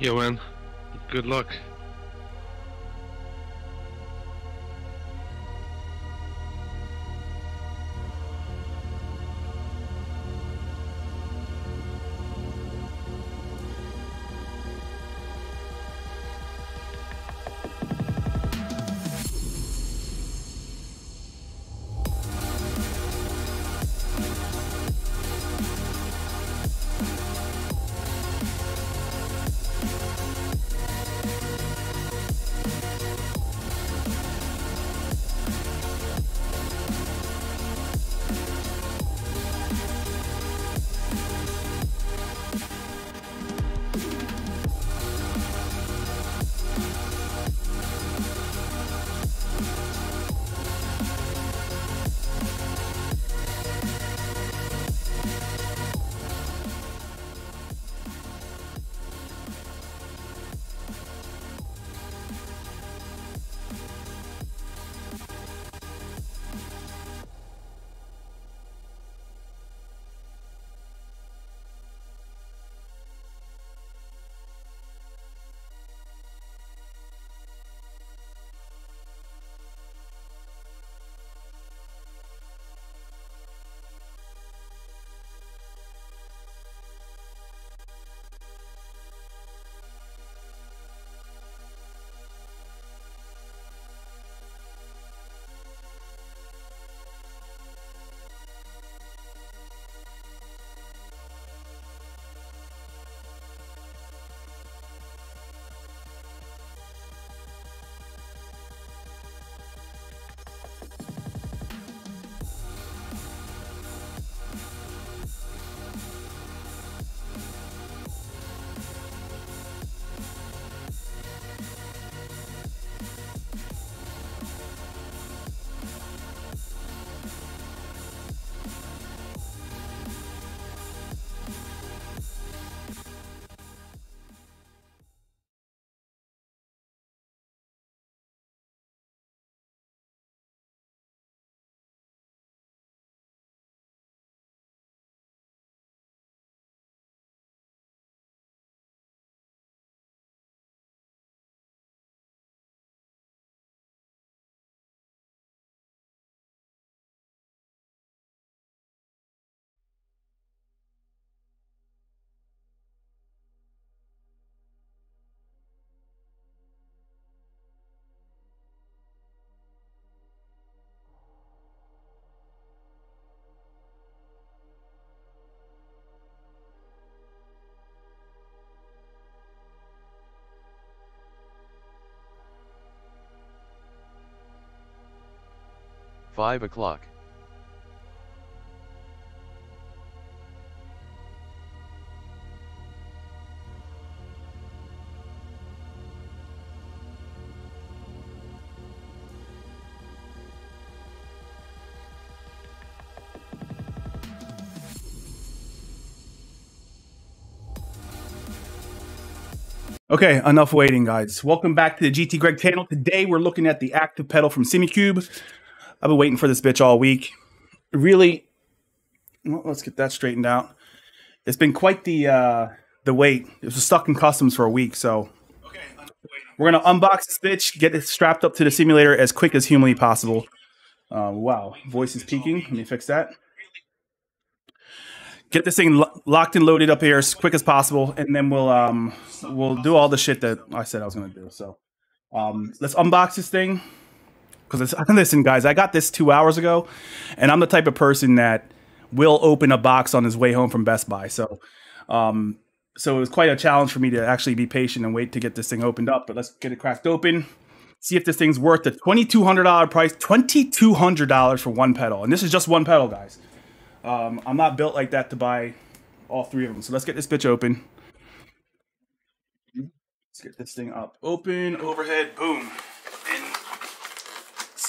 Yo, man. Good luck. Five o'clock. Okay, enough waiting, guys. Welcome back to the GT Greg channel. Today we're looking at the active pedal from Simucube. I've been waiting for this bitch all week. Really, well, let's get that straightened out. It's been quite the uh, the wait. It was stuck in customs for a week, so okay, we're gonna unbox this bitch, get it strapped up to the simulator as quick as humanly possible. Uh, wow, voice is peaking. Let me fix that get this thing lo- locked and loaded up here as quick as possible, and then we'll um we'll do all the shit that I said I was gonna do. So um let's unbox this thing because listen, guys, I got this two hours ago, and I'm the type of person that will open a box on his way home from Best Buy. So um so it was quite a challenge for me to actually be patient and wait to get this thing opened up. But let's get it cracked open. See if this thing's worth the twenty two hundred dollar price. Twenty two hundred dollars for one pedal, and this is just one pedal, guys. Um, I'm not built like that to buy all three of them. So let's get this bitch open. Let's get this thing up. Open, overhead, boom.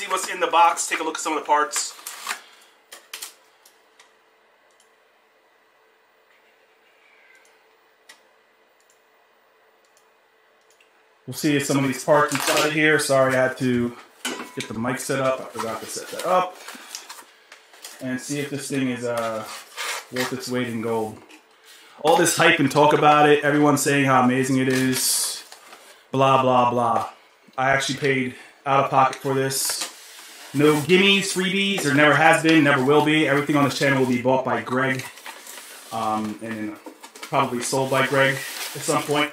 See what's in the box. Take a look at some of the parts. We'll see if some of these parts inside here. Sorry, I had to get the mic set up. I forgot to set that up and see if this thing is uh, worth its weight in gold. all this hype and talk about it. everyone saying how amazing it is. Blah blah blah. I actually paid out of pocket for this. No gimmies, freebies. There never has been, never will be. Everything on this channel will be bought by Greg, um, and probably sold by Greg at some point.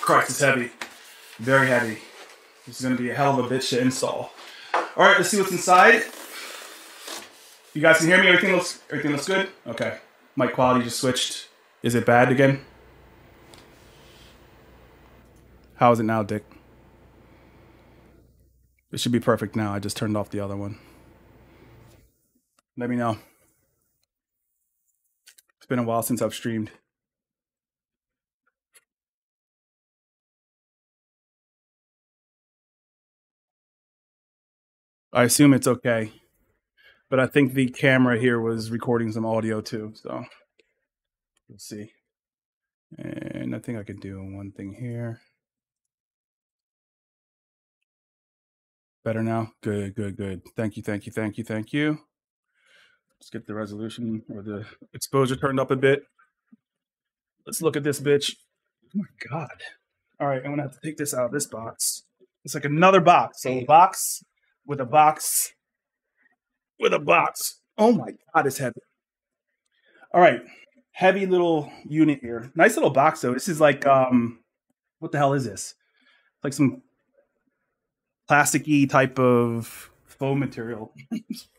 Christ, it's heavy. Very heavy. This is going to be a hell of a bitch to install. All right, let's see what's inside. You guys can hear me? Everything looks everything looks good? Okay. Mic quality just switched. Is it bad again? How is it now, Dick? It should be perfect now. I just turned off the other one. Let me know. It's been a while since I've streamed. I assume it's okay. But I think the camera here was recording some audio too, so we'll see. And I think I could do one thing here. Better now? Good, good, good. Thank you, thank you, thank you, thank you. Let's get the resolution or the exposure turned up a bit. Let's look at this bitch. Oh my god. All right, I'm gonna have to take this out of this box. It's like another box. So a box with a box with a box. Oh my god, it's heavy. All right, heavy little unit here. Nice little box though. This is like um, what the hell is this? Like some plasticky type of foam material.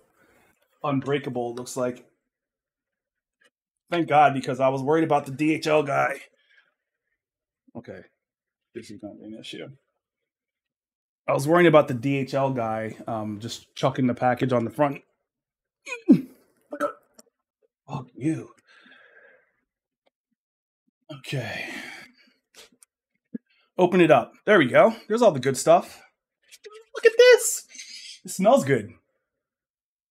Unbreakable looks like. Thank God because I was worried about the DHL guy. Okay, this is not an issue. I was worrying about the DHL guy um, just chucking the package on the front. Fuck you. Okay. Open it up. There we go. There's all the good stuff. Look at this. It smells good.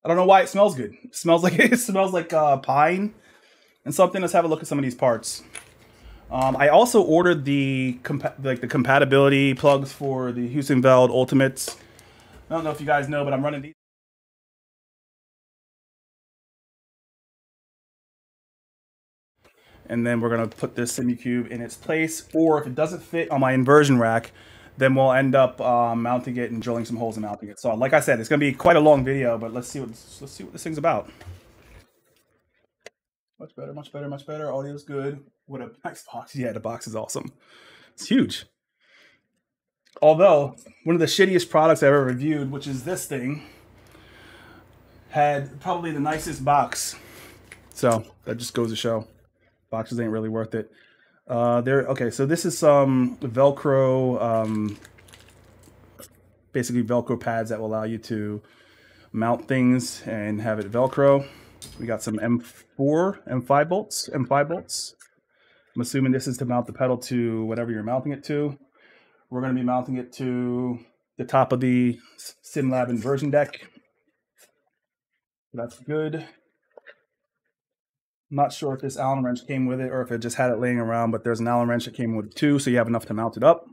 I don't know why it smells good. It smells like it smells like uh, pine and something. Let's have a look at some of these parts. Um, I also ordered the like the compatibility plugs for the Heusinkveld Ultimates. I don't know if you guys know, but I'm running these. And then we're gonna put this Simucube in its place, or if it doesn't fit on my inversion rack, then we'll end up um, mounting it and drilling some holes and mounting it. So, like I said, it's gonna be quite a long video, but let's see what let's see what this thing's about. Much better, much better, much better. Audio's good. What a nice box. Yeah, the box is awesome. It's huge. Although, one of the shittiest products I've ever reviewed, which is this thing, had probably the nicest box. So, that just goes to show. Boxes ain't really worth it. Uh, there. Okay, so this is some Velcro, um, basically Velcro pads that will allow you to mount things and have it Velcro. We got some M4, M5 bolts, M5 bolts. I'm assuming this is to mount the pedal to whatever you're mounting it to. We're going to be mounting it to the top of the SimLab inversion deck. That's good. I'm not sure if this Allen wrench came with it or if it just had it laying around, but there's an Allen wrench that came with two, so you have enough to mount it up.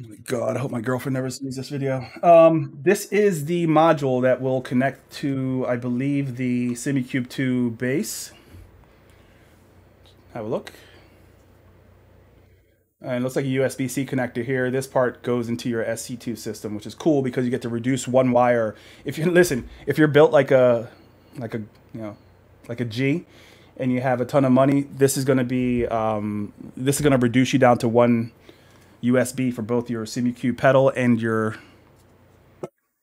Oh my God, I hope my girlfriend never sees this video. Um, this is the module that will connect to, I believe, the Simucube 2 base. Have a look. And it looks like a USB-C connector here. This part goes into your SC2 system, which is cool because you get to reduce one wire. If you listen, if you're built like a, like a, you know, like a G, and you have a ton of money, this is going to be, um, this is going to reduce you down to one USB for both your Simucube pedal and your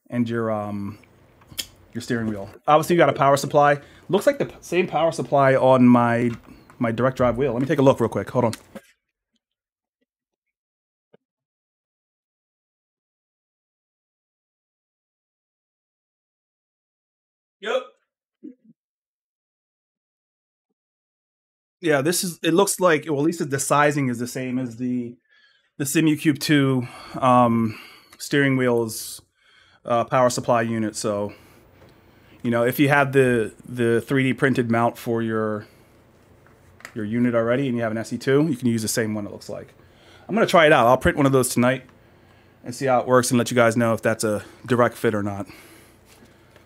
and your um your steering wheel. Obviously, you got a power supply. Looks like the same power supply on my my direct drive wheel. Let me take a look real quick. Hold on. Yeah, this is. It looks like well, at least the sizing is the same as the the Simucube 2 um, steering wheels uh, power supply unit. So, you know, if you have the the 3D printed mount for your your unit already and you have an SC2, you can use the same one it looks like. I'm going to try it out. I'll print one of those tonight and see how it works and let you guys know if that's a direct fit or not.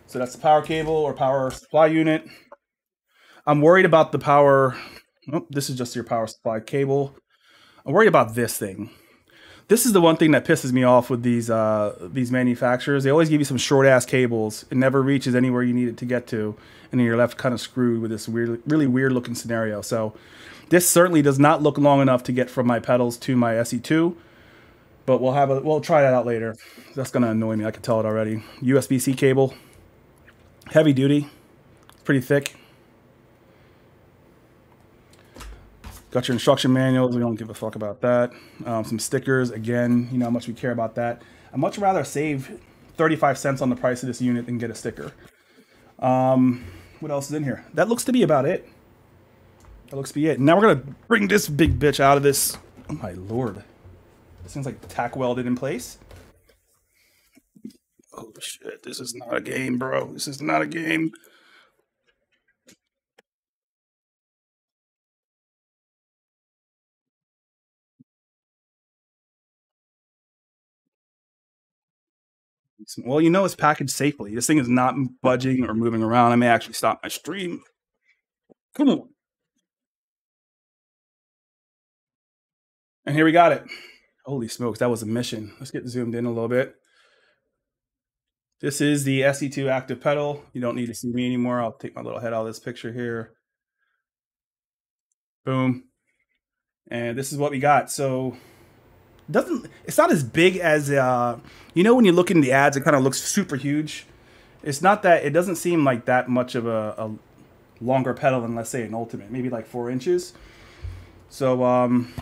So that's the power cable or power supply unit. I'm worried about the power. Oh, this is just your power supply cable. I'm worried about this thing. This is the one thing that pisses me off with these uh, these manufacturers. They always give you some short ass cables. It never reaches anywhere you need it to get to, and then you're left kind of screwed with this weird, really weird looking scenario. So this certainly does not look long enough to get from my pedals to my SC2. But we'll have a we'll try that out later. That's gonna annoy me. I can tell it already. USB-C cable, heavy duty, pretty thick. Got your instruction manuals. We don't give a fuck about that. Um, some stickers. Again, you know how much we care about that. I'd much rather save 35 cents on the price of this unit than get a sticker. Um, what else is in here? That looks to be about it. That looks to be it. Now we're going to bring this big bitch out of this. Oh my lord. This thing's like tack welded in place. Oh shit. This is not a game, bro. This is not a game. Well, you know it's packaged safely. This thing is not budging or moving around. I may actually stop my stream. Come on. And here we got it. Holy smokes, that was a mission. Let's get zoomed in a little bit. This is the SC2 active pedal. You don't need to see me anymore. I'll take my little head out of this picture here. Boom. And this is what we got. So doesn't it's not as big as uh you know when you look in the ads it kind of looks super huge? It's not that it doesn't seem like that much of a, a longer pedal than let's say an ultimate maybe like four inches. So um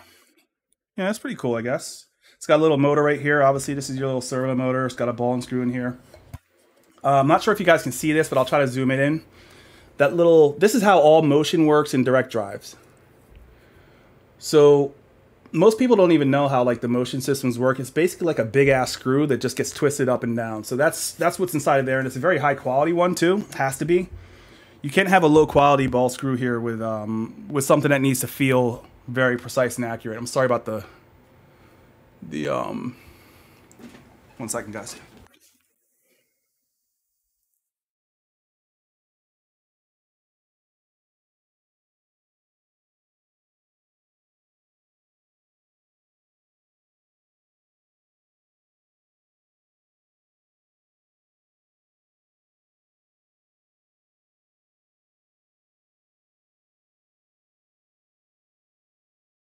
yeah that's pretty cool i guess. It's got a little motor right here obviously this is your little servo motor it's got a ball and screw in here. Uh, i'm not sure if you guys can see this but i'll try to zoom it in. That little this is how all motion works in direct drives. So most people don't even know how like the motion systems work. It's basically like a big ass screw that just gets twisted up and down. So that's that's what's inside of there, and it's a very high quality one too. Has to be. You can't have a low quality ball screw here with um, with something that needs to feel very precise and accurate. I'm sorry about the the um. One second, guys.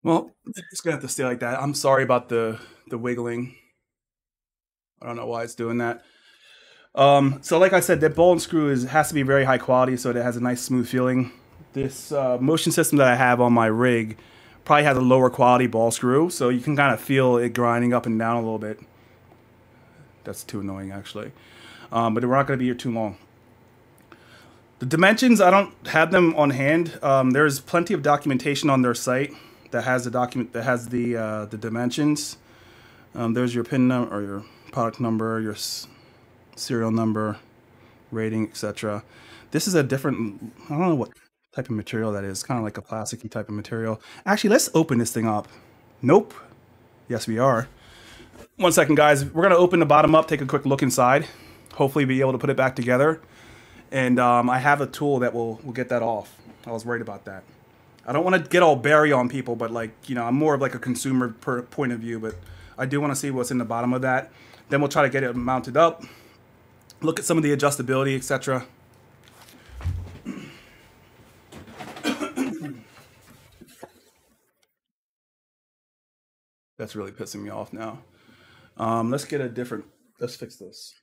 Well, it's gonna have to stay like that. I'm sorry about the the wiggling. I don't know why it's doing that. Um, so like I said, that ball and screw is has to be very high quality so it has a nice smooth feeling. This uh, motion system that I have on my rig probably has a lower quality ball screw, so you can kind of feel it grinding up and down a little bit. That's too annoying actually, um, but we're not going to be here too long. The dimensions, I don't have them on hand. Um, there's plenty of documentation on their site that has the document that has the uh, the dimensions. Um, there's your pin number or your product number, your serial number, rating, etc. This is a different. I don't know what type of material that is. Kind of like a plasticky type of material. Actually, let's open this thing up. Nope. Yes, we are. One second, guys. We're gonna open the bottom up, take a quick look inside. Hopefully, be able to put it back together. And um, I have a tool that will will get that off. I was worried about that. I don't want to get all berry on people, but like you know, I'm more of like a consumer point of view. But I do want to see what's in the bottom of that. Then we'll try to get it mounted up. Look at some of the adjustability, etc. That's really pissing me off now. Um, let's get a different. Let's fix this.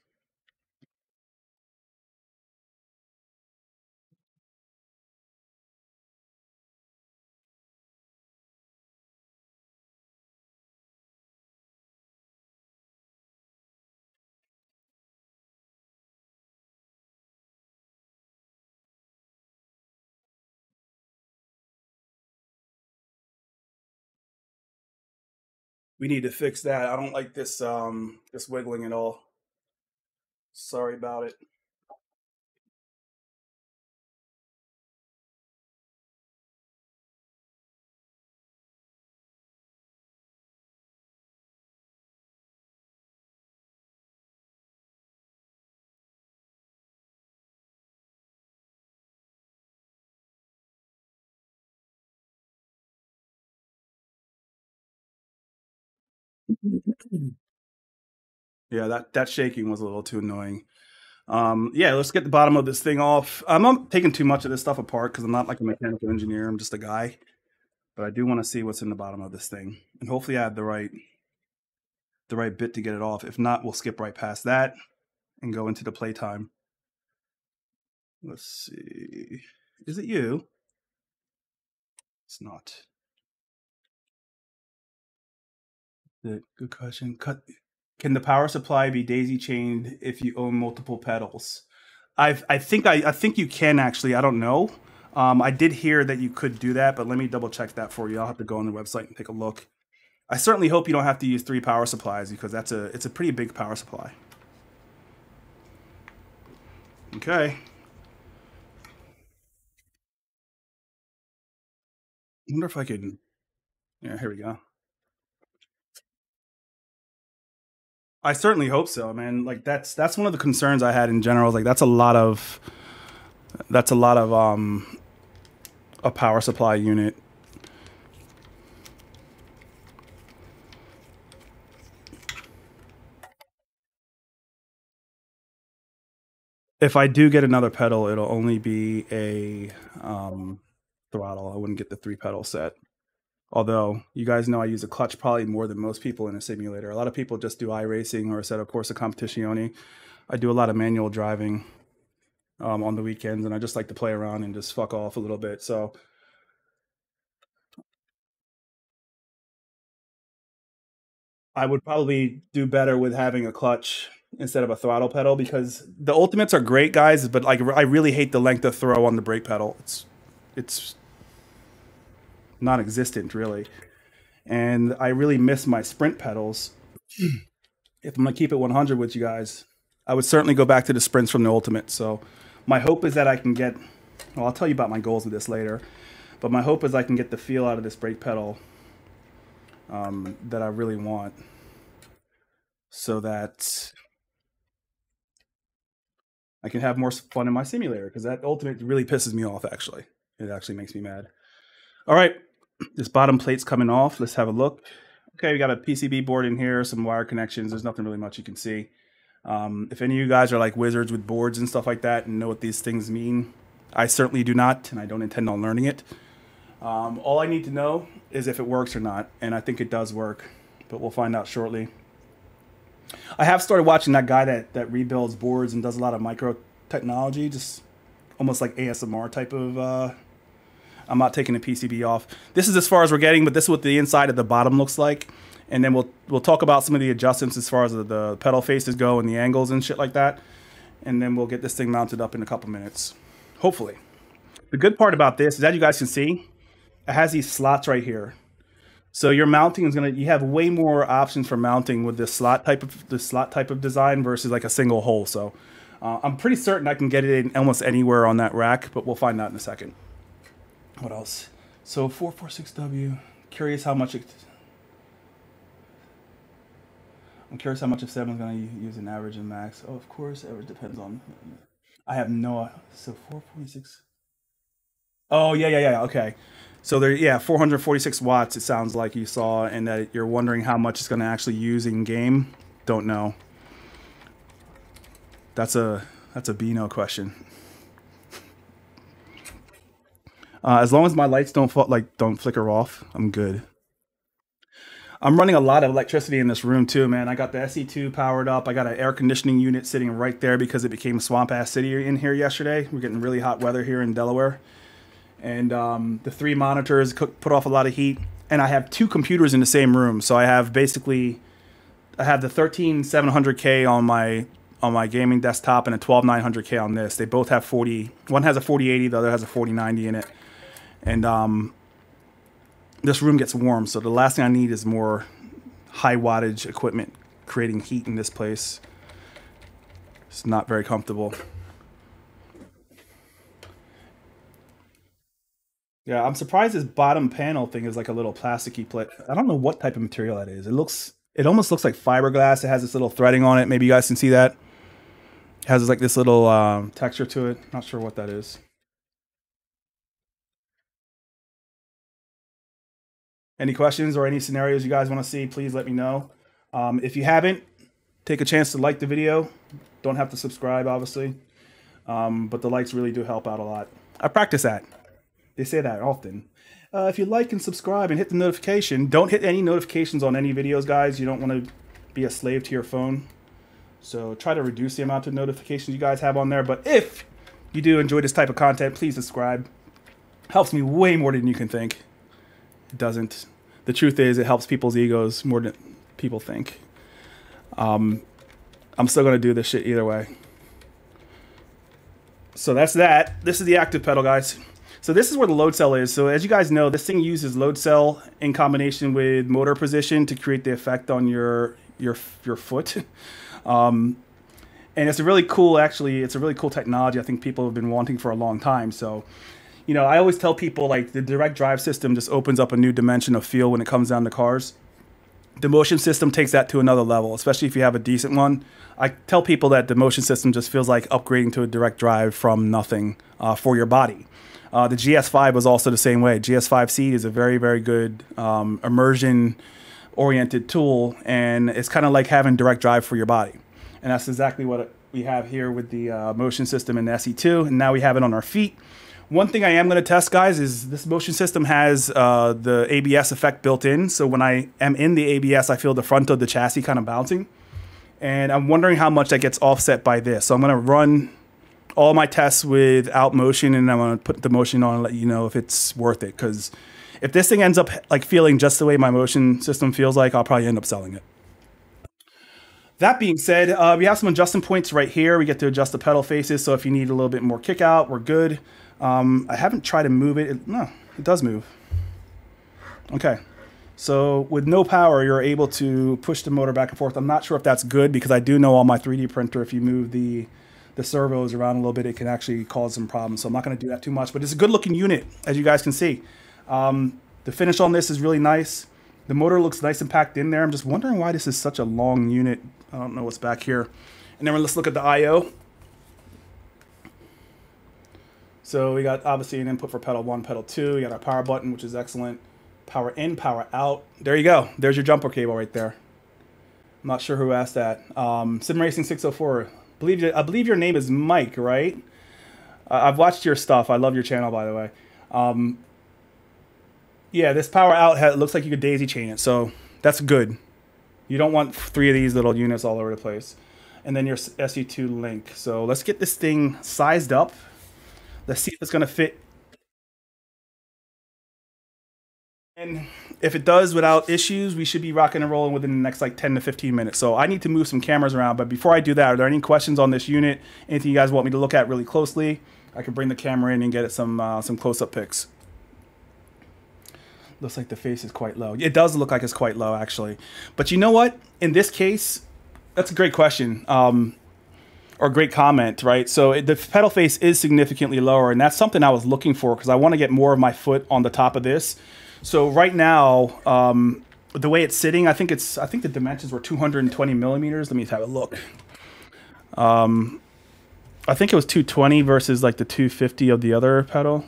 We need to fix that. I don't like this um this wiggling at all. Sorry about it. Yeah, that that shaking was a little too annoying. Um, yeah, let's get the bottom of this thing off. I'm not taking too much of this stuff apart because I'm not like a mechanical engineer. I'm just a guy, but I do want to see what's in the bottom of this thing, and hopefully I have the right the right bit to get it off. If not, we'll skip right past that and go into the playtime. Let's see. Is it you? It's not. Good, good question. Cut. Can the power supply be daisy chained if you own multiple pedals? I I think I, I think you can actually. I don't know. Um, I did hear that you could do that, but let me double check that for you. I'll have to go on the website and take a look. I certainly hope you don't have to use three power supplies because that's a it's a pretty big power supply. Okay. I wonder if I could. Yeah, here we go. I certainly hope so, man. Like that's that's one of the concerns I had in general. Like that's a lot of that's a lot of um a power supply unit. If I do get another pedal, it'll only be a um, throttle. I wouldn't get the three pedal set. Although you guys know I use a clutch probably more than most people in a simulator. A lot of people just do iRacing or Assetto Corsa Competizione. I do a lot of manual driving um, on the weekends, and I just like to play around and just fuck off a little bit. So I would probably do better with having a clutch instead of a throttle pedal because the ultimates are great, guys. But like I really hate the length of throw on the brake pedal. It's it's non-existent really. And i really miss my sprint pedals. If i'm gonna keep it 100 with you guys i would certainly go back to the sprints from the ultimate. So my hope is that i can get well i'll tell you about my goals with this later but my hope is i can get the feel out of this brake pedal um, that i really want so that i can have more fun in my simulator because that ultimate really pisses me off actually. It actually makes me mad. All right this bottom plate's coming off. Let's have a look. Okay, we got a PCB board in here, some wire connections. There's nothing really much you can see. Um, if any of you guys are like wizards with boards and stuff like that and know what these things mean, I certainly do not, and I don't intend on learning it. Um, all I need to know is if it works or not, and I think it does work, but we'll find out shortly. I have started watching that guy that, that rebuilds boards and does a lot of micro technology, just almost like ASMR type of uh, I'm not taking the PCB off. This is as far as we're getting, but this is what the inside of the bottom looks like. And then we'll we'll talk about some of the adjustments as far as the, the pedal faces go and the angles and shit like that. And then we'll get this thing mounted up in a couple minutes, hopefully. The good part about this is that you guys can see, it has these slots right here. So your mounting is gonna you have way more options for mounting with this slot type of the slot type of design versus like a single hole. So uh, I'm pretty certain I can get it in almost anywhere on that rack, but we'll find out in a second. What else? So 446W. Curious how much it. I'm curious how much of seven is going to use an average and max. Oh, of course, average depends on. I have no. So 446. Oh yeah, yeah, yeah. Okay. So there, yeah, 446 watts. It sounds like you saw, and that you're wondering how much it's going to actually use in game. Don't know. That's a that's a Beano question. Uh, as long as my lights don't like don't flicker off, I'm good. I'm running a lot of electricity in this room too, man. I got the SC2 powered up. I got an air conditioning unit sitting right there because it became swamp ass city in here yesterday. We're getting really hot weather here in Delaware, and um, the three monitors put off a lot of heat. And I have two computers in the same room, so I have basically I have the 13700K on my on my gaming desktop and a 12900K on this. They both have 40. One has a 4080, the other has a 4090 in it and um, this room gets warm. So the last thing I need is more high wattage equipment creating heat in this place. It's not very comfortable. Yeah, I'm surprised this bottom panel thing is like a little plasticky plate. I don't know what type of material that is. It looks, it almost looks like fiberglass. It has this little threading on it. Maybe you guys can see that. It has like this little um, texture to it. Not sure what that is. Any questions or any scenarios you guys want to see, please let me know. Um, if you haven't, take a chance to like the video. Don't have to subscribe, obviously, um, but the likes really do help out a lot. I practice that. They say that often. Uh, if you like and subscribe and hit the notification, don't hit any notifications on any videos, guys. You don't want to be a slave to your phone. So try to reduce the amount of notifications you guys have on there. But if you do enjoy this type of content, please subscribe. Helps me way more than you can think. Doesn't. The truth is, it helps people's egos more than people think. Um, I'm still gonna do this shit either way. So that's that. This is the active pedal, guys. So this is where the load cell is. So as you guys know, this thing uses load cell in combination with motor position to create the effect on your your your foot. Um, and it's a really cool, actually, it's a really cool technology. I think people have been wanting for a long time. So, you know, I always tell people like the direct drive system just opens up a new dimension of feel when it comes down to cars. The motion system takes that to another level, especially if you have a decent one. I tell people that the motion system just feels like upgrading to a direct drive from nothing uh, for your body. Uh, the GS5 was also the same way. GS5 is a very, very good um, immersion oriented tool, and it's kind of like having direct drive for your body. And that's exactly what we have here with the uh, motion system in the SC2, and now we have it on our feet. One thing I am going to test, guys, is this motion system has uh, the ABS effect built in. So when I am in the ABS, I feel the front of the chassis kind of bouncing. And I'm wondering how much that gets offset by this. So I'm going to run all my tests without motion, and I'm going to put the motion on and let you know if it's worth it. Because if this thing ends up like feeling just the way my motion system feels like, I'll probably end up selling it. That being said, uh, we have some adjustment points right here. We get to adjust the pedal faces, so if you need a little bit more kick out, we're good. Um, I haven't tried to move it. it. No, it does move. Okay. So with no power, you're able to push the motor back and forth. I'm not sure if that's good because I do know on my 3D printer, if you move the the servos around a little bit, it can actually cause some problems. So I'm not going to do that too much, but it's a good looking unit, as you guys can see. Um, the finish on this is really nice. The motor looks nice and packed in there. I'm just wondering why this is such a long unit. I don't know what's back here. And then let's look at the I.O. So we got obviously an input for pedal one, pedal two. We got our power button, which is excellent. Power in, power out. There you go. There's your jumper cable right there. I'm not sure who asked that. Um, Sim Racing 604. Believe I believe your name is Mike, right? I've watched your stuff. I love your channel, by the way. Um, yeah, this power out has, looks like you could daisy chain it, so that's good. You don't want three of these little units all over the place. And then your SC2 link. So let's get this thing sized up. Let's see if it's going to fit. And if it does without issues, we should be rocking and rolling within the next like 10 to 15 minutes. So I need to move some cameras around. But before I do that, are there any questions on this unit? Anything you guys want me to look at really closely? I can bring the camera in and get it some uh, some close-up pics looks like the face is quite low. It does look like it's quite low, actually. But you know what? In this case, that's a great question. Um, or great comment, right? So it, the pedal face is significantly lower, and that's something I was looking for because I want to get more of my foot on the top of this. So right now, um, the way it's sitting, I think it's I think the dimensions were 220 millimeters. Let me have a look. Um, I think it was 220 versus like the 250 of the other pedal.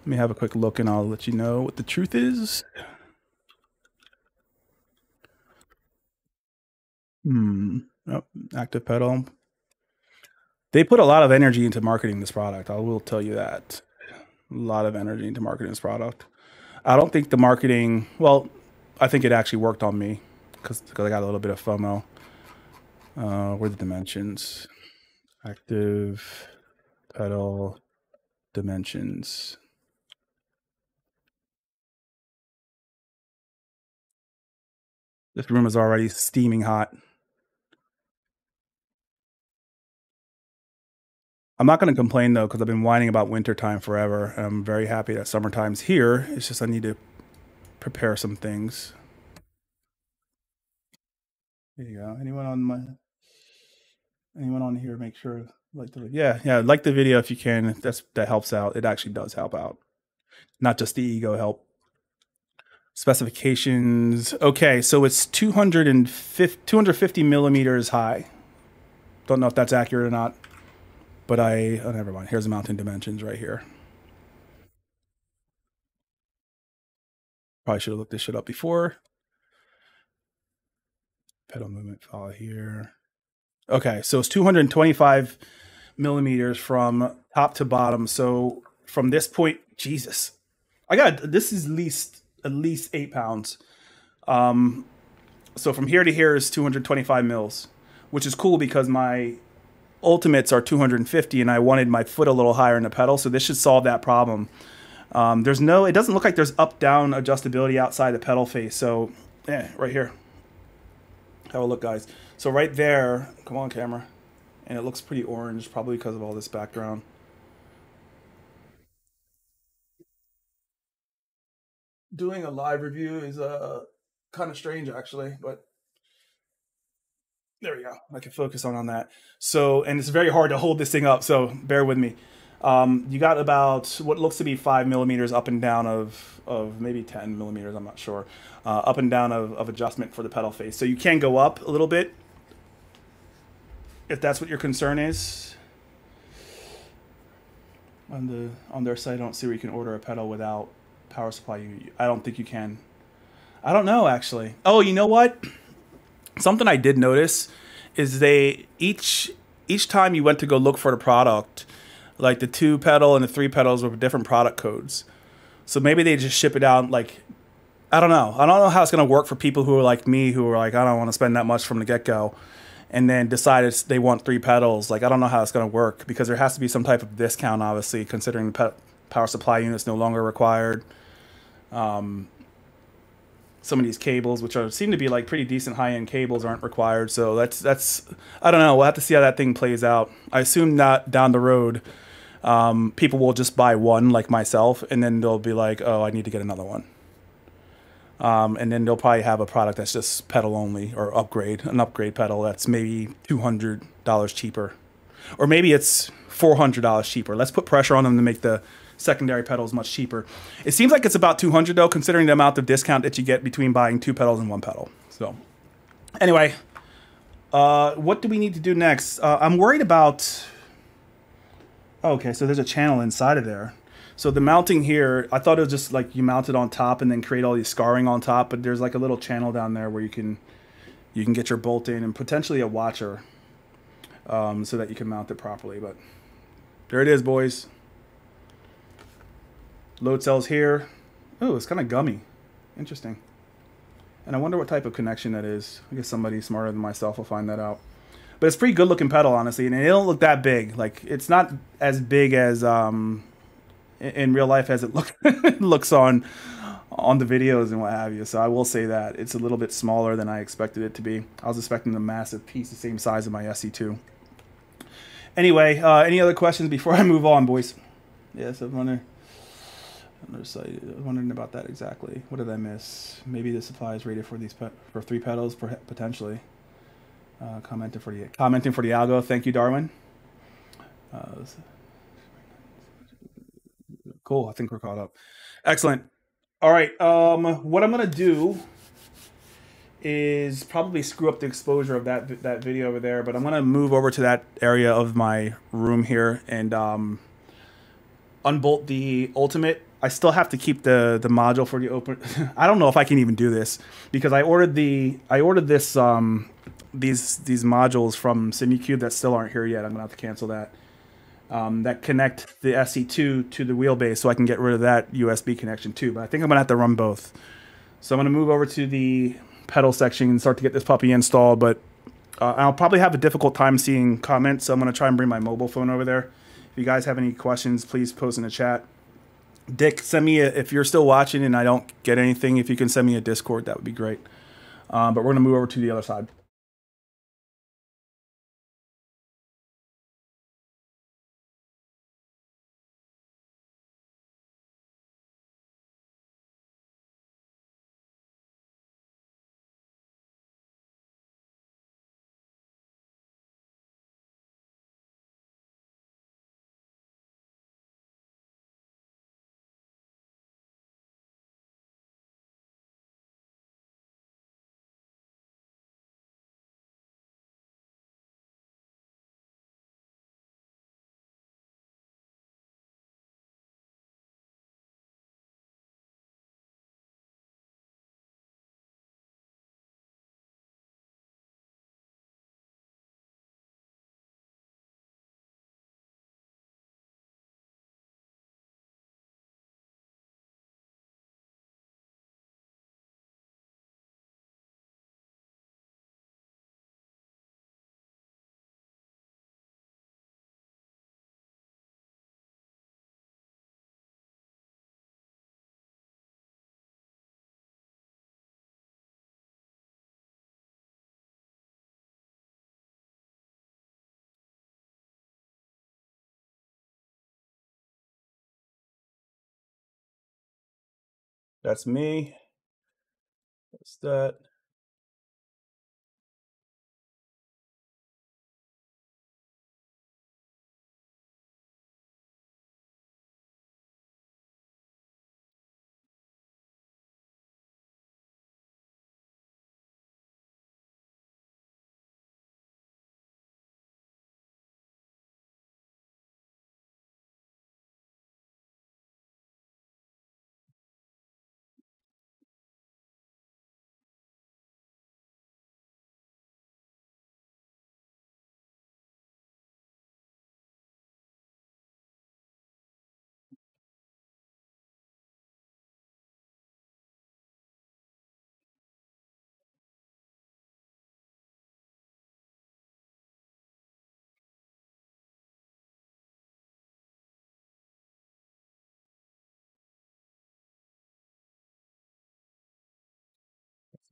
Let me have a quick look and I'll let you know what the truth is. Hmm. Active pedal. They put a lot of energy into marketing this product. I will tell you that. A lot of energy into marketing this product. I don't think the marketing, well, I think it actually worked on me because I got a little bit of FOMO. Uh, where the dimensions? Active pedal dimensions. This room is already steaming hot. I'm not going to complain though, because I've been whining about wintertime forever. I'm very happy that summertime's here. It's just I need to prepare some things. There you go. Anyone on my anyone on here make sure like the yeah yeah like the video if you can that's that helps out it actually does help out not just the ego help Specifications. Okay, so it's 250, 250 millimeters high. Don't know if that's accurate or not, but I, oh, never mind. Here's the mounting dimensions right here. Probably should have looked this shit up before. pedal movement follow here. Okay, so it's 225 millimeters from top to bottom. So from this point, Jesus, I got this is least at least eight pounds. Um, so from here to here is 225 mils, which is cool because my ultimates are 250 and I wanted my foot a little higher in the pedal. So this should solve that problem. Um, there's no, it doesn't look like there's up down adjustability outside the pedal face. So yeah, right here. Have a look guys. So right there, come on camera. And it looks pretty orange, probably because of all this background. Doing a live review is uh, kind of strange actually, but there we go. I can focus on on that. So, and it's very hard to hold this thing up, so bear with me. Um, you got about what looks to be five millimeters up and down of, of maybe 10 millimeters, I'm not sure, uh, up and down of, of adjustment for the pedal face. So you can go up a little bit if that's what your concern is. On the on their site, I don't see where you can order a pedal without power supply. I don't think you can. I don't know actually. Oh, you know what? Something I did notice is they each each time you went to go look for the product, like the two pedal and the three pedals were different product codes. So maybe they just ship it out like I don't know. I don't know how it's gonna work for people who are like me who are like I don't want to spend that much from the get go, and then decided they want three pedals. Like I don't know how it's gonna work because there has to be some type of discount, obviously, considering the power supply units no longer required. Um, some of these cables, which are seem to be like pretty decent high end cables, aren't required. So that's that's I don't know. We'll have to see how that thing plays out. I assume not down the road, um, people will just buy one like myself, and then they'll be like, oh, I need to get another one. Um, and then they'll probably have a product that's just pedal only or upgrade, an upgrade pedal that's maybe two hundred dollars cheaper, or maybe it's four hundred dollars cheaper. Let's put pressure on them to make the secondary pedals much cheaper. It seems like it's about 200 though, considering the amount of discount that you get between buying two pedals and one pedal. So anyway, uh, what do we need to do next? Uh, I'm worried about, okay, so there's a channel inside of there. So the mounting here, I thought it was just like you mount it on top and then create all these scarring on top, but there's like a little channel down there where you can you can get your bolt in and potentially a watcher um, so that you can mount it properly. But there it is, boys. Load cells here. Oh, it's kind of gummy. Interesting. And I wonder what type of connection that is. I guess somebody smarter than myself will find that out. But it's pretty good looking pedal, honestly, and it don't look that big. Like it's not as big as um, in real life as it look looks on on the videos and what have you. So I will say that it's a little bit smaller than I expected it to be. I was expecting a massive piece the same size of my SC2. Anyway, uh, any other questions before I move on, boys? Yes, I'm wondering. Another site. Wondering about that exactly. What did I miss? Maybe the supply is rated for these for three pedals, potentially. Uh, commenting for the commenting for the algo. Thank you, Darwin. Uh, cool. I think we're caught up. Excellent. All right. Um, what I'm gonna do is probably screw up the exposure of that that video over there, but I'm gonna move over to that area of my room here and um, unbolt the ultimate I still have to keep the the module for the open. I don't know if I can even do this because I ordered the I ordered this um these these modules from Simucube that still aren't here yet. I'm gonna have to cancel that. Um, that connect the SC2 to the wheelbase, so I can get rid of that USB connection too. But I think I'm gonna have to run both. So I'm gonna move over to the pedal section and start to get this puppy installed. But uh, I'll probably have a difficult time seeing comments, so I'm gonna try and bring my mobile phone over there. If you guys have any questions, please post in the chat. Dick, send me a, if you're still watching and I don't get anything, if you can send me a Discord, that would be great. Um, but we're going to move over to the other side. That's me. That's that.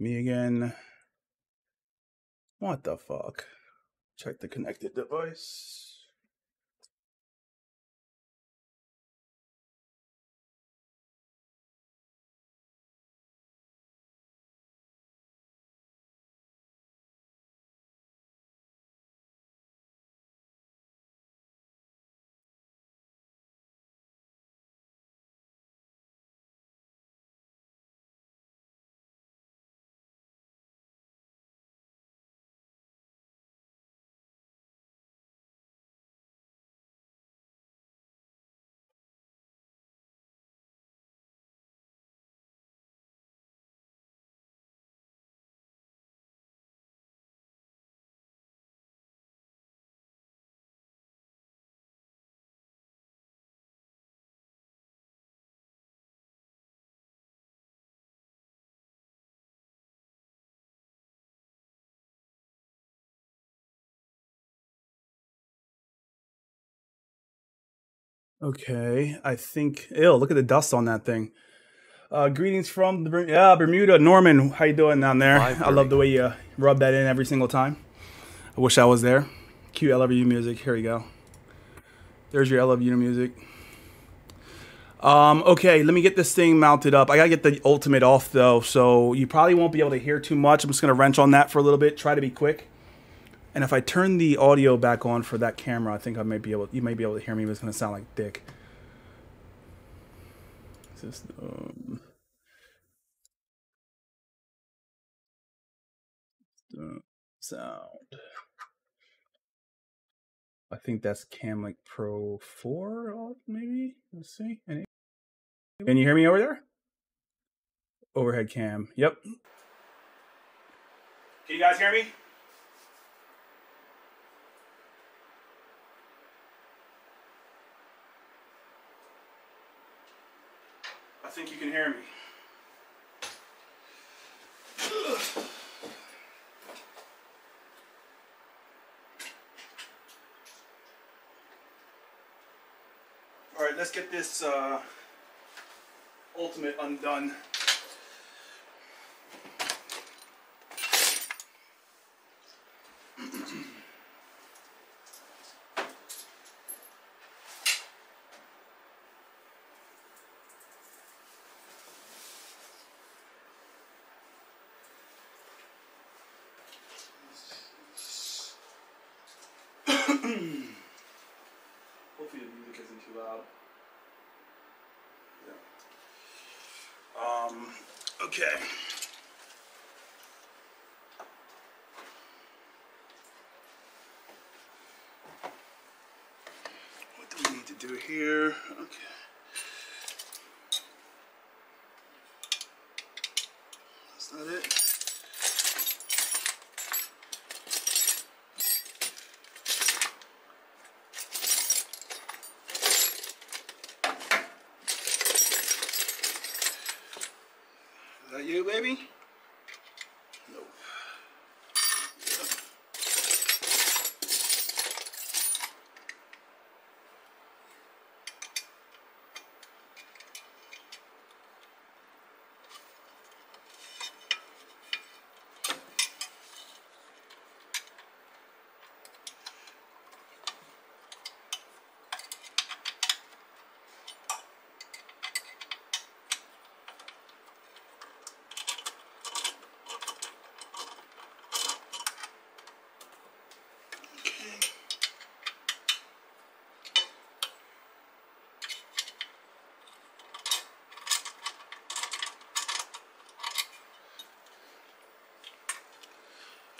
Me again. What the fuck? Check the connected device. Okay, I think. Ew, look at the dust on that thing. Uh, greetings from the yeah Bermuda, Norman. How you doing down there? Hi, I love the way you rub that in every single time. I wish I was there. Cue you music. Here we go. There's your you music. Um, okay, let me get this thing mounted up. I gotta get the ultimate off though, so you probably won't be able to hear too much. I'm just gonna wrench on that for a little bit. Try to be quick. And if I turn the audio back on for that camera, I think I might be able. You might be able to hear me, but it's gonna sound like dick. System. Um, System. Sound. I think that's Camlink Pro 4, off, maybe. Let's see. Any- Can you hear me over there? Overhead cam. Yep. Can you guys hear me? Think you can hear me. All right, let's get this uh, ultimate undone. Hopefully the music isn't too loud. Yeah. Um, okay.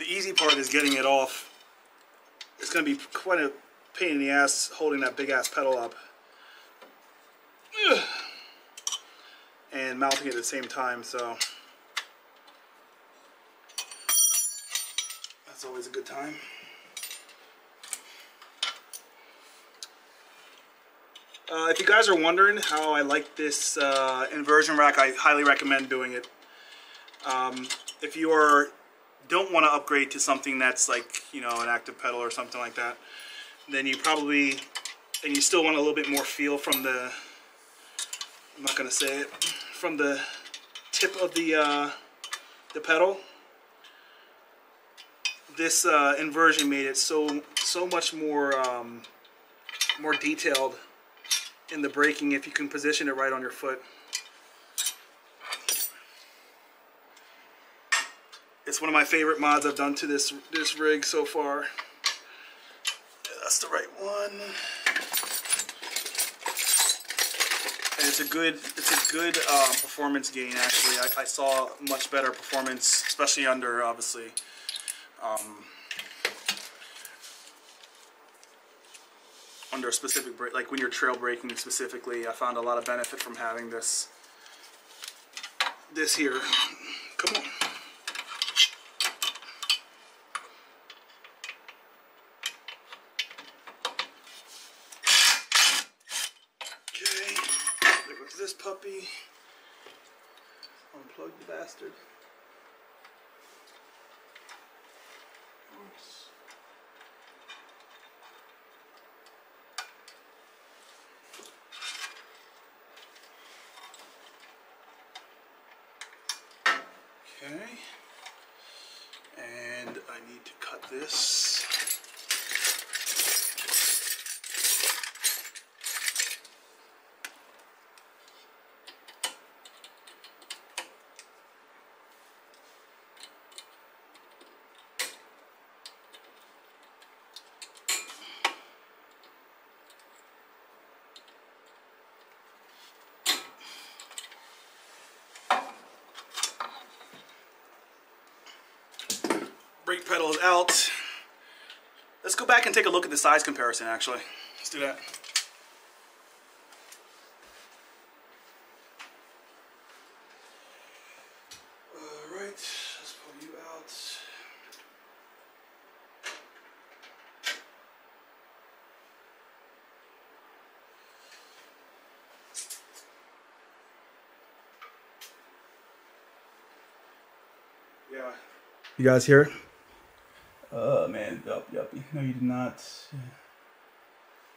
Easy part is getting it off. It's going to be quite a pain in the ass holding that big ass pedal up. And mounting it at the same time, so that's always a good time. Uh, if you guys are wondering how I like this uh, inversion rack, I highly recommend doing it. Um, if you are don't want to upgrade to something that's like you know an active pedal or something like that, then you probably and you still want a little bit more feel from the I'm not gonna say it from the tip of the uh, the pedal. This uh, inversion made it so so much more um, more detailed in the braking if you can position it right on your foot. It's one of my favorite mods I've done to this this rig so far. That's the right one. And it's a good it's a good uh, performance gain actually. I, I, saw much better performance, especially under obviously. Um, under a specific brake, like when you're trail braking specifically, I found a lot of benefit from having this this here. Come on. Okay, there goes this puppy. Unplug the bastard. Oops. Okay. And I need to cut this. Brake pedal is out. Let's go back and take a look at the size comparison actually. Let's do that. Alright, let's pull you out. Yeah. You guys hear? Oh man, yup, yup. No, you did not.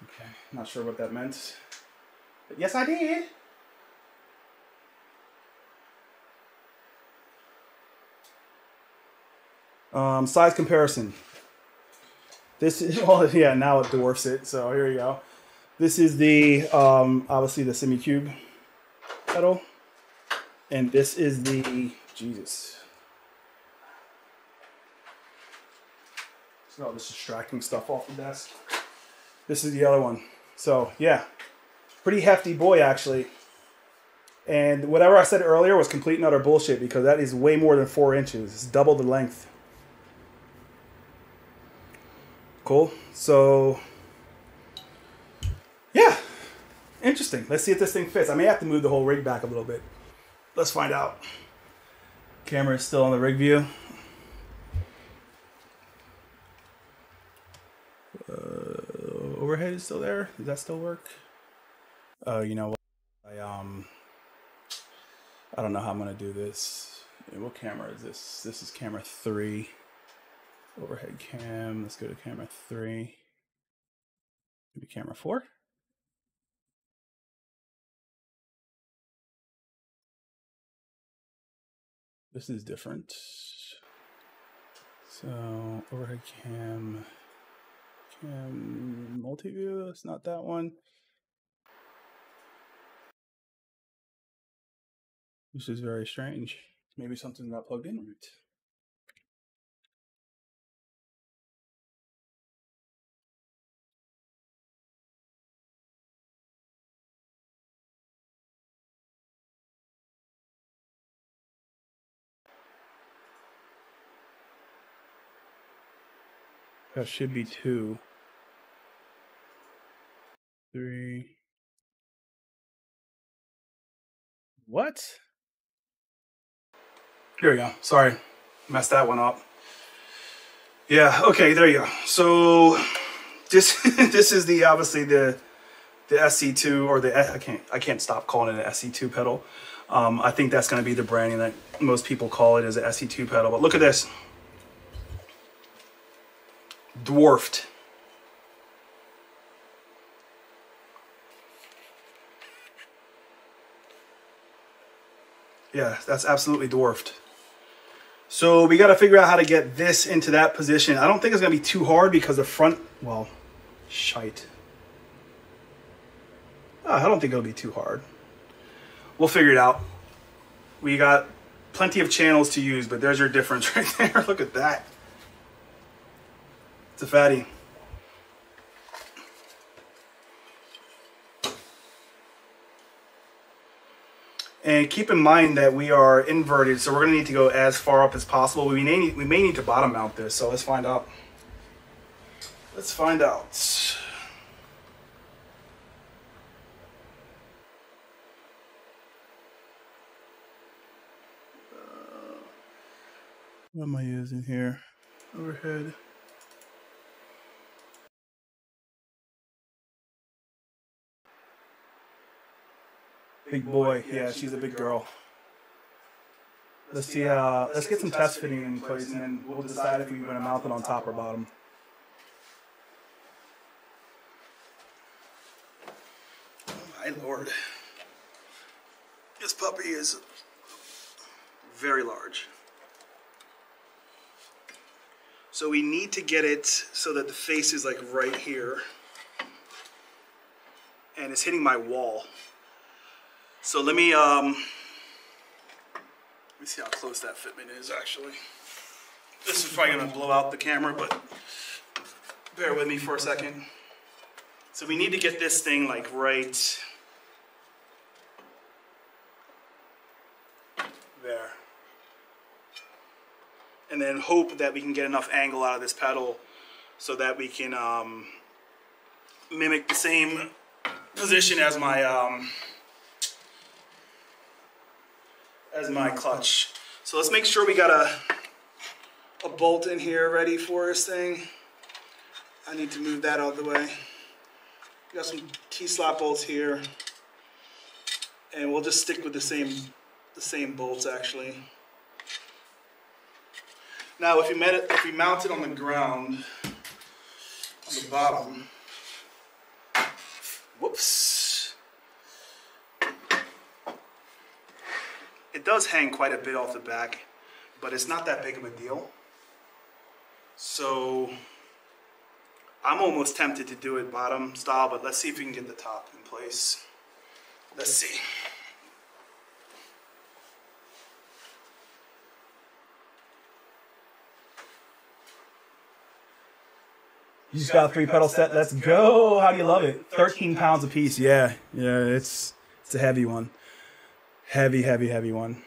Okay, not sure what that meant. But yes, I did. Um, size comparison. This is, oh yeah, now it dwarfs it. So here you go. This is the, um, obviously the Simucube pedal. And this is the, Jesus. Oh, so just distracting stuff off the desk. This is the other one. So yeah, pretty hefty boy actually. And whatever I said earlier was complete and utter bullshit because that is way more than four inches. It's double the length. Cool. So yeah, interesting. Let's see if this thing fits. I may have to move the whole rig back a little bit. Let's find out. Camera is still on the rig view. Overhead is still there. Does that still work? Oh, you know what? I um, I don't know how I'm gonna do this. What camera is this? This is camera three. Overhead cam. Let's go to camera three. Maybe camera four. This is different. So overhead cam. Um, multi-view, it's not that one. This is very strange. Maybe something's not plugged in. That should be two. Three. What? Here we go. Sorry. Messed that one up. Yeah, okay, there you go. So this this is the obviously the the SC2 or the I can't I can't stop calling it an SC2 pedal. Um, I think that's going to be the branding that most people call it as an SC2 pedal. But look at this, dwarfed. Yeah, that's absolutely dwarfed. So we got to figure out how to get this into that position. I don't think it's going to be too hard because the front, well, shite. Oh, I don't think it'll be too hard. We'll figure it out. We got plenty of channels to use, but there's your difference right there. Look at that. It's a fatty. And keep in mind that we are inverted, so we're gonna need to go as far up as possible. We may need, we may need to bottom mount this, so let's find out. Let's find out. Uh, what am I using here? Overhead. Big boy. Yeah, she's a big girl. Let's see. Uh, let's get some test fitting in place, and then we'll decide if we want to mount it on top or bottom. My lord! This puppy is very large. So we need to get it so that the face is like right here, and it's hitting my wall. So let me um, let me see how close that fitment is actually. This is probably gonna blow out the camera, but bear with me for a second. So we need to get this thing like right there. And then hope that we can get enough angle out of this pedal so that we can um, mimic the same position as my um, as my clutch. So let's make sure we got a, a bolt in here ready for this thing. I need to move that out of the way. We got some T-slot bolts here. And we'll just stick with the same the same bolts actually. Now if we, met it, if we mount it on the ground, on the bottom, whoops, it does hang quite a bit off the back, but it's not that big of a deal. So I'm almost tempted to do it bottom style, but let's see if we can get the top in place. Let's see. You just got a three pedal set. Let's go. How do you love it? 13 pounds a piece. Yeah. Yeah, it's it's a heavy one. Heavy, heavy, heavy one.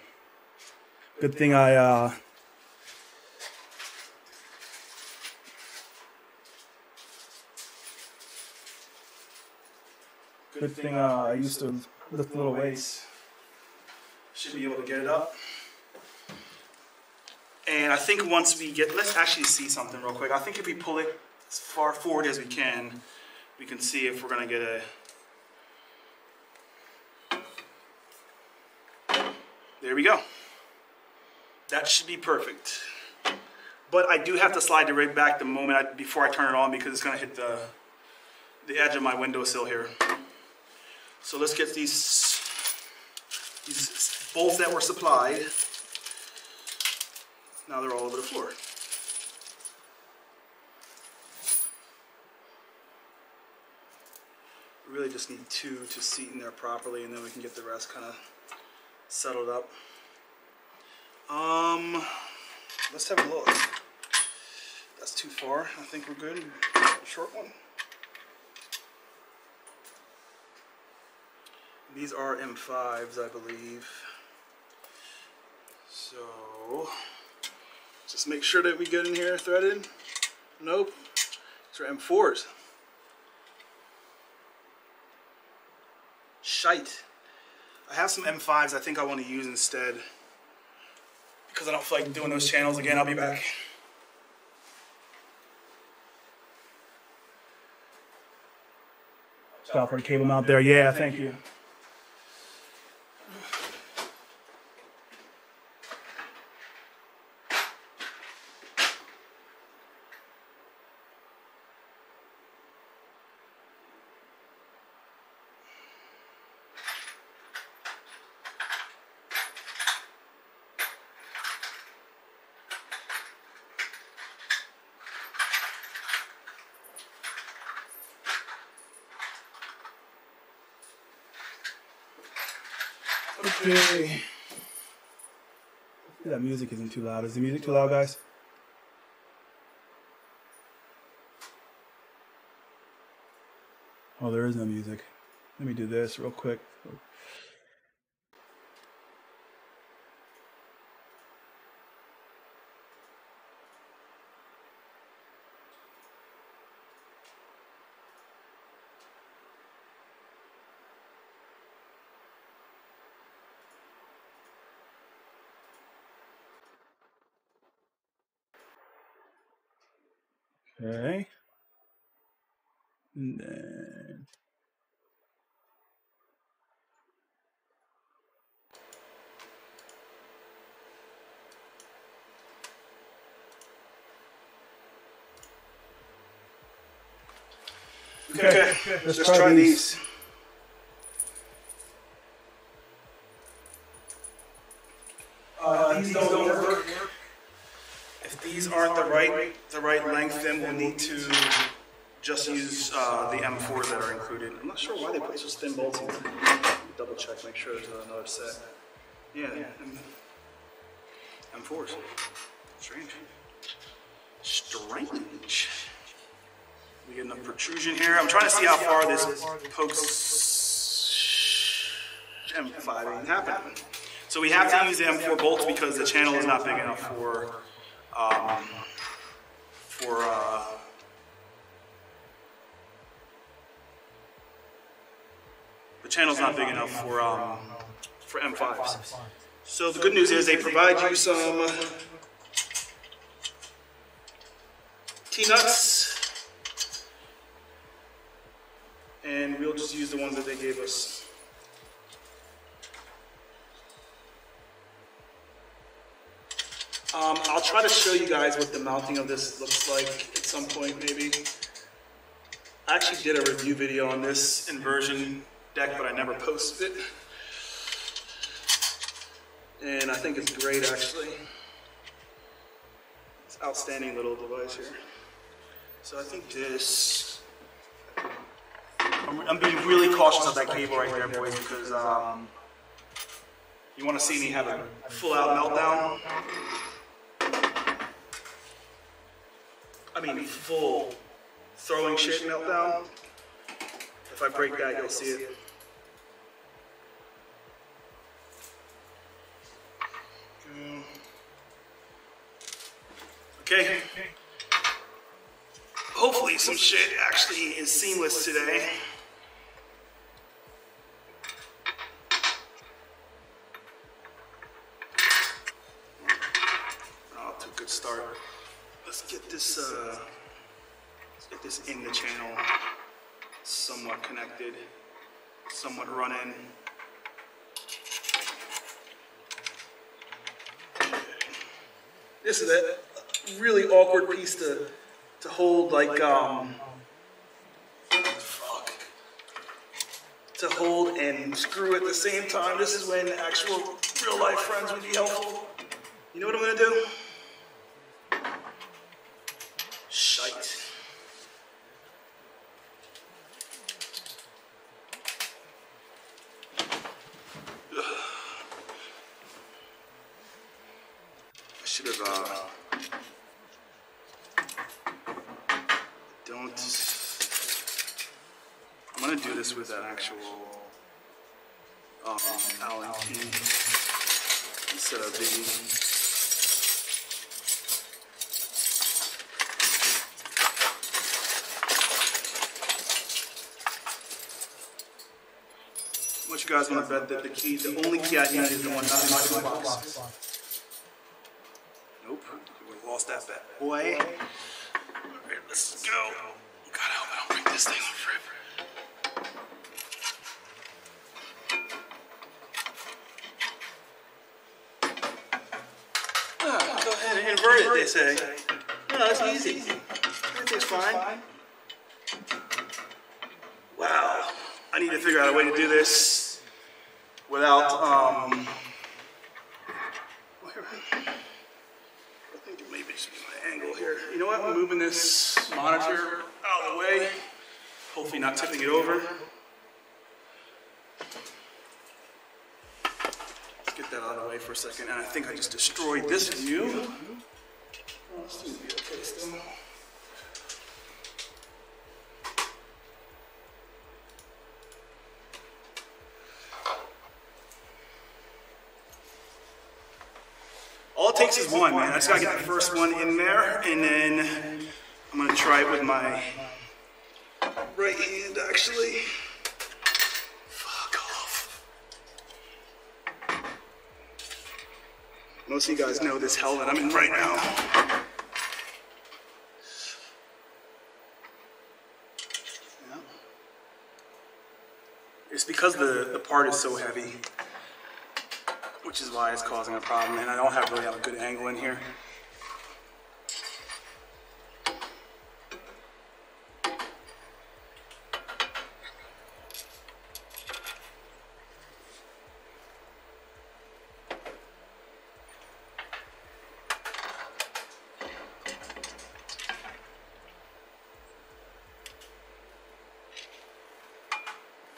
Good thing I uh Good thing uh, I used to lift little weights. Should be able to get it up. And I think once we get, let's actually see something real quick. I think if we pull it as far forward as we can, we can see if we're gonna get a, there we go. That should be perfect. But I do have to slide the rig back the moment I, before I turn it on because it's gonna hit the, the edge of my windowsill here. So let's get these, these bolts that were supplied. Now they're all over the floor. We really just need two to seat in there properly and then we can get the rest kind of settled up. Um, let's have a look. That's too far. I think we're good. Short one. These are M5s, I believe. So, just make sure that we get in here threaded. Nope. These are M4s. Shite. I have some M5s I think I want to use instead. Because I don't feel like doing those channels again. I'll be back. Copper cable mount there. Yeah, thank you. Okay. That music isn't too loud. Is the music too loud, guys? Oh, there is no music. Let me do this real quick. Okay. And then. Okay, let's, try, these. Uh, these don't work. If these aren't the right the right length, then we'll need to just use uh, the M4s that are included. I'm not sure why they put such thin bolts in there. Double check, make sure there's another set. Yeah, M- M4s. Strange. Strange. We get enough protrusion here. I'm trying to see how far this pokes M5 ain't happening. So we have to use the M4 bolts because the channel is not big enough for um, for uh, the channel's not big enough for um, for M5s. So the good news is they provide you some T-nuts, and we'll just use the ones that they gave us. Um, I'll try to show you guys what the mounting of this looks like at some point, maybe. I actually did a review video on this inversion deck, but I never posted it. And I think it's great, actually. It's an outstanding little device here. So I think this, I'm, being really cautious of that cable right there, boys, because um, you want to see me have a full out meltdown. I mean, full throwing shit meltdown. If I break that, you'll see it. Okay. Hopefully some shit actually is seamless today. Oh, to a good start. Let's get this, uh, this in the channel, somewhat connected, somewhat running. This is a really awkward piece to, to hold, like, um, to hold and screw at the same time. This is when actual real life friends would be helpful. You know what I'm gonna do? Shite. I should have, uh, don't, I'm gonna do this with an actual, um, Allen key instead of the, much you guys want to bet that the key, the only key I need is the one not in my toolbox? Nope. We lost that bet. Boy. Alright, let's go. God, I hope I don't break this thing on forever. Ah, go ahead and invert it, they say. No, that's easy. Everything's fine. Wow. I need to figure out a way to do this without, um... I think it maybe just be my angle here. You know what? I'm moving this monitor out of the way. Hopefully not tipping it over. Let's get that out of the way for a second. And I think I just destroyed this view. All it takes is one, man. I just gotta get the first one in there, and then I'm gonna try it with my right hand, actually. Fuck off. Most of you guys know this hell that I'm in right now. Yeah. It's because the, the part is so heavy which is why it's causing a problem. And I don't have really have a good angle in here.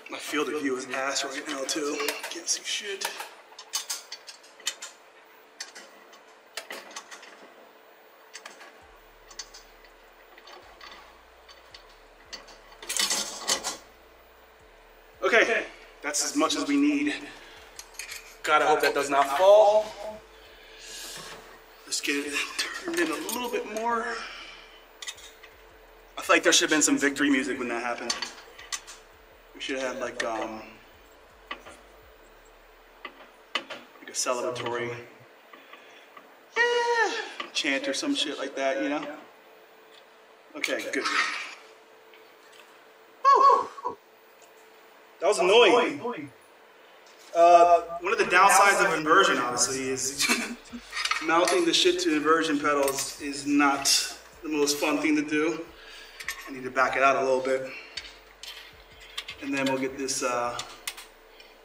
My field of view is ass right now too. Can't see shit. Okay, that's as much as we need. Gotta hope that does not fall. Let's get it turned in a little bit more. I feel like there should have been some victory music when that happened. We should have had like um like a celebratory chant or some shit like that, you know? Okay, good. That was annoying. Uh, one of the downsides of inversion, obviously, is mounting the shit to inversion pedals is not the most fun thing to do. I need to back it out a little bit. And then we'll get this, uh,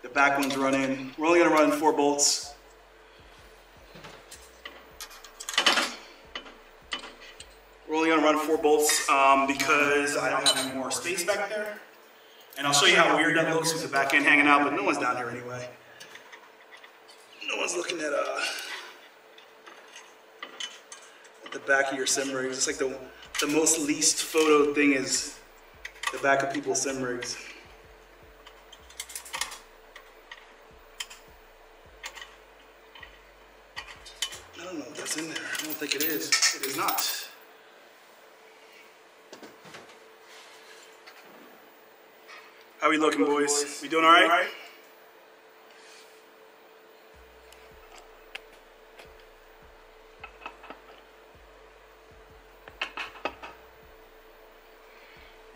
the back ones run in. We're only gonna run four bolts. We're only gonna run four bolts um, because I don't have any more space back there. And I'll show you how weird that looks with the back end hanging out, but no one's down here anyway. No one's looking at uh at the back of your sim rigs. It's like the the most least photo thing is the back of people's sim rigs. I don't know if that's in there. I don't think it is. It is not. We looking, boys? We doing all right?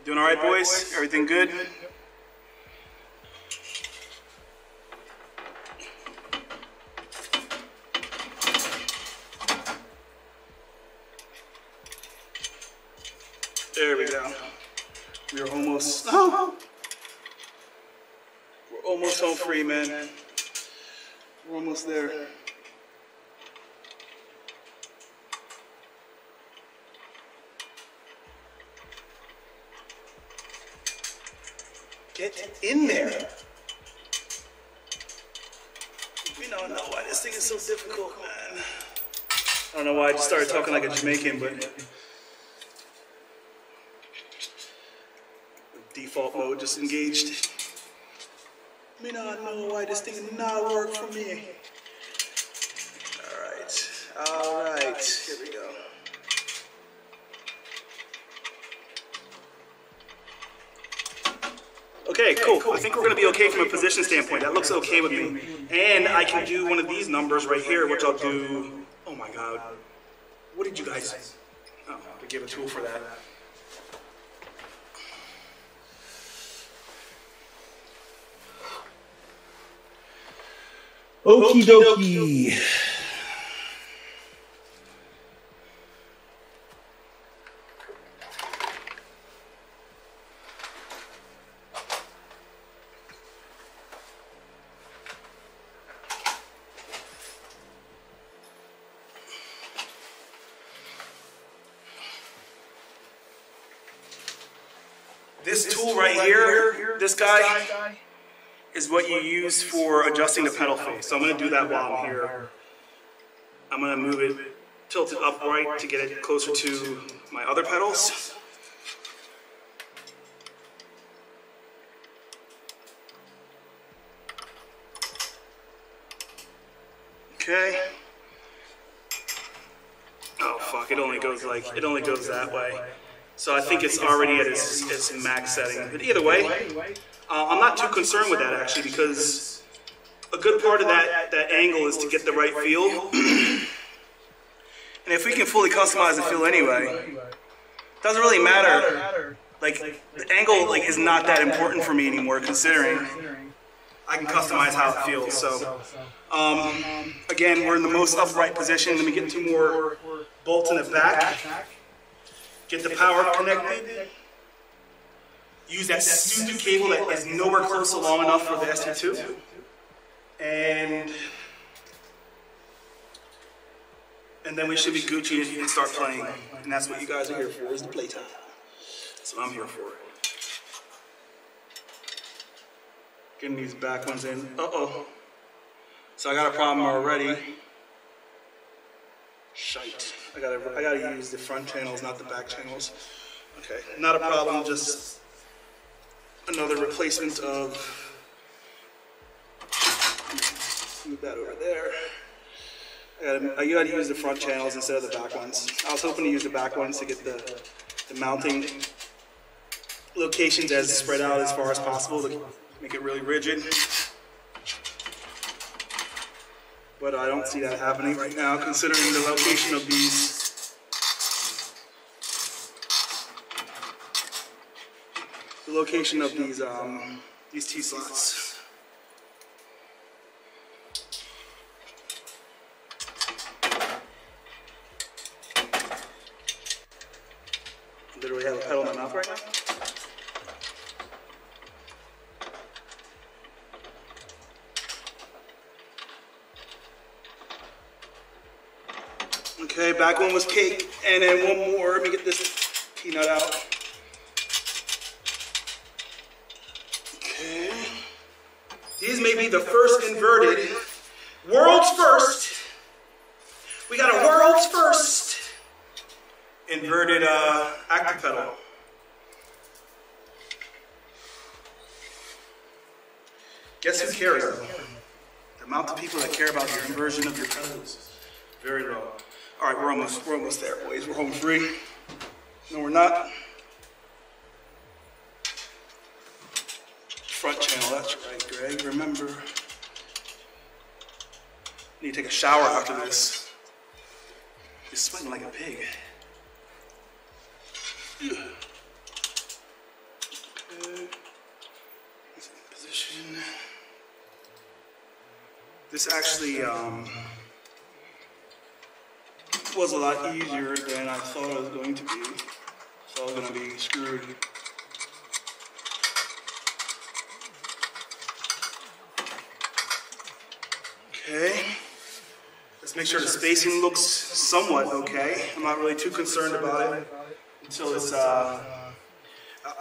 Doing all right, boys? Everything good? There we go. We are almost. Oh. We're almost home free, man. We're almost there. Get in there. We don't know why this thing is so difficult, man. I don't know why I just started talking like a Jamaican, but default mode just engaged. Me not know why this thing did not work for me. Alright. Alright. Here we go. Okay, cool. I think we're gonna be okay from a position standpoint. That looks okay with me. And I can do one of these numbers right here, which I'll do, oh my God. What did you guys, oh, we a tool for that. Okie dokie. This tool right here, this guy, is what you use for adjusting the pedal face. So I'm gonna do that while I'm here. I'm gonna move it, tilt it upright to get it closer to my other pedals. Okay. Oh fuck, it only goes like, it only goes that way. So I think it's already at its, its max setting. But either way, uh, I'm not too concerned with that actually because a good part of that, that angle is to get the right feel. and if we can fully customize the feel anyway, doesn't really matter. Like the angle like is not that important for me anymore considering I can customize how it feels. So um, again, we're in the most upright position. Let me get two more bolts in the back. Get the power connected. Use that stupid cable that is nowhere close to long enough for the SC2. And and then we should be Gucci and you can start playing. And that's what you guys are here for, is the playtime. That's what I'm here for. Getting these back ones in. Uh-oh. So I got a problem already. Shite. I gotta, I gotta use the front channels, not the back channels. Okay, not a problem, just another replacement of, move that over there. I gotta, I gotta use the front channels instead of the back ones. I was hoping to use the back ones to get the, the mounting locations as spread out as far as possible to make it really rigid. But I don't see that happening right now considering the location of these the location of these um, these T slots. Literally have a pedal in my mouth right now. Okay, back one was cake, and then one more. Let me get this peanut out. Okay. These may be the first inverted, world's first. We got a world's first inverted uh, active pedal. Guess who cares? The amount of people that care about your inversion of your pedals very low. All right, we're almost, we're almost there, boys. We're home free. No, we're not. Front channel, that's right, Greg. Remember, need to take a shower after this. You're sweating like a pig. Okay. Position. This actually, um, was a lot easier than I thought it was going to be. So I was going to be screwed. Okay. Let's make sure the spacing looks somewhat okay. I'm not really too concerned about it until it's, uh,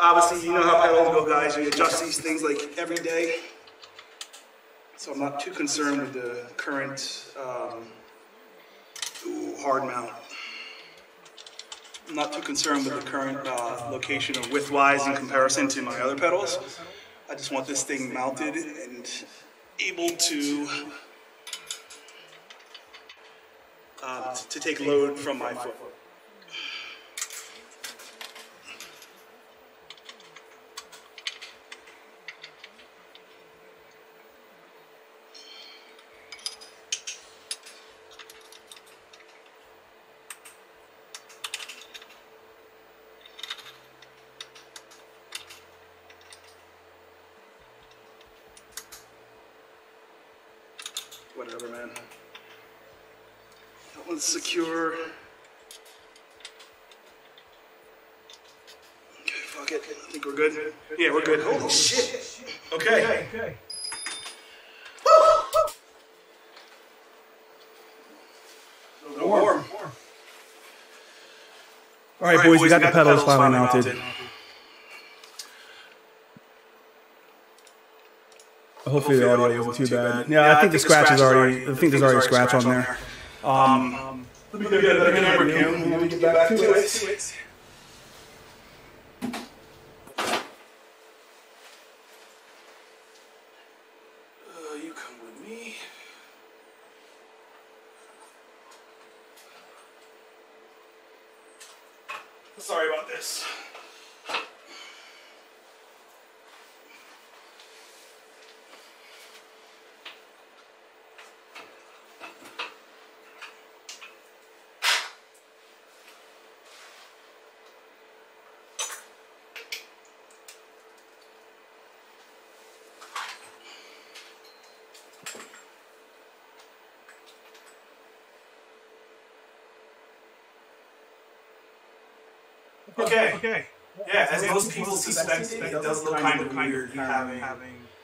obviously you know how pedals go guys, you adjust these things like every day. So I'm not too concerned with the current um, hard mount. I'm not too concerned with the current uh, location or width-wise in comparison to my other pedals. I just want this thing mounted and able to uh, to take load from my foot. whatever, man. That secure. Okay, fuck it. I think we're good. Yeah, we're good. Holy shit. Okay. Okay. Warm. All right, boys, we got, the pedals, finally mounted. Hopefully the audio wasn't too bad. Yeah, I think the scratch is already. I think there's already a scratch on there. Um, let me get better camera cam and we get back to it. Okay. Okay. Yeah, as most people suspect, it does look kind of weird having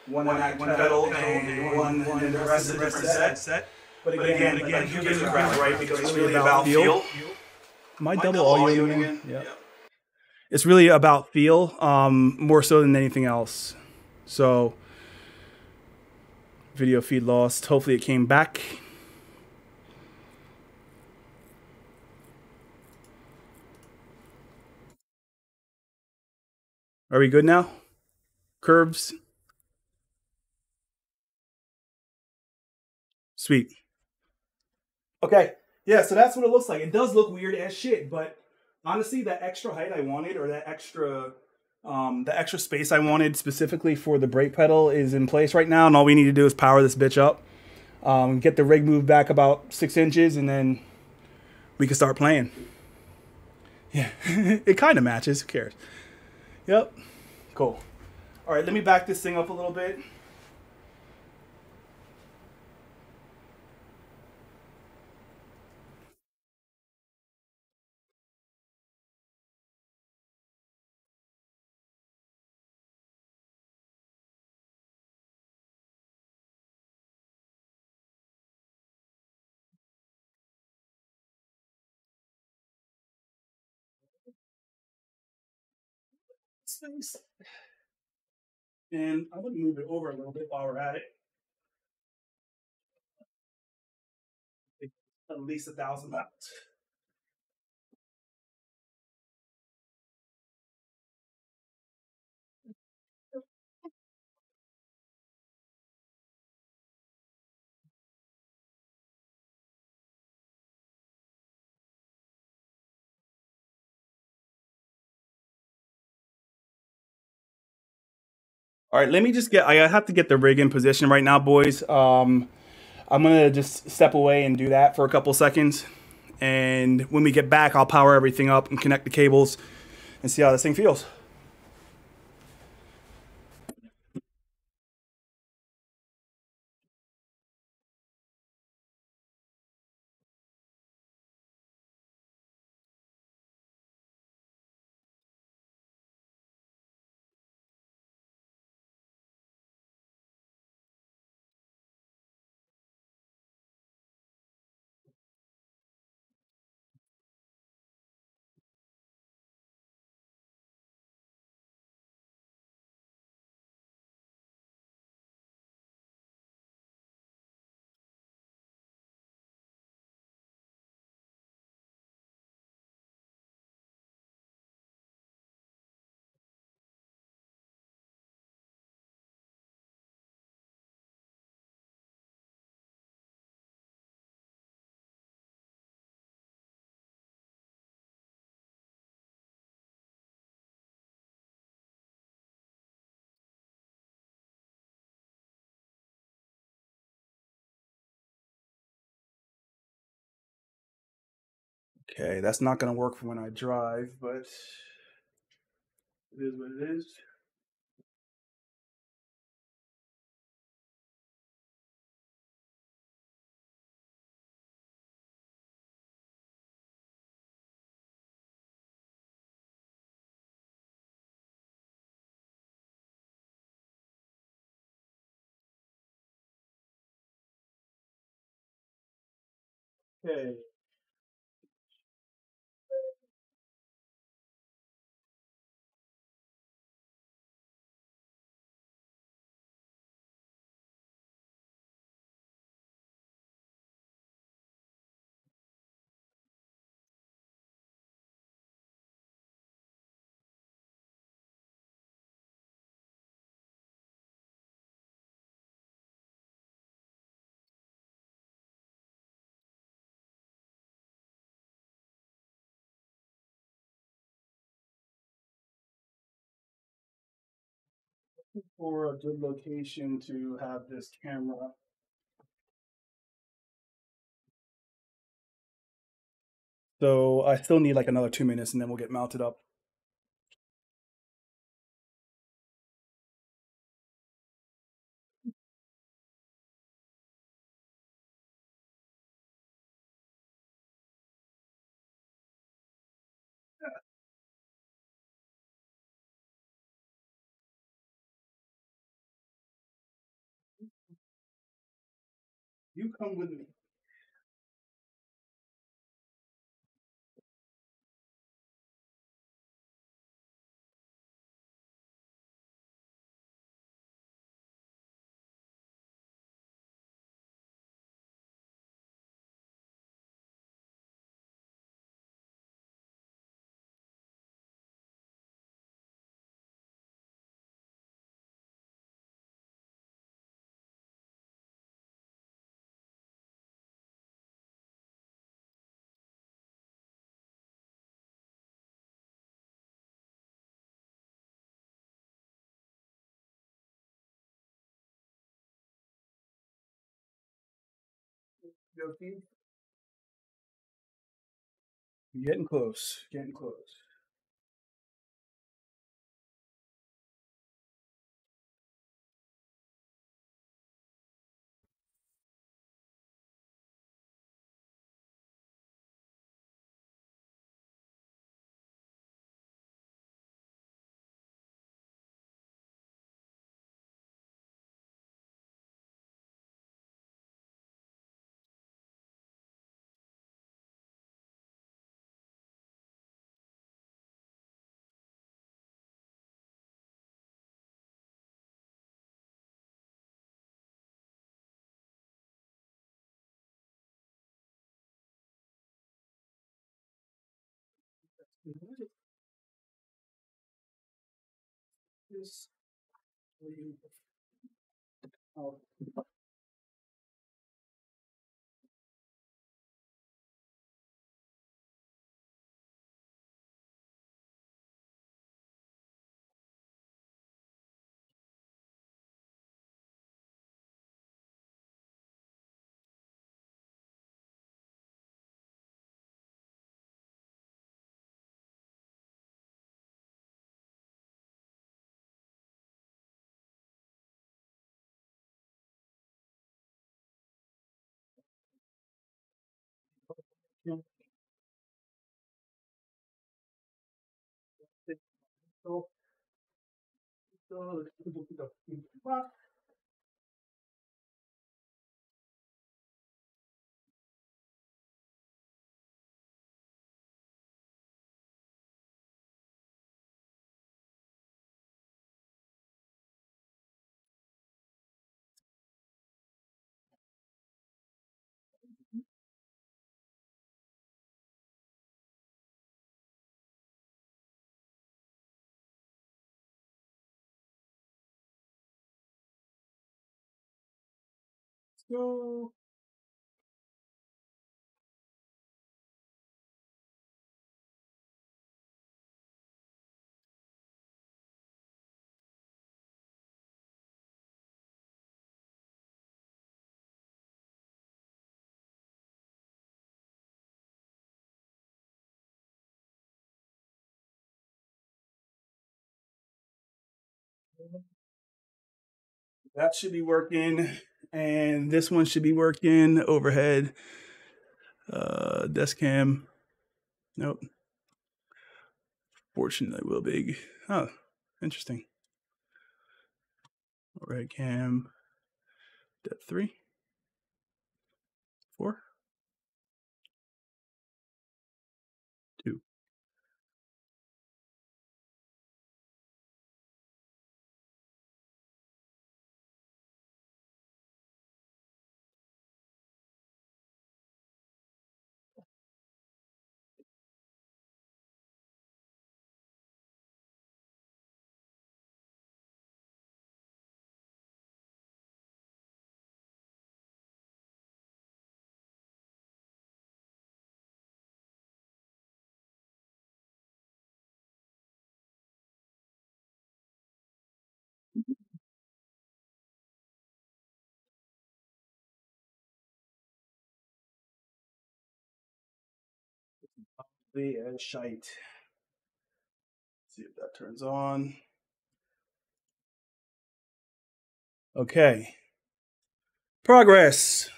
one one pedal and one and the rest of the different set. But again, again, you get the crap right because it's really about feel. My I double audio again? Yeah. It's really about feel, um, more so than anything else. So, video feed lost. Hopefully, it came back. Are we good now? Curves. Sweet. Okay. Yeah, so that's what it looks like. It does look weird as shit, but honestly, that extra height I wanted or that extra um, the extra space I wanted specifically for the brake pedal is in place right now, and all we need to do is power this bitch up, um, get the rig moved back about six inches, and then we can start playing. Yeah, it kind of matches. Who cares? Yep. Cool. All right, let me back this thing up a little bit. Space. And I'm going to move it over a little bit while we're at it. At least a thousand pounds. All right, let me just get. I have to get the rig in position right now, boys. Um, I'm gonna just step away and do that for a couple seconds, and when we get back, I'll power everything up and connect the cables, and see how this thing feels. Okay, that's not going to work for when I drive, but it is what it is. Okay. For a good location to have this camera. So I still need like another two minutes and then we'll get mounted up. You come with me. Joking. Getting close. Getting close. This. Oh, So, so, that should be working, and this one should be working overhead. Uh, desk cam. Nope. Fortunately, will big. Oh, interesting. Overhead cam. Depth three, four. As shite. See if that turns on. Okay. Progress.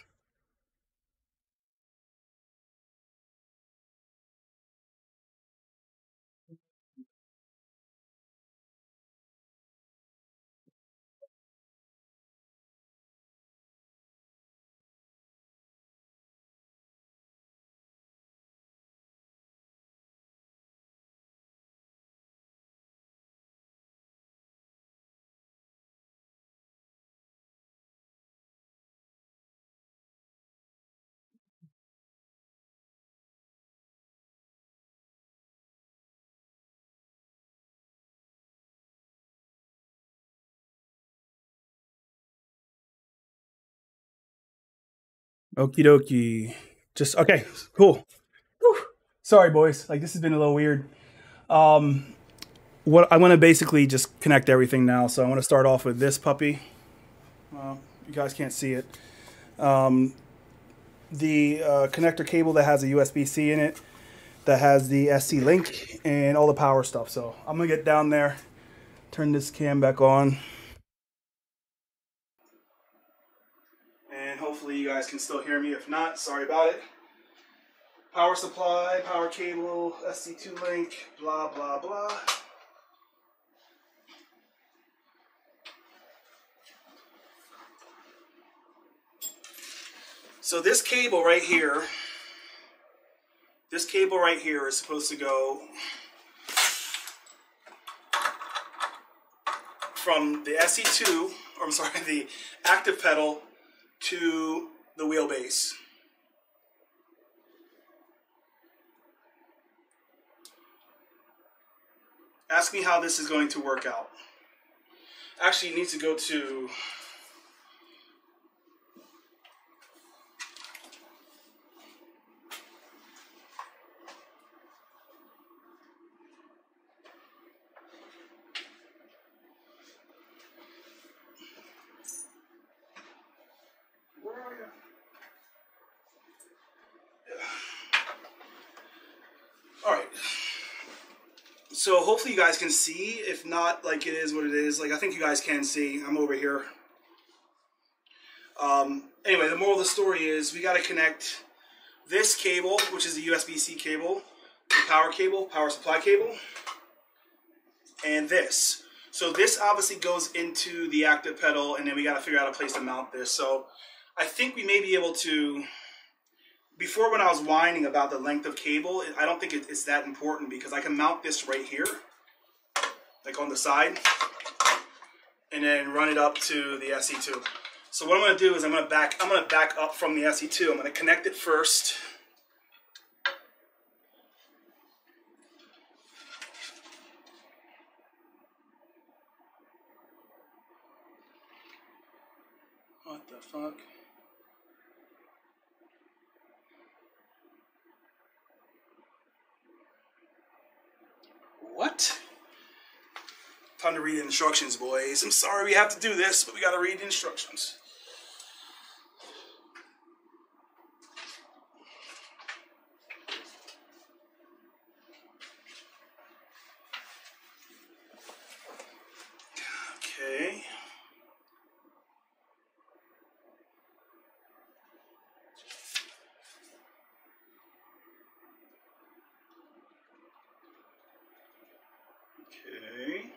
Okie dokie. Just okay, cool. Whew. Sorry, boys. Like this has been a little weird. Um, what I want to basically just connect everything now. So I want to start off with this puppy. You guys can't see it. Um, the uh, connector cable that has a USB-C in it, that has the SC link and all the power stuff. So I'm gonna get down there, turn this cam back on. And hopefully you guys can still hear me. If not, sorry about it. Power supply, power cable, SC2 link, blah, blah, blah. So this cable right here, this cable right here is supposed to go from the SC2, or I'm sorry, the active pedal to the wheelbase. Ask me how this is going to work out. Actually, it needs to go to Where are you? All right. So hopefully you guys can see. If not, like it is what it is. Like I think you guys can see. I'm over here. Um, anyway, the moral of the story is we got to connect this cable, which is the USB-C cable, the power cable, power supply cable, and this. So this obviously goes into the active pedal, and then we got to figure out a place to mount this. So I think we may be able to. Before, when I was whining about the length of cable, I don't think it's that important because I can mount this right here, like on the side, and then run it up to the SC2. So what I'm to do is I'm to back. I'm to back up from the SC2. I'm to connect it first. What the fuck? What? Time to read the instructions, boys. I'm sorry we have to do this, but we gotta read the instructions. Okay. Okay.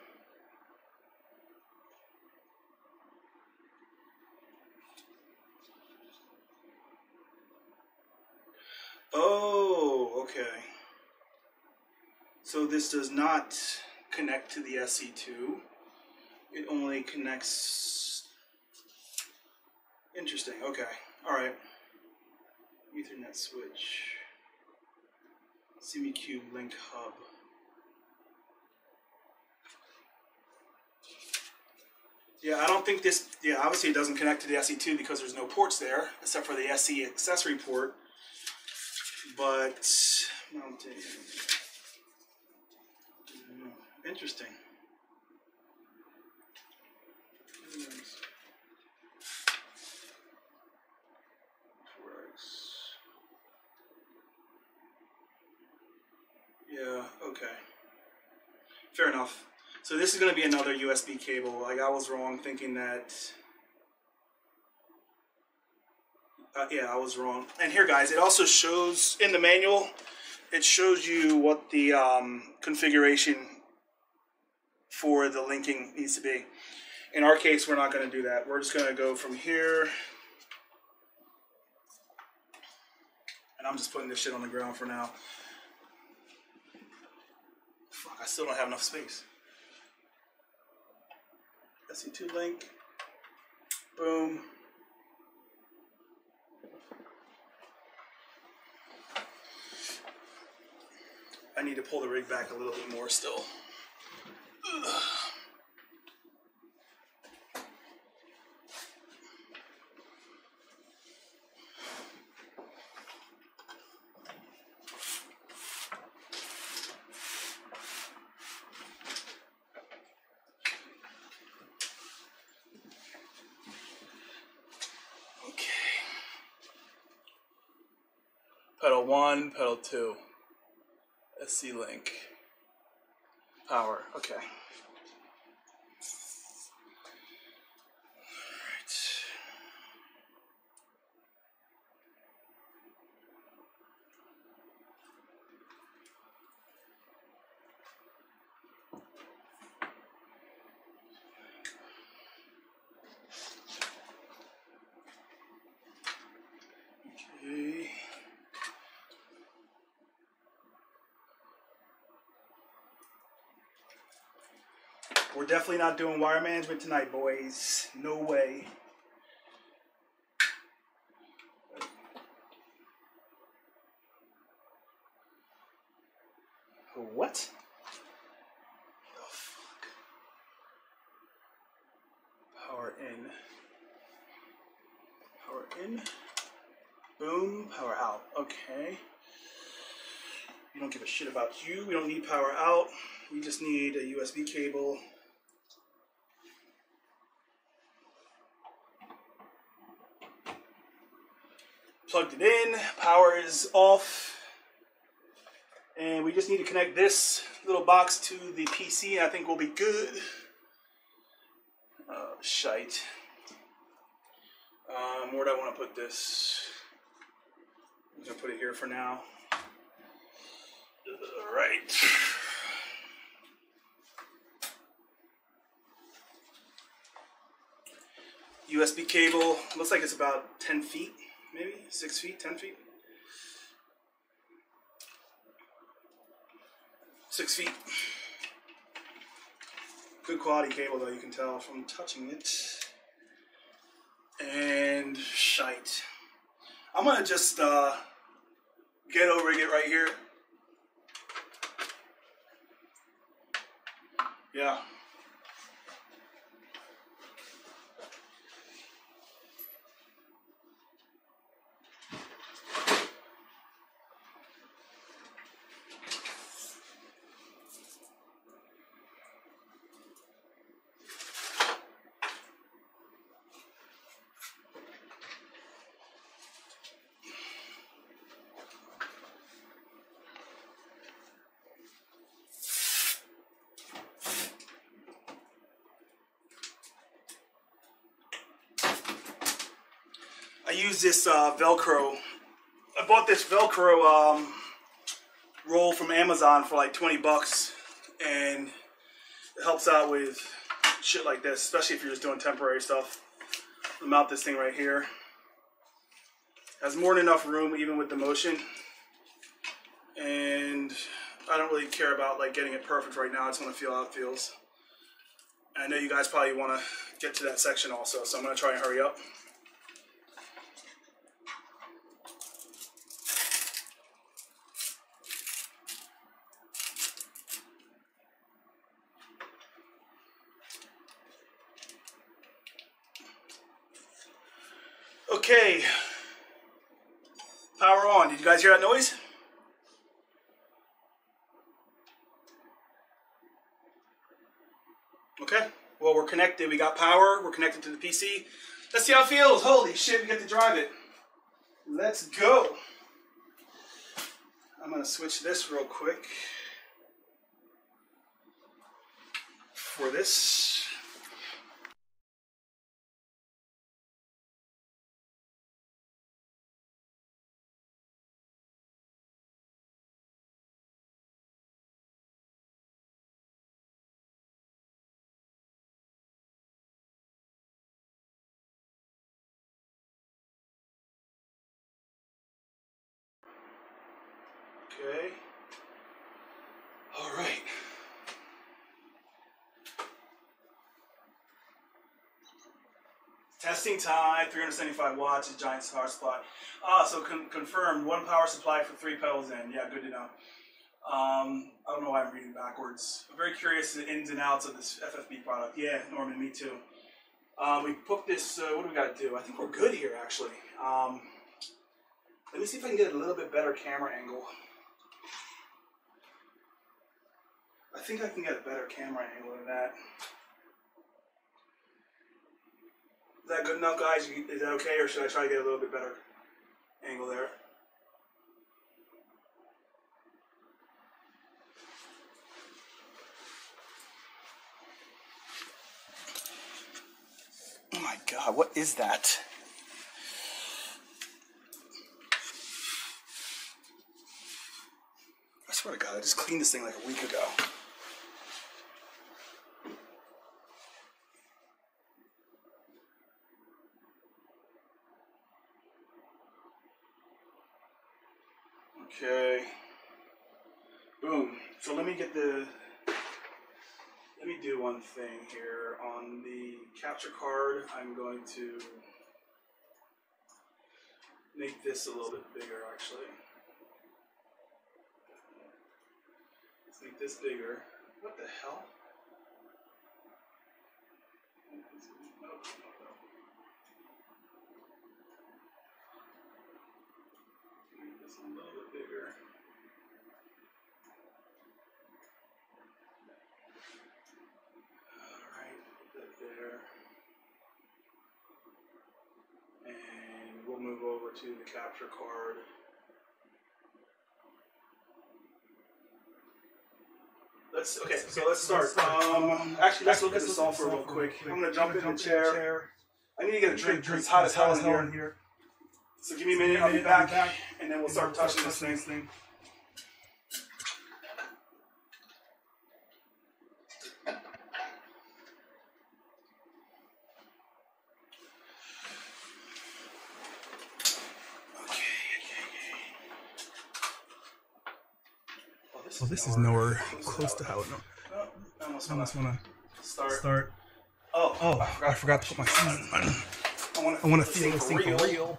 Oh, okay. So this does not connect to the SC2. It only connects. Interesting. Okay. All right. Ethernet switch. Simucube link hub. Yeah, I don't think this. Yeah, obviously it doesn't connect to the SC2 because there's no ports there except for the SC accessory port. But mounting. Interesting. Works. fair enough. So this is going to be another USB cable. Like I was wrong thinking that. Uh, yeah, I was wrong. And here, guys, it also shows in the manual. It shows you what the um, configuration for the linking needs to be. In our case, we're not going to do that. We're just going to go from here. And I'm just putting this shit on the ground for now. Fuck, I still don't have enough space. SC2 link. Boom. I need to pull the rig back a little bit more still. Pedal one, pedal two. SC link. Okay. We're definitely not doing wire management tonight, boys. No way. What? The fuck? Power in. Power in. Boom. Power out. Okay. We don't give a shit about you. We don't need power out. We just need a USB cable. Plugged it in. Power is off. And we just need to connect this little box to the PC, and I think we'll be good. Oh, shite. Um, where do I want to put this? I'm going to put it here for now. All right. USB cable, looks like it's about 10 feet, maybe? 6 feet, 10 feet? 6 feet. Good quality cable though, you can tell from touching it. And shite. I'm gonna just uh, ghetto rig it right here. Yeah. I use this uh, Velcro. I bought this Velcro um, roll from Amazon for like 20 bucks, and it helps out with shit like this, especially if you're just doing temporary stuff. I'll mount this thing right here. Has more than enough room, even with the motion. And I don't really care about like getting it perfect right now. I just want to feel how it feels. I know you guys probably want to get to that section also, so I'm going to try and hurry up. Okay. Power on. Did you guys hear that noise? Okay. Well, we're connected. We got power. We're connected to the PC. Let's see how it feels. Holy shit, we get to drive it. Let's go. I'm going to switch this real quick. for this. Time, 375 watts, a giant power supply. Ah, so con- confirmed, one power supply for three pedals in. Yeah, good to know. Um, I don't know why I'm reading backwards. I'm very curious the ins and outs of this FFB product. Yeah, Norman, me too. Um, we put this, uh, what do we got to do? I think we're good here, actually. Um, let me see if I can get a little bit better camera angle. I think I can get a better camera angle than that. Is that good enough, guys? Is that okay, or should I try to get a little bit better angle there? Oh my god, what is that? I swear to god, I just cleaned this thing like a week ago. Okay. Boom. So let me get the. Let me do one thing here. On the capture card, I'm going to make this a little bit bigger actually. Let's make this bigger. What the hell? No, no, no. Make this a little bit bigger. Alright, put that there. And we'll move over to the capture card. Let's okay, so let's start. Um, actually, let's look at the software real quick. I'm gonna jump in the chair. I need to get a drink it's hot as hell in here. So give me a minute, I'll be back, and then we'll start touching this next thing. Well, this is nowhere close to how it. No. I almost want to start. start. Oh, Oh, I forgot to put my on. I want to feel this thing for real.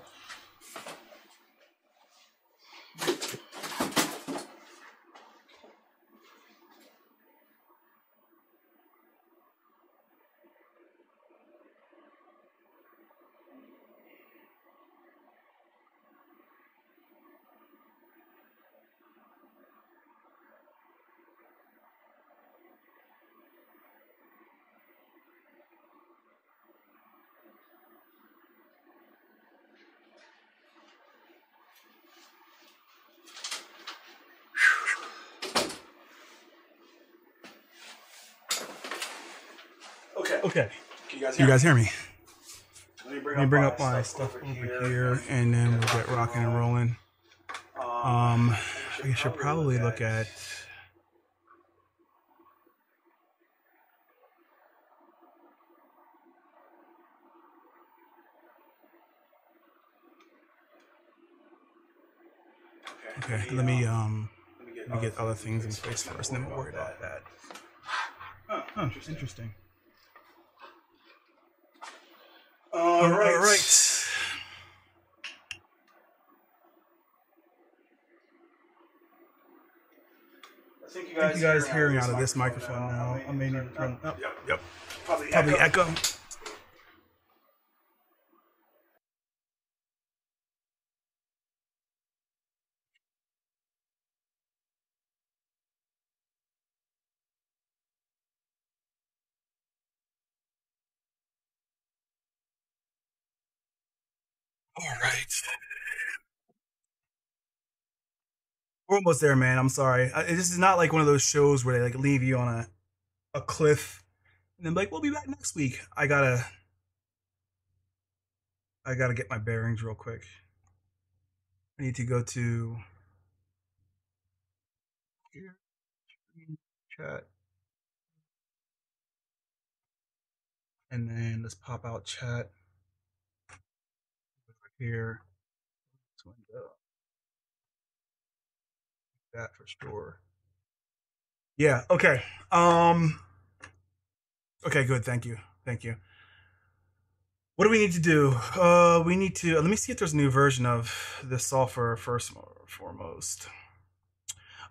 Okay. Can you guys you hear? guys hear me? Let me bring, Let me bring up my my stuff over here, and then we'll get rocking and rolling. Um, we should probably look at. Okay, let me um, let me get other things in place first, and then we'll worry about that. Huh, interesting. All right. All right. I think you guys, think you guys hear hearing out of this microphone now. I may need to turn turn. up. Yep. yep. Probably, Probably echo. echo. All right. We're almost there, man. I'm sorry. I, this is not like one of those shows where they like leave you on a a cliff And then like, we'll be back next week. I gotta I gotta get my bearings real quick. I need to go to chat. And then let's pop out chat over here. This window. That for sure. Yeah, okay. Um Okay, good. Thank you. Thank you. What do we need to do? Uh, we need to. Let me see if there's a new version of this software first foremost.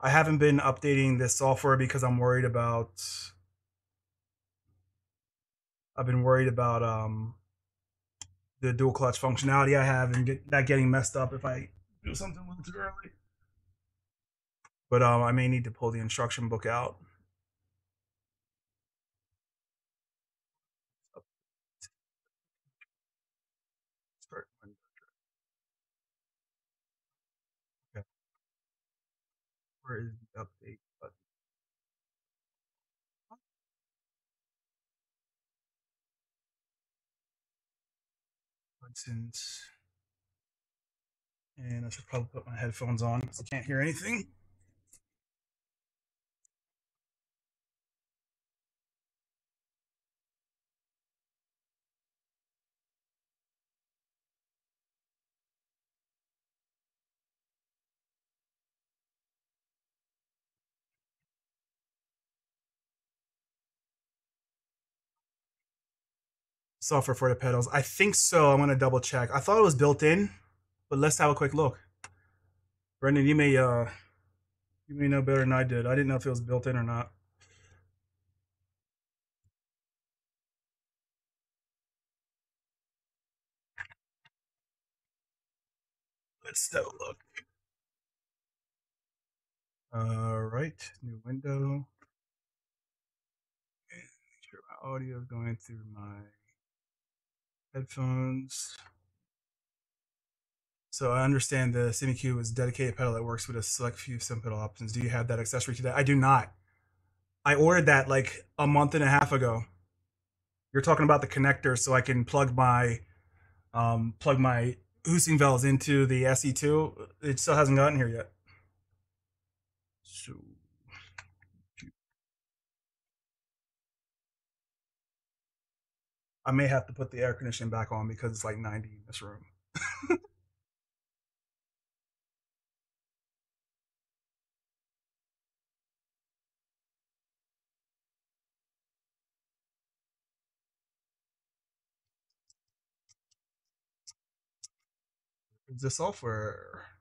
I haven't been updating this software because I'm worried about. I've been worried about um, the dual clutch functionality I have and get, that getting messed up if I do something a little too early. But um, I may need to pull the instruction book out. Start. Okay. Where is the update button? Hudson's. And I should probably put my headphones on because I can't hear anything. Software for the pedals. I think so. I'm gonna double check. I thought it was built in, but let's have a quick look. Brendan, you may uh you may know better than I did. I didn't know if it was built in or not. Let's have a look. All right, new window. Make sure my audio is going through my headphones. So I understand the Simucube is a dedicated pedal that works with a select few sim pedal options. Do you have that accessory today? I do not. I ordered that like a month and a half ago. You're talking about the connector so I can plug my um, plug my Heusinkvelds into the SC2. It still hasn't gotten here yet. So I may have to put the air conditioning back on because it's like 90 in this room. The software.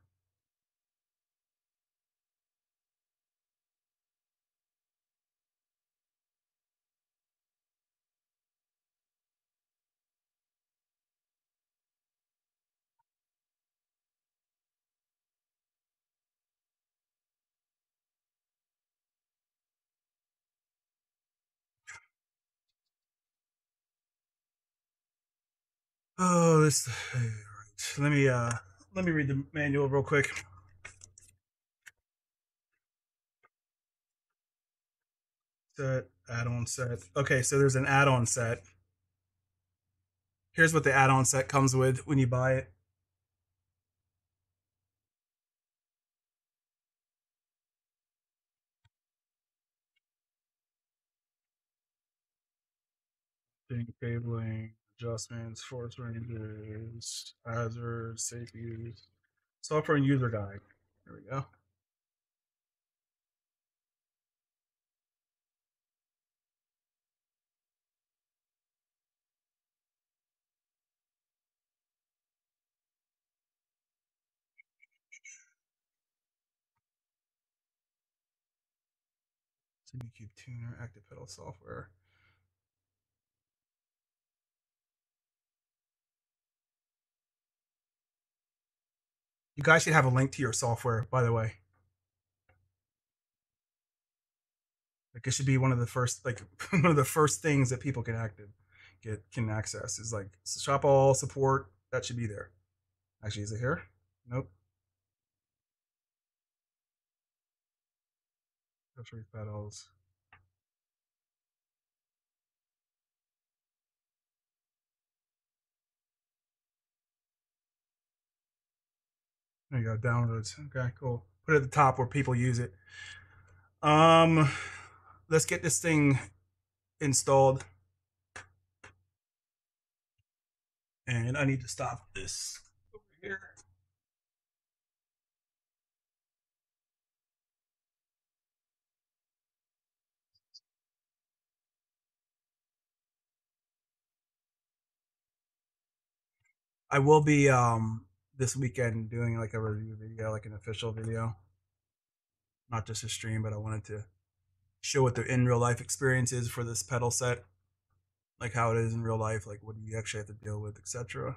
Oh, this. all right. Let me uh let me read the manual real quick. Set add-on set. Okay, so there's an add-on set. Here's what the add-on set comes with when you buy it. Cabling, adjustments, force ranges, hazards, safe use, software and user guide. There we go. Simucube Tuner, Active Pedal software. You guys should have a link to your software, by the way. Like it should be one of the first, like one of the first things that people can active get can access is like shop all support. That should be there. Actually, is it here? Nope. Accessory pedals. There you go, downloads. Okay, cool. Put it at the top where people use it. Um, let's get this thing installed. And I need to stop this over here. I will be um this weekend doing like a review video, like an official video. Not just a stream, but I wanted to show what the in real life experience is for this pedal set. Like how it is in real life, like what do you actually have to deal with, etc.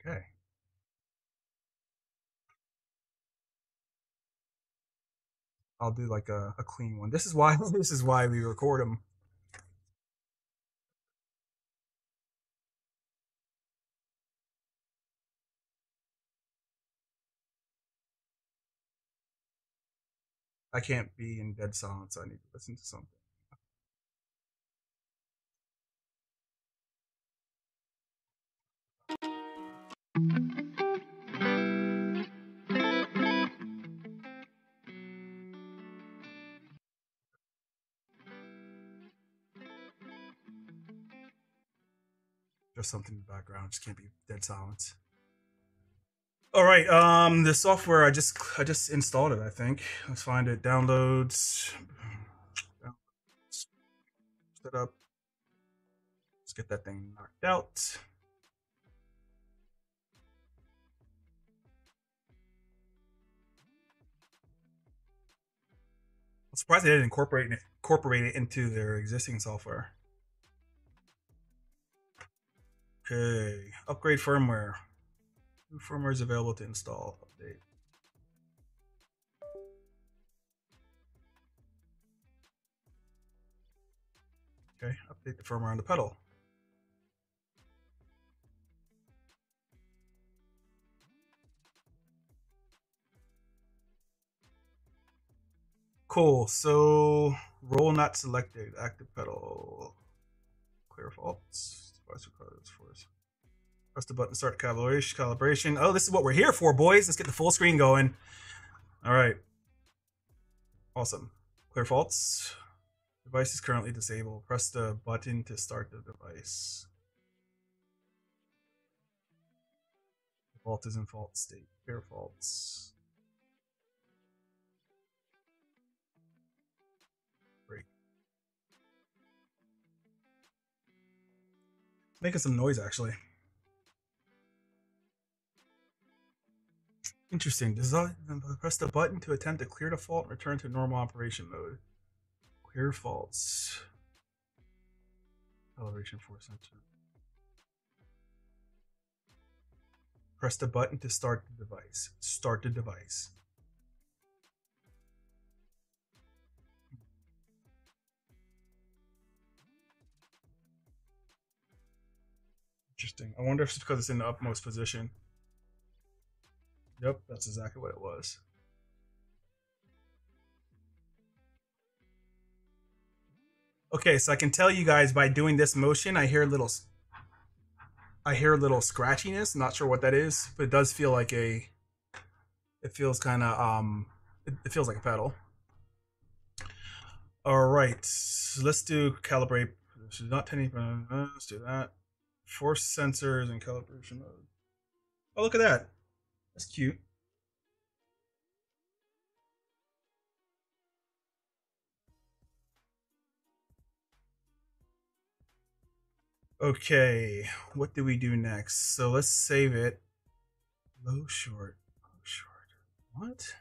Okay. I'll do like a, a clean one. This is why this is why we record them. I can't be in dead silence. I need to listen to something. Just something in the background. Just can't be dead silence. All right. Um, the software I just I just installed it. I think. Let's find it. Downloads. Set up. Let's get that thing knocked out. I'm surprised they didn't incorporate incorporate it into their existing software. Okay, upgrade firmware. New firmware is available to install. Update. Okay, update the firmware on the pedal. Cool. So roll not selected. Active pedal. Clear faults. Device requires force. Press the button to start calibration. Oh, this is what we're here for, boys. Let's get the full screen going. All right. Awesome. Clear faults. Device is currently disabled. Press the button to start the device. Fault is in fault state. Clear faults. Making some noise actually. Interesting. Design, press the button to attempt to clear the fault and return to normal operation mode. Clear faults. Elevation force sensor. Press the button to start the device. Start the device. Interesting. I wonder if it's because it's in the upmost position. Yep, that's exactly what it was. Okay, so I can tell you guys by doing this motion, I hear a little, I hear a little scratchiness. I'm not sure what that is, but it does feel like a, it feels kind of, um, it, it feels like a pedal. All right, so let's do calibrate. Not 10. Let's do that. Force sensors and calibration mode. Oh, look at that. That's cute. Okay, what do we do next? So let's save it. Low short. Low short. What?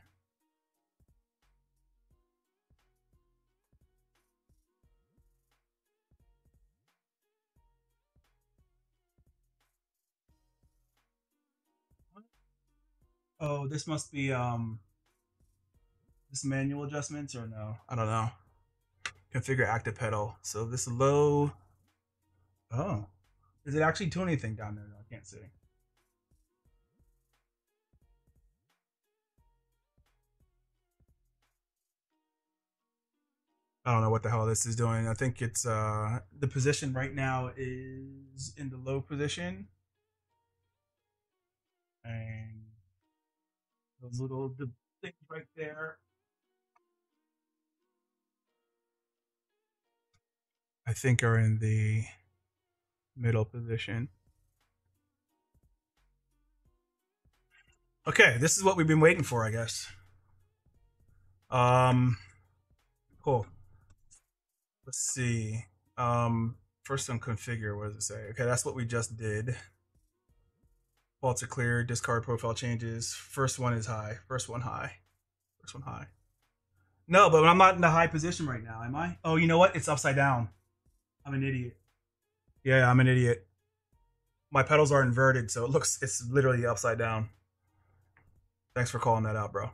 Oh, this must be um this manual adjustments or no? I don't know. Configure active pedal. So this low Oh. Does it actually do anything down there? I can't see. I don't know what the hell this is doing. I think it's uh the position right now is in the low position. and those little things right there. I think are in the middle position. Okay, this is what we've been waiting for, I guess. Um, cool. Let's see. Um, first on configure, what does it say? Okay, that's what we just did. Faults are clear, discard profile changes. First one is high. First one high. First one high. No, but I'm not in the high position right now, am I? Oh, you know what? It's upside down. I'm an idiot. Yeah, I'm an idiot. My pedals are inverted, so it looks it's literally upside down. Thanks for calling that out, bro.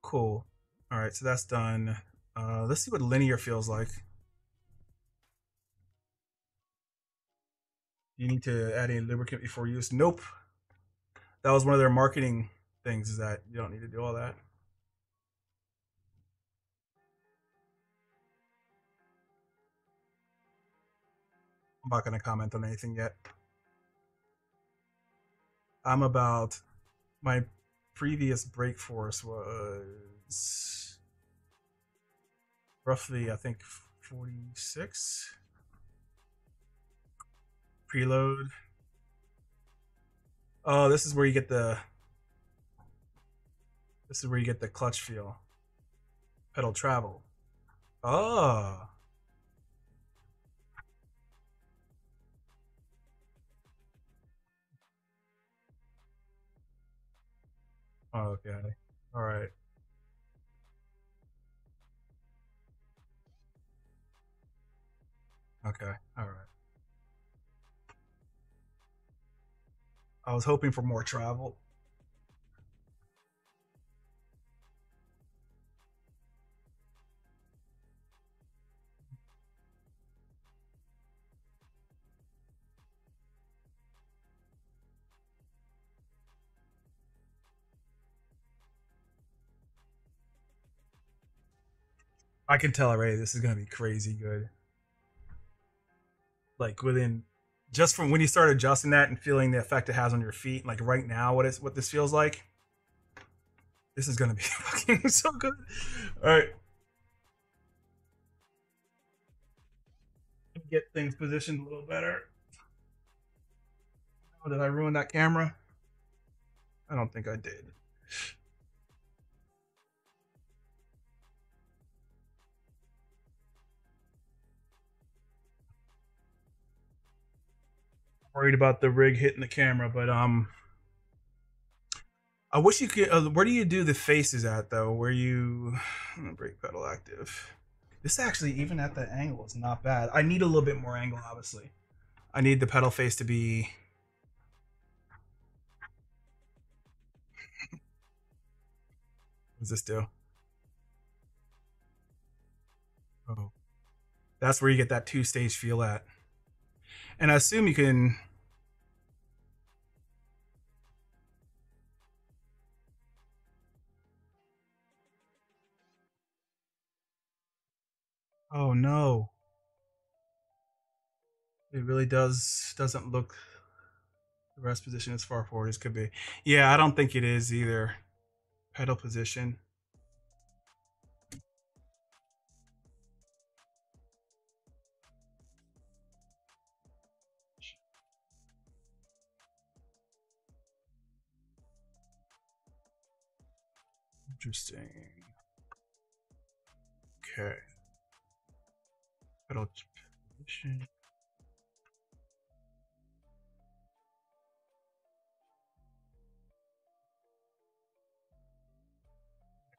Cool. All right, so that's done. Uh, let's see what linear feels like. You need to add a lubricant before use. Nope. That was one of their marketing things. Is that you don't need to do all that. I'm not going to comment on anything yet. I'm about my previous brake force was roughly, I think, 46 preload. Oh, this is where you get the this is where you get the clutch feel. Pedal travel. Oh. Okay. All right. Okay. All right. I was hoping for more travel. I can tell already this is gonna be crazy good. Like within just from when you start adjusting that and feeling the effect it has on your feet, like right now, what is what this feels like. This is gonna be fucking so good. All right. Get things positioned a little better. Oh, did I ruin that camera? I don't think I did. Worried about the rig hitting the camera, but um, I wish you could. Uh, where do you do the faces at though? Where you brake pedal active? This actually, even at that angle, is not bad. I need a little bit more angle, obviously. I need the pedal face to be. what does this do? Oh, that's where you get that two-stage feel at. And I assume you can Oh no. It really does doesn't look the rest position as far forward as could be. Yeah, I don't think it is either. Pedal position. Interesting. Okay. Pedal position.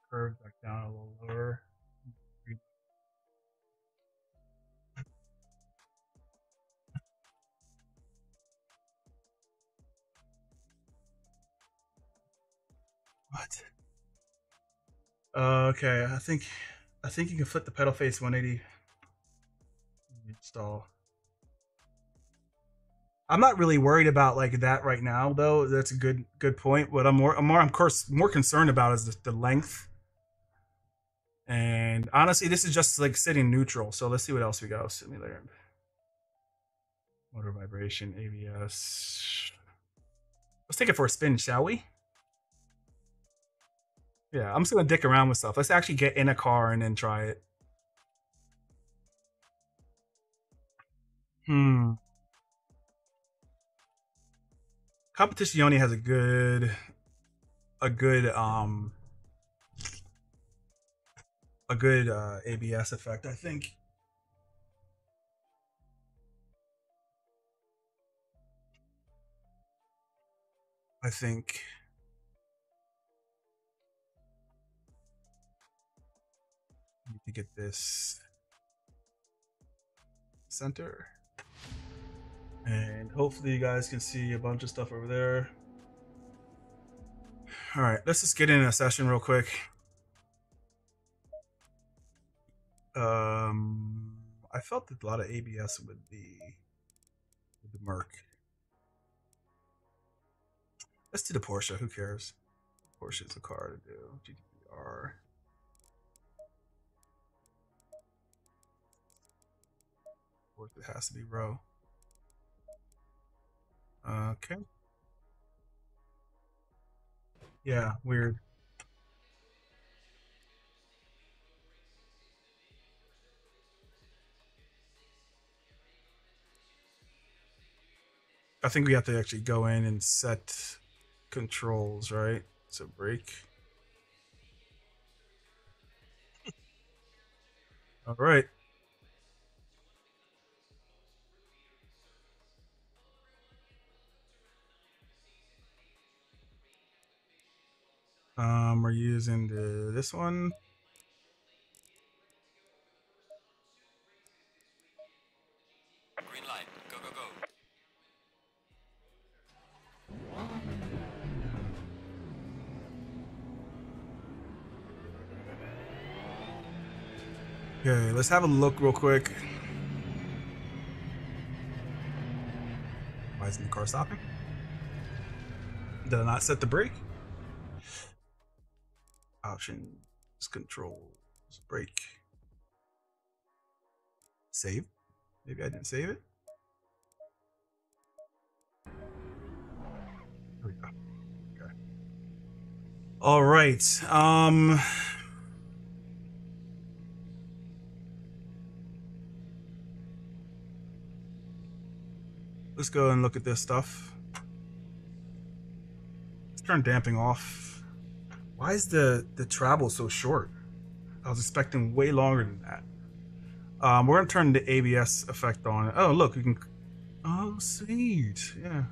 Curve back down a little lower. What? Uh, okay, I think I think you can flip the pedal face 180 install. I'm not really worried about like that right now, though. That's a good good point. What I'm more I'm more I'm course more concerned about is the, the length. And honestly, this is just like sitting neutral. So let's see what else we got. Simulator, motor vibration, ABS. Let's take it for a spin, shall we? Yeah, I'm just gonna dick around with stuff. Let's actually get in a car and then try it. Hmm. Competizione has a good a good um a good uh ABS effect, I think. I think to get this center. And hopefully you guys can see a bunch of stuff over there. All right, let's just get in a session real quick. Um, I felt that a lot of ABS would be the Merc. Let's do the Porsche. Who cares? Porsche is a car to do. GTR. Course, it has to be row. Okay. Yeah, weird. I think we have to actually go in and set controls, right? So brake. All right. Um, we're using the this one. Green light. Go, go, go. Okay, let's have a look real quick. Why isn't the car stopping? Did I not set the brake? Options, controls, brake. Save? Maybe I didn't save it? Here we go. Okay. All right. Um. Let's go and look at this stuff. Let's turn damping off. Why is the the travel so short? I was expecting way longer than that. Um, we're gonna turn the ABS effect on. Oh, look, you can. Oh, sweet. Yeah.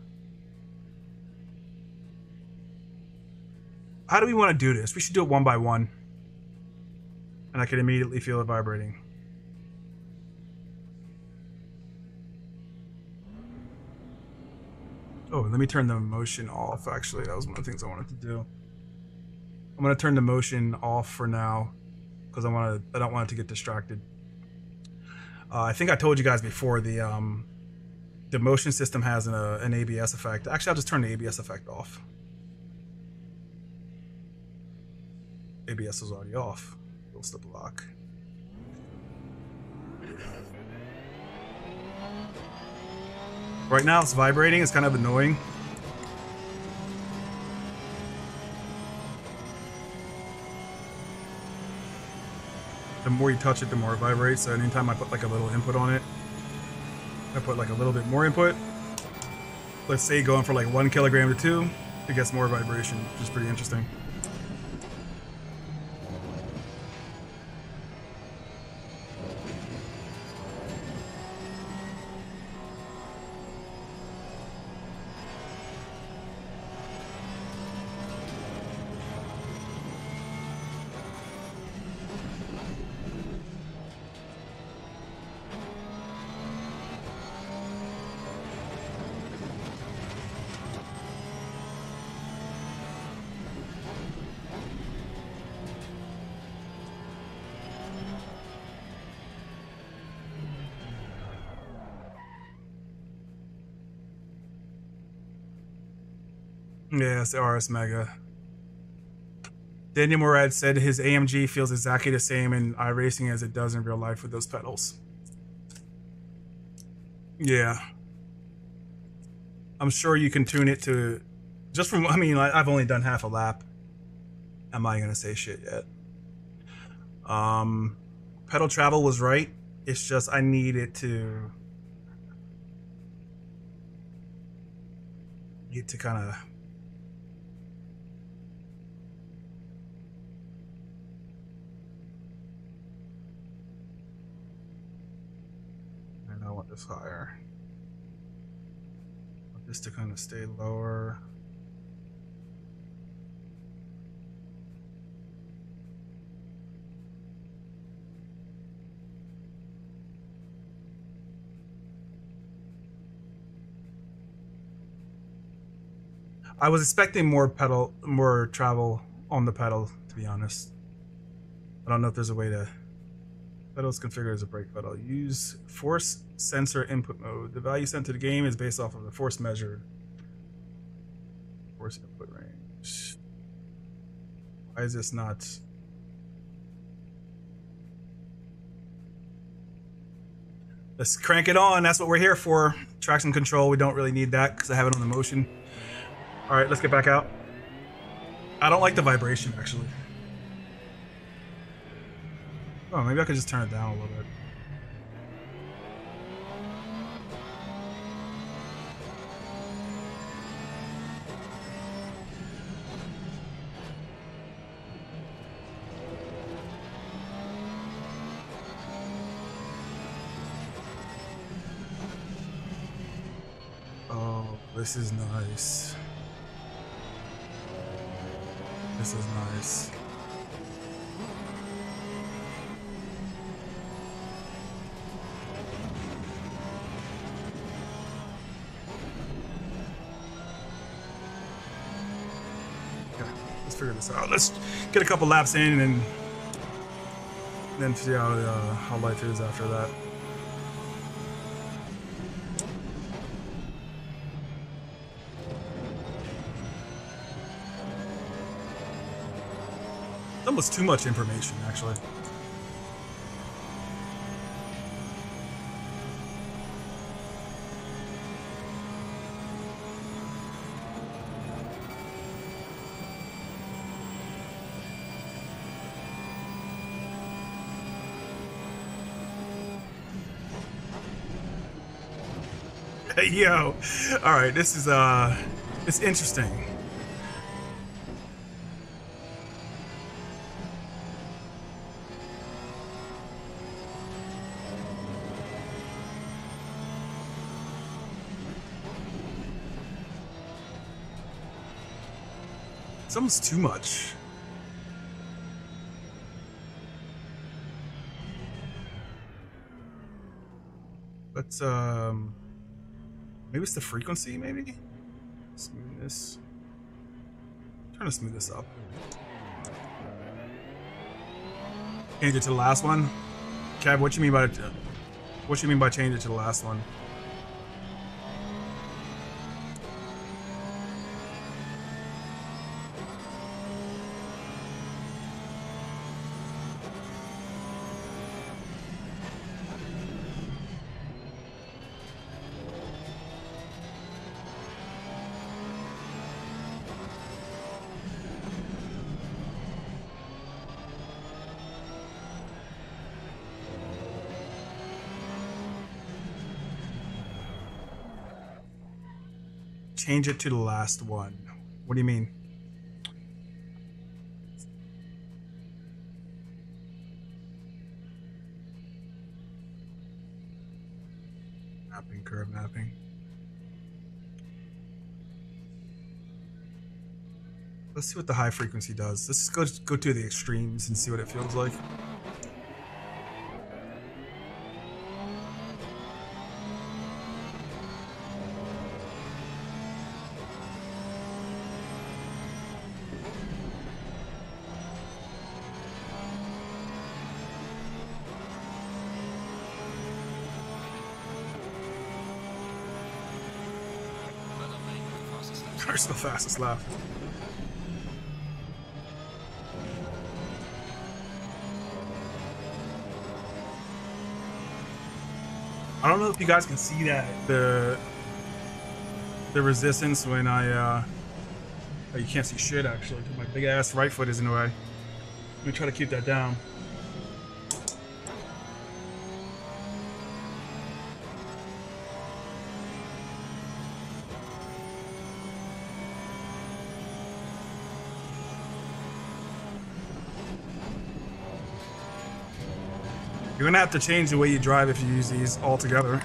How do we want to do this? We should do it one by one. And I can immediately feel it vibrating. Oh, let me turn the motion off. Actually, that was one of the things I wanted to do. I'm gonna turn the motion off for now because I want to. I don't want it to get distracted. Uh, I think I told you guys before the um, the motion system has an, uh, an ABS effect. Actually, I'll just turn the ABS effect off. ABS is already off. We'll slip lock. Right now it's vibrating. It's kind of annoying. The more you touch it, the more it vibrates. So anytime I put like a little input on it, I put like a little bit more input. Let's say going for like one kilogram to two, it gets more vibration, which is pretty interesting. The RS Mega. Daniel Morad said his AMG feels exactly the same in iRacing as it does in real life with those pedals. Yeah. I'm sure you can tune it to Just from, I mean, I've only done half a lap. Am I gonna say shit yet? Um, pedal travel was right. It's just I needed to get to kind of and I want this higher. Want this to kind of stay lower. I was expecting more pedal, more travel on the pedal, to be honest. I don't know if there's a way to. Pedal is configured as a brake pedal. Use force sensor input mode. The value sent to the game is based off of the force measured. Force input range. Why is this not? Let's crank it on. That's what we're here for. Traction control. We don't really need that because I have it on the motion. All right, let's get back out. I don't like the vibration actually. Oh, maybe I could just turn it down a little bit. Oh, this is nice. This is nice. Out. Let's get a couple laps in and then see how uh, how life is after that. Almost too much information, actually. yo. All right, this is uh it's interesting. It's almost too much. Let's um maybe it's the frequency maybe? Smoothness. Trying to smooth this up. Change it to the last one. Kev, what you mean by what you mean by change it to the last one? Change it to the last one. What do you mean? Mapping, curve mapping. Let's see what the high frequency does. Let's go go to the extremes and see what it feels like. The fastest lap? I don't know if you guys can see that the the resistance when I uh Oh, you can't see shit actually My big ass right foot is in the way. Let me try to keep that down. You're gonna have to change the way you drive if you use these all together.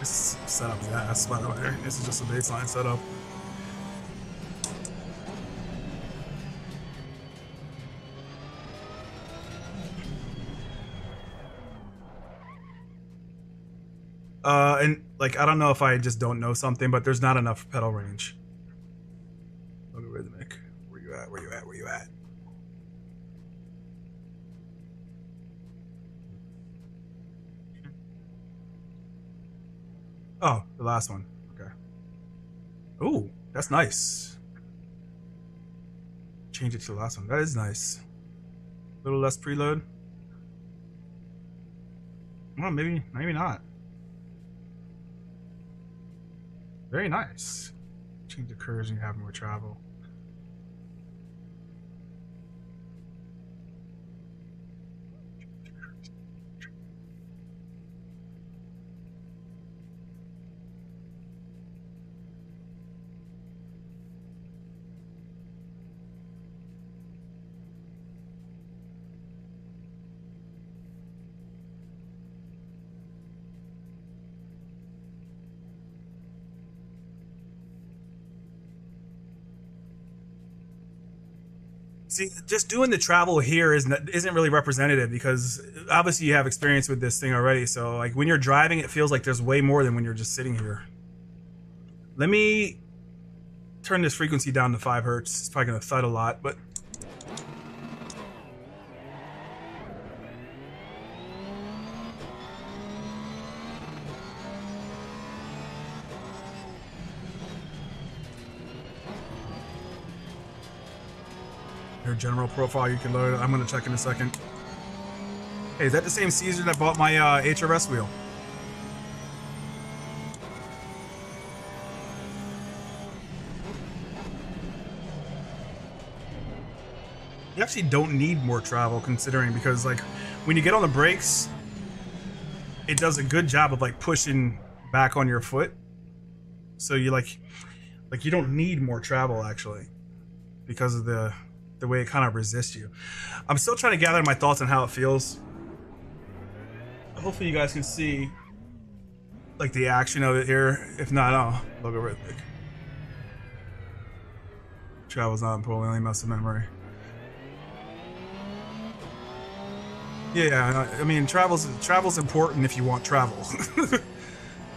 This setup's ass, by the way. This is just a baseline setup. Uh, and like I don't know if I just don't know something, but there's not enough pedal range. Logarithmic. Where you at? Where you at? Where you at? Oh, the last one. Okay. Ooh, that's nice. Change it to the last one. That is nice. A little less preload. Well, maybe, maybe not. Very nice. Change the curves and you have more travel. See, just doing the travel here is not, isn't really representative because obviously you have experience with this thing already. So like when you're driving, it feels like there's way more than when you're just sitting here. Let me turn this frequency down to five hertz. It's probably gonna thud a lot, but general profile you can load. I'm gonna check in a second. Hey, is that the same Caesar that bought my uh, HRS wheel? You actually don't need more travel considering because like when you get on the brakes, it does a good job of like pushing back on your foot. So you like like you don't need more travel actually because of the the way it kind of resists you. I'm still trying to gather my thoughts on how it feels. Hopefully you guys can see like the action of it here. If not, oh, logarithmic. Travel's important, only muscle memory. Yeah, I mean travel's travel's important if you want travel.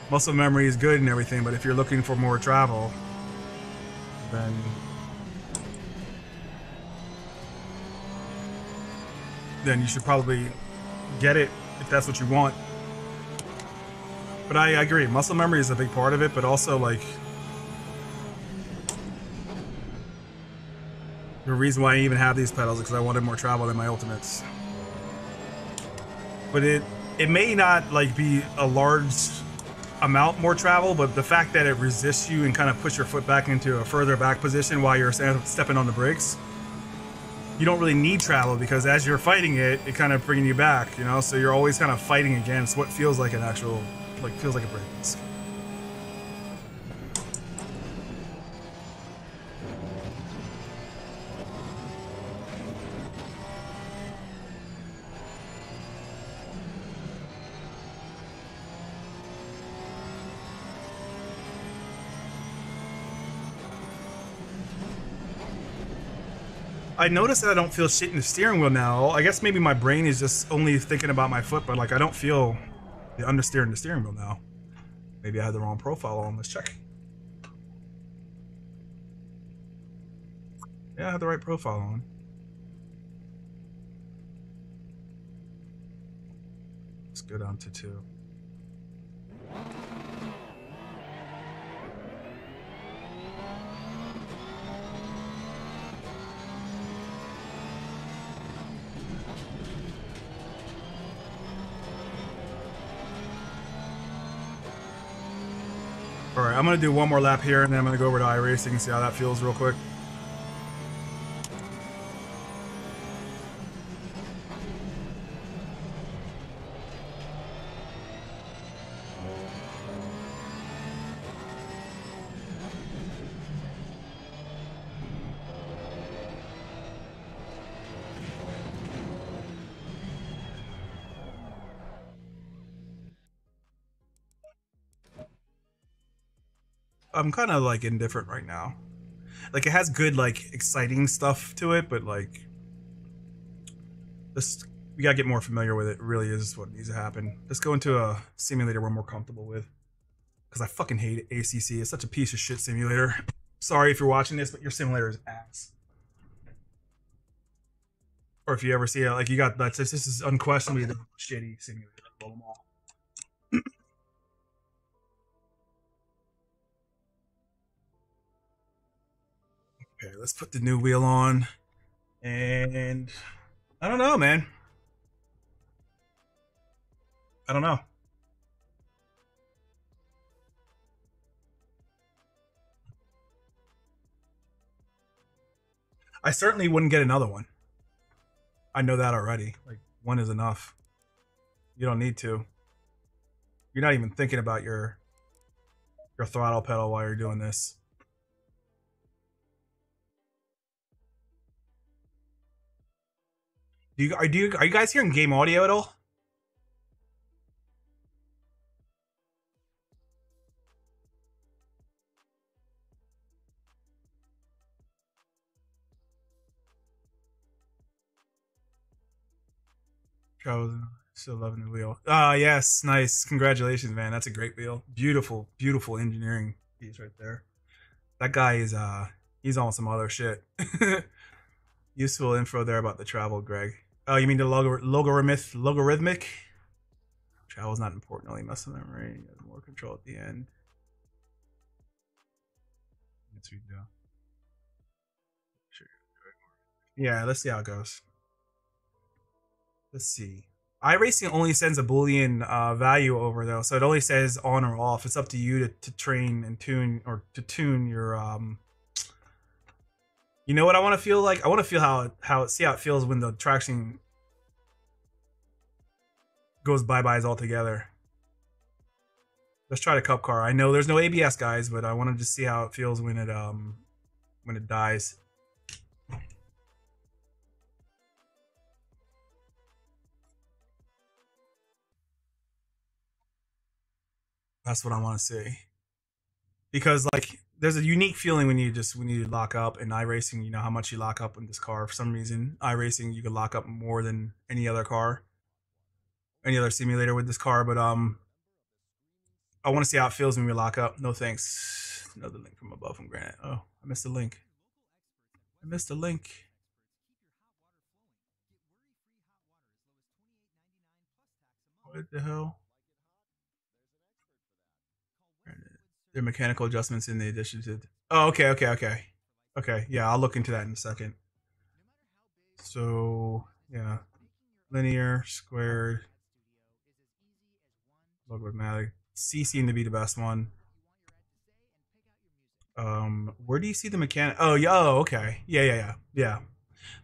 muscle memory is good and everything, but if you're looking for more travel, then then you should probably get it if that's what you want. But I, I agree, muscle memory is a big part of it, but also like the reason why I even have these pedals is because I wanted more travel than my ultimates. But it it may not like be a large amount more travel, but the fact that it resists you and kind of puts your foot back into a further back position while you're stepping on the brakes you don't really need travel because as you're fighting it, it kind of bringing you back, you know. So you're always kind of fighting against what feels like an actual, like feels like a brake I noticed that I don't feel shit in the steering wheel now. I guess maybe my brain is just only thinking about my foot, but like I don't feel the understeer in the steering wheel now. Maybe I had the wrong profile on. Let's check. Yeah, I have the right profile on. Let's go down to two. All right, I'm gonna do one more lap here, and then I'm gonna go over to iRacing and see how that feels real quick. I'm kind of like indifferent right now. Like it has good like exciting stuff to it, but like this we gotta get more familiar with it. Really is what needs to happen. Let's go into a simulator we're more comfortable with. Because I fucking hate ACC. It's such a piece of shit simulator. Sorry if you're watching this, but your simulator is ass. Or if you ever see it, like you got that's this, this is unquestionably the shitty simulator of them all. Let's put the new wheel on. And I don't know, man. I don't know. I certainly wouldn't get another one. I know that already. Like one is enough. You don't need to. You're not even thinking about your your throttle pedal while you're doing this. Do you are do you are you guys hearing game audio at all? Charles, still loving the wheel. Ah, yes, nice. Congratulations, man. That's a great wheel. Beautiful, beautiful engineering piece right there. That guy is uh he's on some other shit. Useful info there about the travel, Greg. Oh, you mean the log- logarithmic? Logarithmic? Travel's not important. Only muscle memory. More control at the end. Let's read. Sure. Yeah, let's see how it goes. Let's see. iRacing only sends a boolean uh, value over though, so it only says on or off. It's up to you to, to train and tune or to tune your um you know what I want to feel like? I want to feel how how see how it feels when the traction goes bye byes altogether. Let's try the cup car. I know there's no ABS, guys, but I want to just see how it feels when it um when it dies. That's what I want to see. Because like there's a unique feeling when you just when you lock up in iRacing, you know how much you lock up in this car. For some reason, iRacing you can lock up more than any other car, any other simulator with this car. But um, I want to see how it feels when we lock up. No thanks. Another link from above from Granite. Oh, I missed the link. I missed the link. What the hell? Their mechanical adjustments in the addition to. Oh, okay, okay, okay, okay. Yeah, I'll look into that in a second. So yeah, linear, squared, logarithmic. C seemed to be the best one. Um, where do you see the mechanic? Oh, yeah. Oh, okay. Yeah, yeah, yeah, yeah.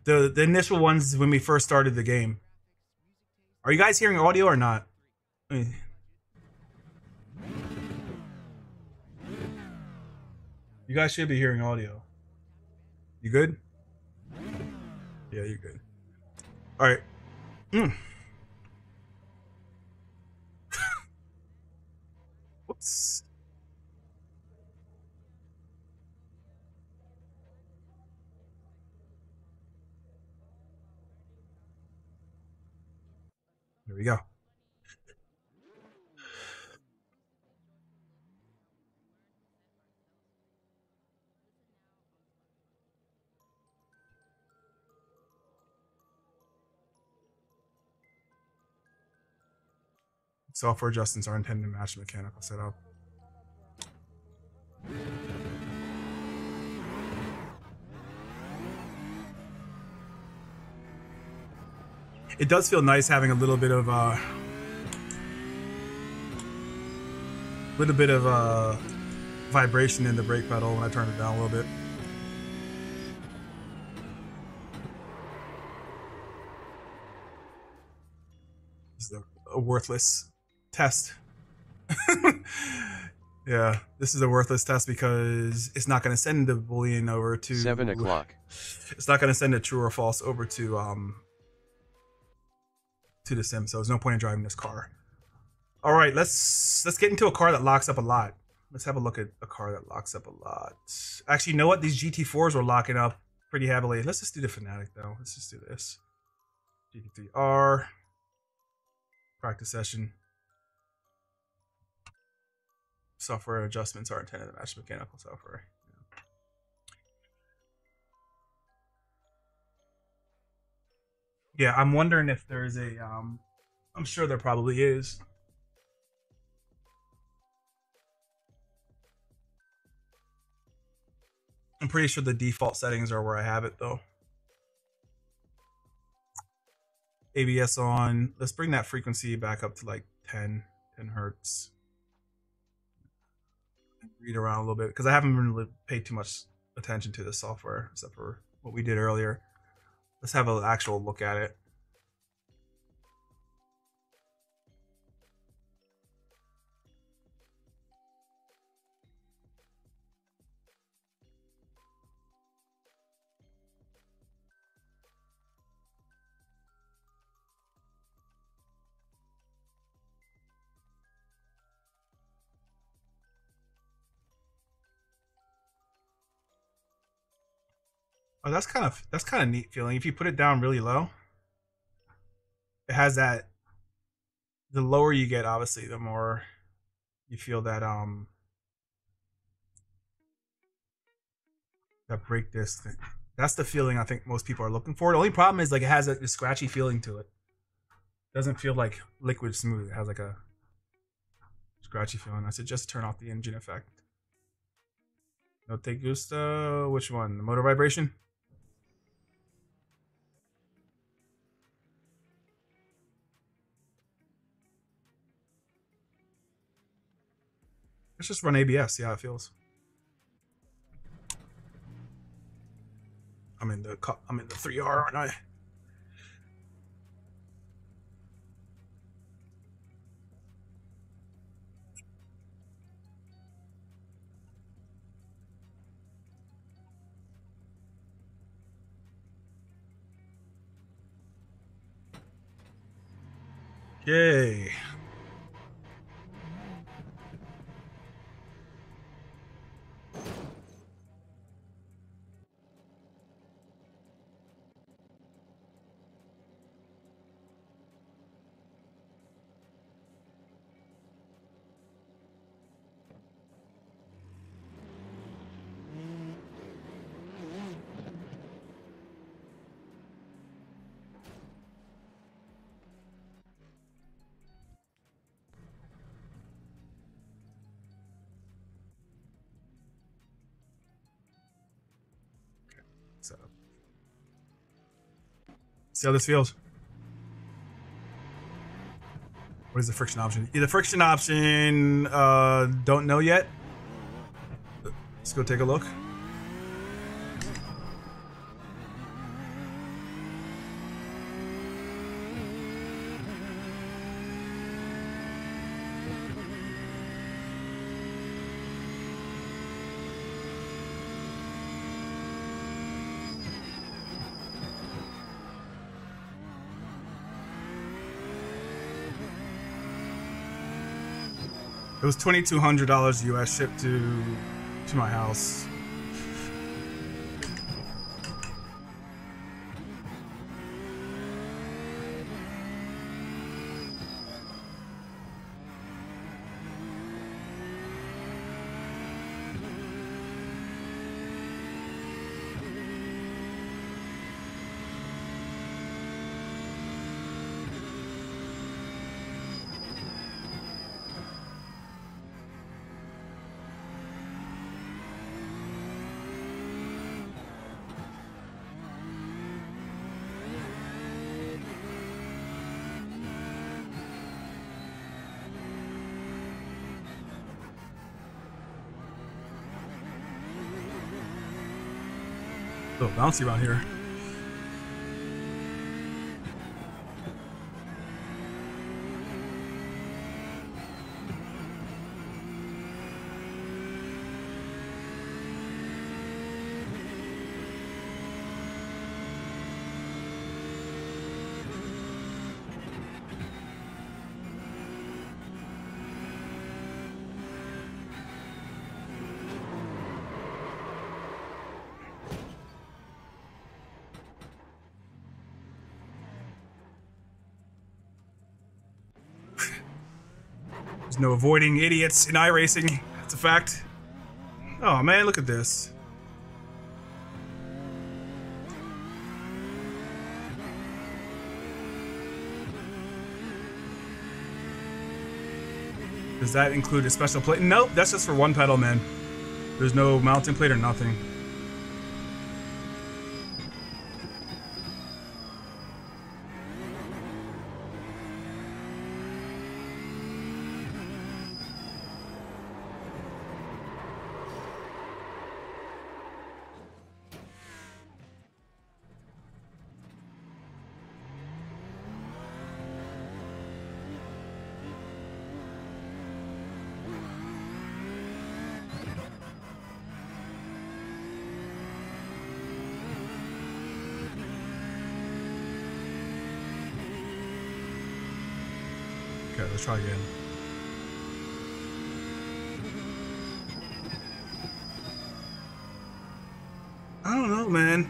The the initial ones when we first started the game. Are you guys hearing audio or not? I mean, You guys should be hearing audio. You good? Yeah, you're good. All right. Mm. Whoops. There we go. Software adjustments are intended to match the mechanical setup. It does feel nice having a little bit of uh little bit of uh vibration in the brake pedal when I turn it down a little bit. This is a, a worthless test. yeah, this is a worthless test because it's not going to send the boolean over to 7 o'clock. It's not going to send a true or false over to um to the sim. So there's no point in driving this car. All right, let's let's get into a car that locks up a lot. Let's have a look at a car that locks up a lot. Actually, you know what? These GT4s were locking up pretty heavily. Let's just do the Fanatic though. Let's just do this. GT3R practice session. Software adjustments are intended to match mechanical software. Yeah, I'm wondering if there's a um I'm sure there probably is. I'm pretty sure the default settings are where I have it though. ABS on. Let's bring that frequency back up to like 10, 10 hertz. Read around a little bit because I haven't really paid too much attention to the software except for what we did earlier. Let's have an actual look at it. Oh, that's kind of that's kind of neat feeling. If you put it down really low, it has that. The lower you get, obviously, the more you feel that um that brake disc. Thing. That's the feeling I think most people are looking for. The only problem is like it has a, a scratchy feeling to it. Doesn't feel like liquid smooth. It has like a scratchy feeling. I suggest turn off the engine effect. No te gusta. Which one? The motor vibration? Let's just run ABS, see how it feels. I'm in the I'm in the 3R, aren't I? Yay. See how this feels. What is the friction option? The friction option, uh, don't know yet. Let's go take a look. It was twenty two hundred dollars US shipped to to my house. Bouncy around here. No avoiding idiots in iRacing. That's a fact. Oh man, look at this. Does that include a special plate? Nope, that's just for one pedal, man. There's no mounting plate or nothing. Okay, let's try again. I don't know, man.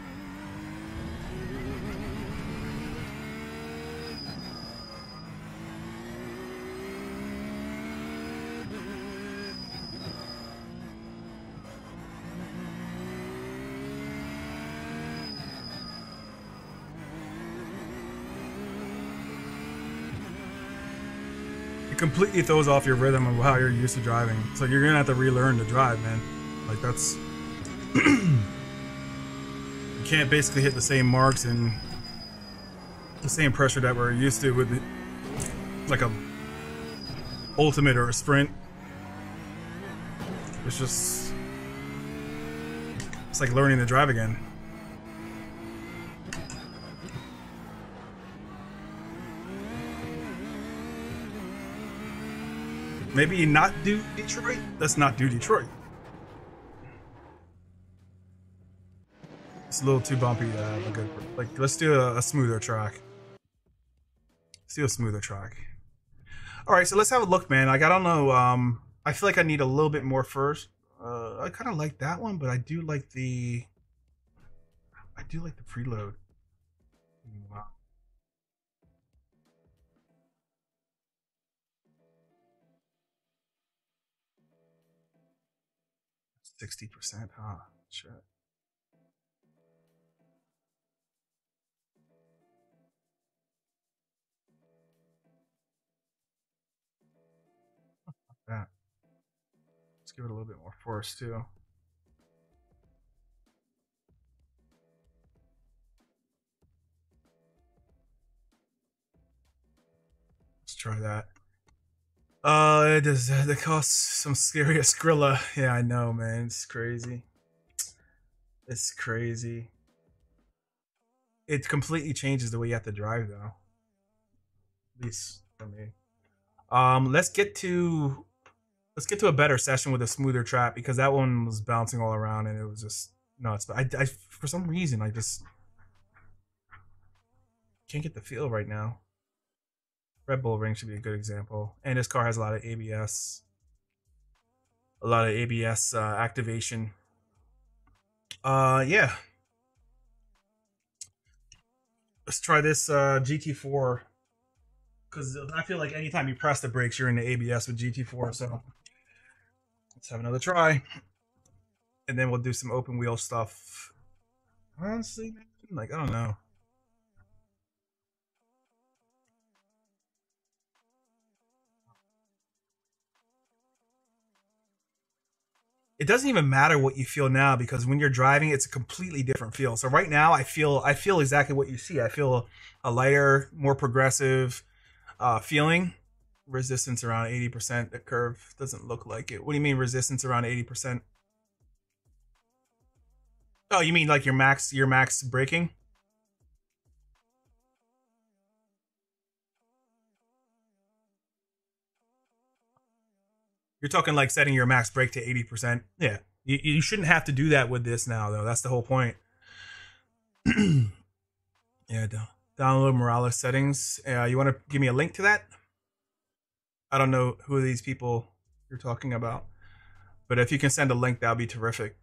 It completely throws off your rhythm of how you're used to driving. So you're gonna have to relearn to drive, man. Like that's you can't basically hit the same marks and the same pressure that we're used to with it, like a ultimate or a sprint. It's just it's like learning to drive again. Maybe not do Detroit. Let's not do Detroit. It's a little too bumpy to have a good. Like, let's do a, a smoother track. Let's do a smoother track. All right, so let's have a look, man. Like, I don't know. Um, I feel like I need a little bit more first. Uh, I kind of like that one, but I do like the. I do like the preload. 60%, huh? Shit. that. Let's give it a little bit more force too. Let's try that. Uh, it does. That costs some serious Skrilla. Yeah, I know, man. It's crazy. It's crazy. It completely changes the way you have to drive, though. At least for me. Um, let's get to let's get to a better session with a smoother trap because that one was bouncing all around and it was just nuts. But I, I for some reason, I just can't get the feel right now. Red Bull Ring should be a good example. And this car has a lot of ABS, a lot of ABS uh, activation. Uh, yeah. Let's try this uh, GT4 because I feel like anytime you press the brakes, you're in the ABS with GT4. So let's have another try, and then we'll do some open wheel stuff. Honestly, like I don't know. It doesn't even matter what you feel now because when you're driving, it's a completely different feel. So right now, I feel I feel exactly what you see. I feel a lighter, more progressive uh, feeling. Resistance around 80%. The curve doesn't look like it. What do you mean resistance around 80%? Oh, you mean like your max your max braking? You're talking like setting your max brake to 80%. Yeah. You, you shouldn't have to do that with this now though. That's the whole point. yeah, do- download Morales settings. Uh, you want to give me a link to that? I don't know who these people you're talking about. But if you can send a link, that would be terrific.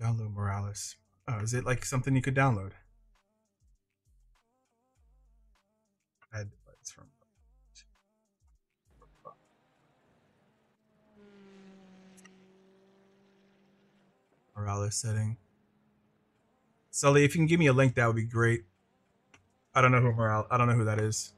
Download Morales. Oh, is it like something you could download? Morales setting. Sully, if you can give me a link, that would be great. I don't know who Morales. I don't know who that is.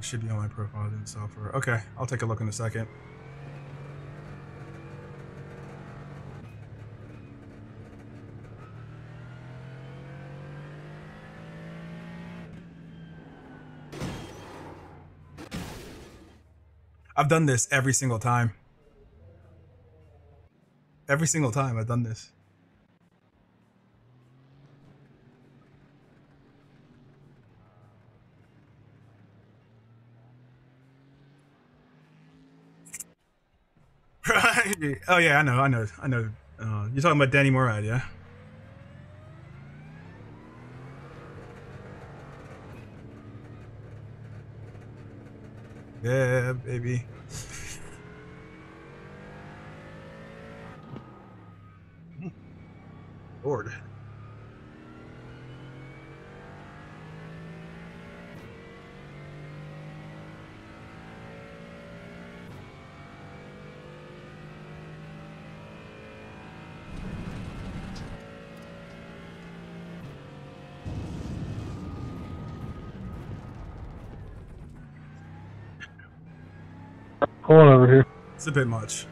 Should be on my profile in software. Okay, I'll take a look in a second. I've done this every single time. Every single time I've done this. Right. Oh yeah, I know, I know, I know. Uh, you're talking about Danny Morad, yeah? Yeah, baby. Hmm. Lord. Pulling over here. It's a bit much.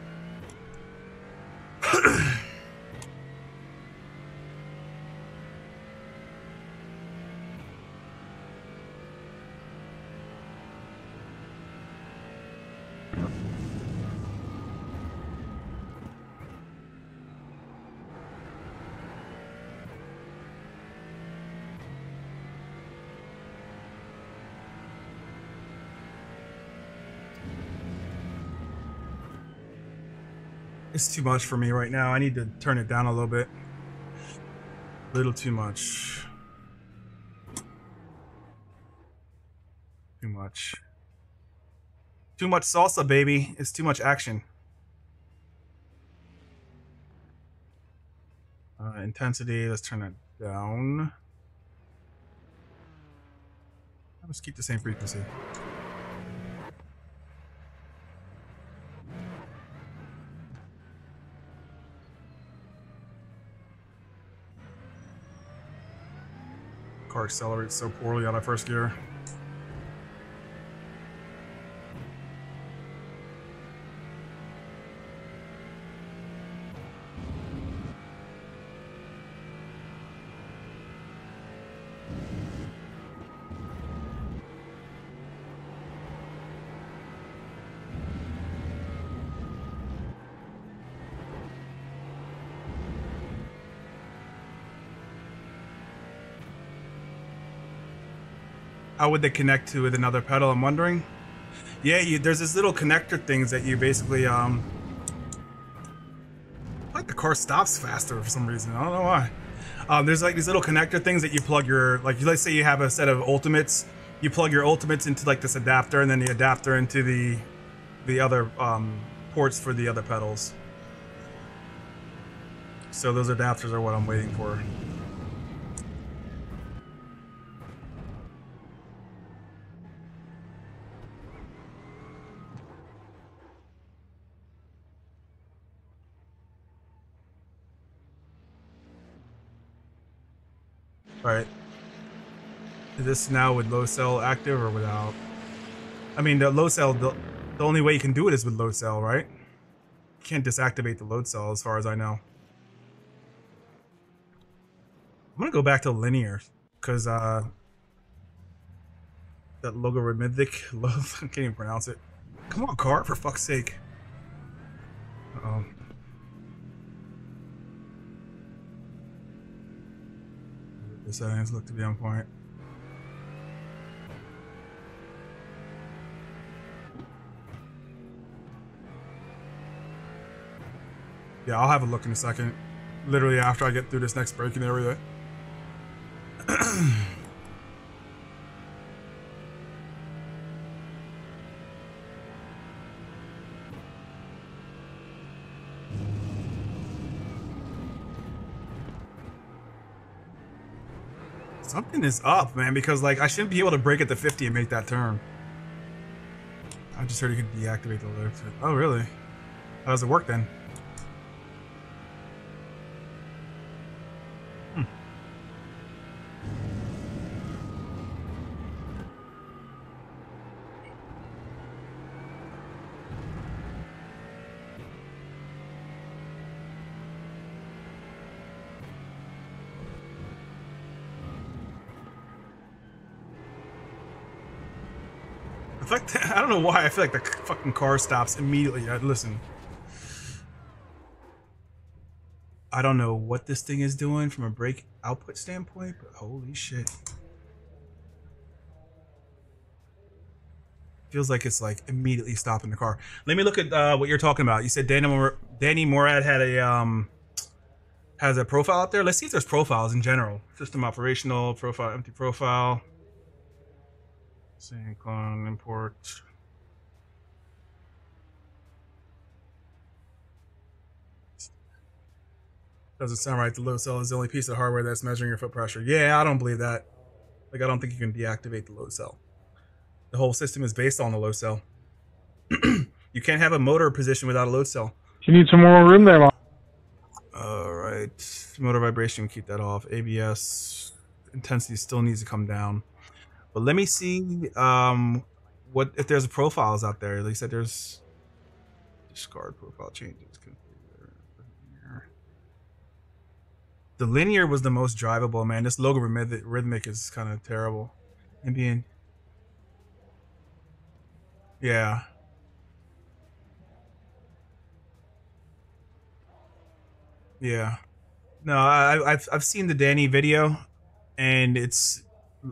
It's too much for me right now. I need to turn it down a little bit. A little too much. Too much. Too much salsa, baby. It's too much action. Uh, intensity, let's turn it down. Let's keep the same frequency. Car accelerates so poorly out of first gear. How would they connect to with another pedal? I'm wondering. Yeah, you, there's this little connector things that you basically um. Like the car stops faster for some reason. I don't know why. Um, there's like these little connector things that you plug your like. Let's say you have a set of ultimates. You plug your ultimates into like this adapter, and then the adapter into the the other um, ports for the other pedals. So those adapters are what I'm waiting for. Right. Is this now with load cell active or without? I mean, the load cell, the, The only way you can do it is with load cell, right? You can't disactivate the load cell, as far as I know. I'm gonna go back to linear because uh, that logarithmic love. I can't even pronounce it. Come on, car, for fuck's sake. Uh-oh. The settings look to be on point. Yeah, I'll have a look in a second. Literally after I get through this next brake area. Something is up, man, because like I shouldn't be able to brake at the 50 and make that turn. I just heard you could deactivate the lift. Oh, really? How does it work then? Why I feel like the fucking car stops immediately. I listen. I don't know what this thing is doing from a brake output standpoint, but holy shit. Feels like it's like immediately stopping the car. Let me look at uh, what you're talking about. You said Danny, Mor- Danny Morad had a um has a profile out there. Let's see if there's profiles in general. System operational profile, empty profile. Saying clone import. Doesn't sound right. The load cell is the only piece of hardware that's measuring your foot pressure. Yeah, I don't believe that. Like, I don't think you can deactivate the load cell. The whole system is based on the load cell. you can't have a motor position without a load cell. You need some more room there, Mom. All right. Motor vibration, keep that off. ABS intensity still needs to come down. But let me see um, what if there's profiles out there. Like I said, there's discard profile changes. The linear was the most drivable, man. This logarithmic rhythmic is kind of terrible. Ambient. Yeah. Yeah. No, I, I've I've seen the Danny video, and it's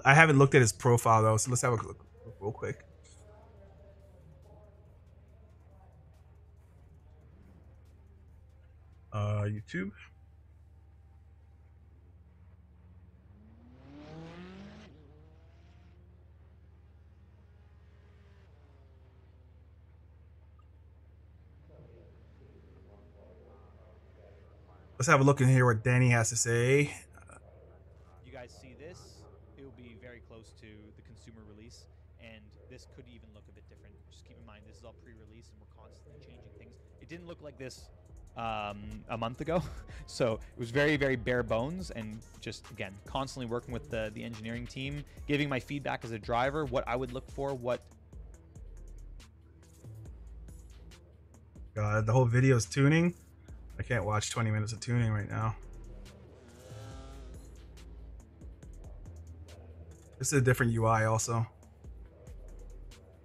I haven't looked at his profile though. So let's have a look real quick. Uh, YouTube. Let's have a look and hear what Danny has to say. you guys see this, it will be very close to the consumer release, and this could even look a bit different. Just keep in mind, this is all pre-release, and we're constantly changing things. It didn't look like this um, a month ago, so it was very, very bare bones, and just again, constantly working with the the engineering team, giving my feedback as a driver, what I would look for, what God, the whole video is tuning. I can't watch 20 minutes of tuning right now. This is a different UI also.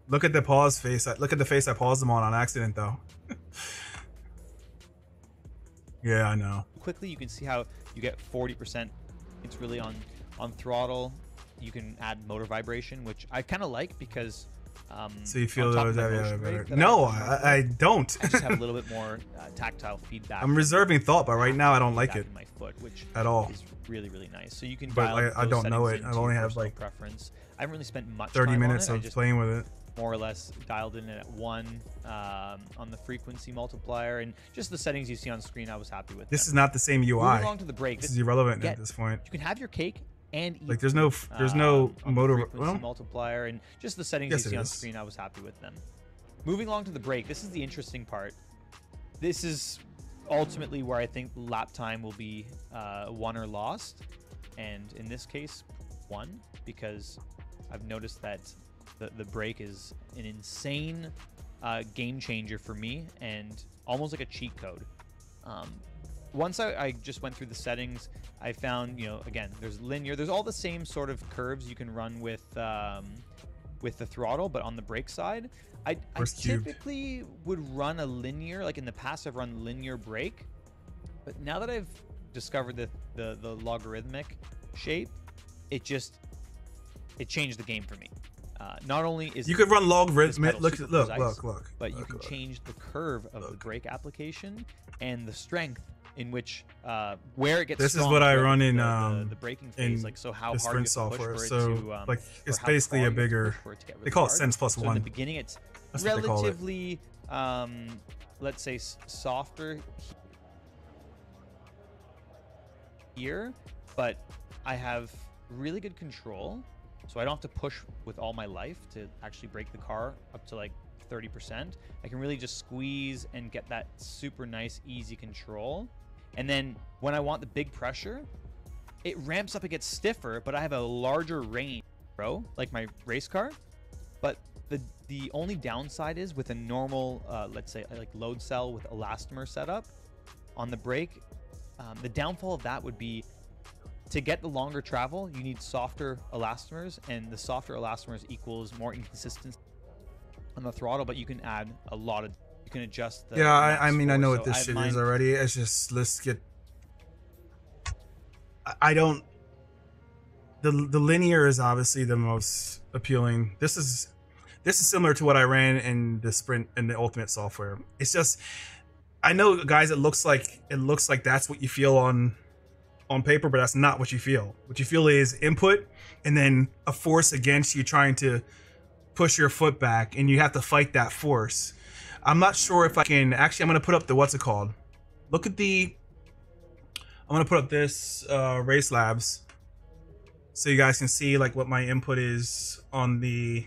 Look at the pause face. Look at the face I paused them on on accident though. yeah, I know. quickly you can see how you get 40% it's really on on throttle you can add motor vibration which i kind of like because um, So you feel on top that of was my yeah, motion better. No, I, I, I don't. I just have a little bit more uh, tactile feedback I'm reserving thought, but right now I don't like it my foot which at all. is really really nice so you can But dial I- I don't know it. I've only have like, preference i haven't really spent much 30 time minutes of I playing with it. more or less dialed in at one um, on the frequency multiplier and just the settings you see on screen i was happy with This them. is not the same Moving UI. along to the brake This this is irrelevant get- at this point. you can have your cake and Like there's no there's no um, motor. Well, multiplier and just the settings Yes, you see on is. screen. I was happy with them. Moving along to the brake, this is the interesting part. This is ultimately where I think lap time will be uh, won or lost, and in this case, won because I've noticed that the the brake is an insane uh, game changer for me and almost like a cheat code. Um, once I, I just went through the settings, I found you know again there's linear, there's all the same sort of curves you can run with um, with the throttle, but on the brake side, I, I typically would run a linear. Like in the past, I've run linear brake, but now that I've discovered the the, the logarithmic shape, it just it changed the game for me. Uh, not only is You could run logarithmic. Look, look, look, look. but you can look. change the curve of the brake application and the strength in which uh, where it gets. This is what I run in, the, um, the braking in phase, like so how the hard you sprint push software. for it So, to, um, like, it's basically a you have to bigger- push for it to get They call it. Sense Plus So in the beginning, it's That's call it. relatively, um, let's say, softer here, but I have really good control, so I don't have to push with all my life to actually brake the car up to like 30%. I can really just squeeze and get that super nice, easy control. And then when I want the big pressure, it ramps up, it gets stiffer, but I have a larger range, bro, like my race car. But the the only downside is with a normal, uh, let's say, like load cell with elastomer setup on the brake, um, the downfall of that would be to get the longer travel, you need softer elastomers, and the softer elastomers equals more inconsistency on the throttle. But you can add a lot of, you can adjust the. Yeah, I, I mean, I know So what this shit mine- is already. It's just let's get. I- I don't. The the linear is obviously the most appealing. This is this is similar to what I ran in the sprint and the ultimate software. It's just I know guys it looks like it looks like that's what you feel on on paper, but that's not what you feel. What you feel is input and then a force against you trying to push your foot back and you have to fight that force. I'm not sure if I can actually I'm gonna put up the what's it called? Look at the I'm gonna put up this uh RaceLabs so you guys can see like what my input is on the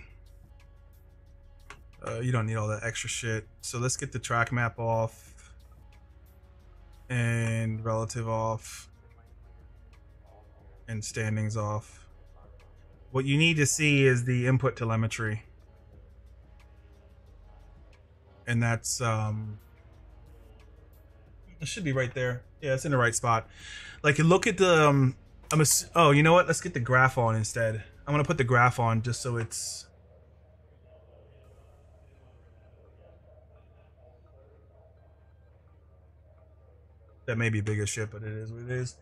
uh, you don't need all that extra shit. So let's get the track map off and relative off and standings off. What you need to see is the input telemetry. And that's um it should be right there. Yeah, it's in the right spot. Like look at the um I'm ass- oh, you know what? Let's get the graph on instead. I'm to put the graph on just so it's That may be big as shit, but it is what it is.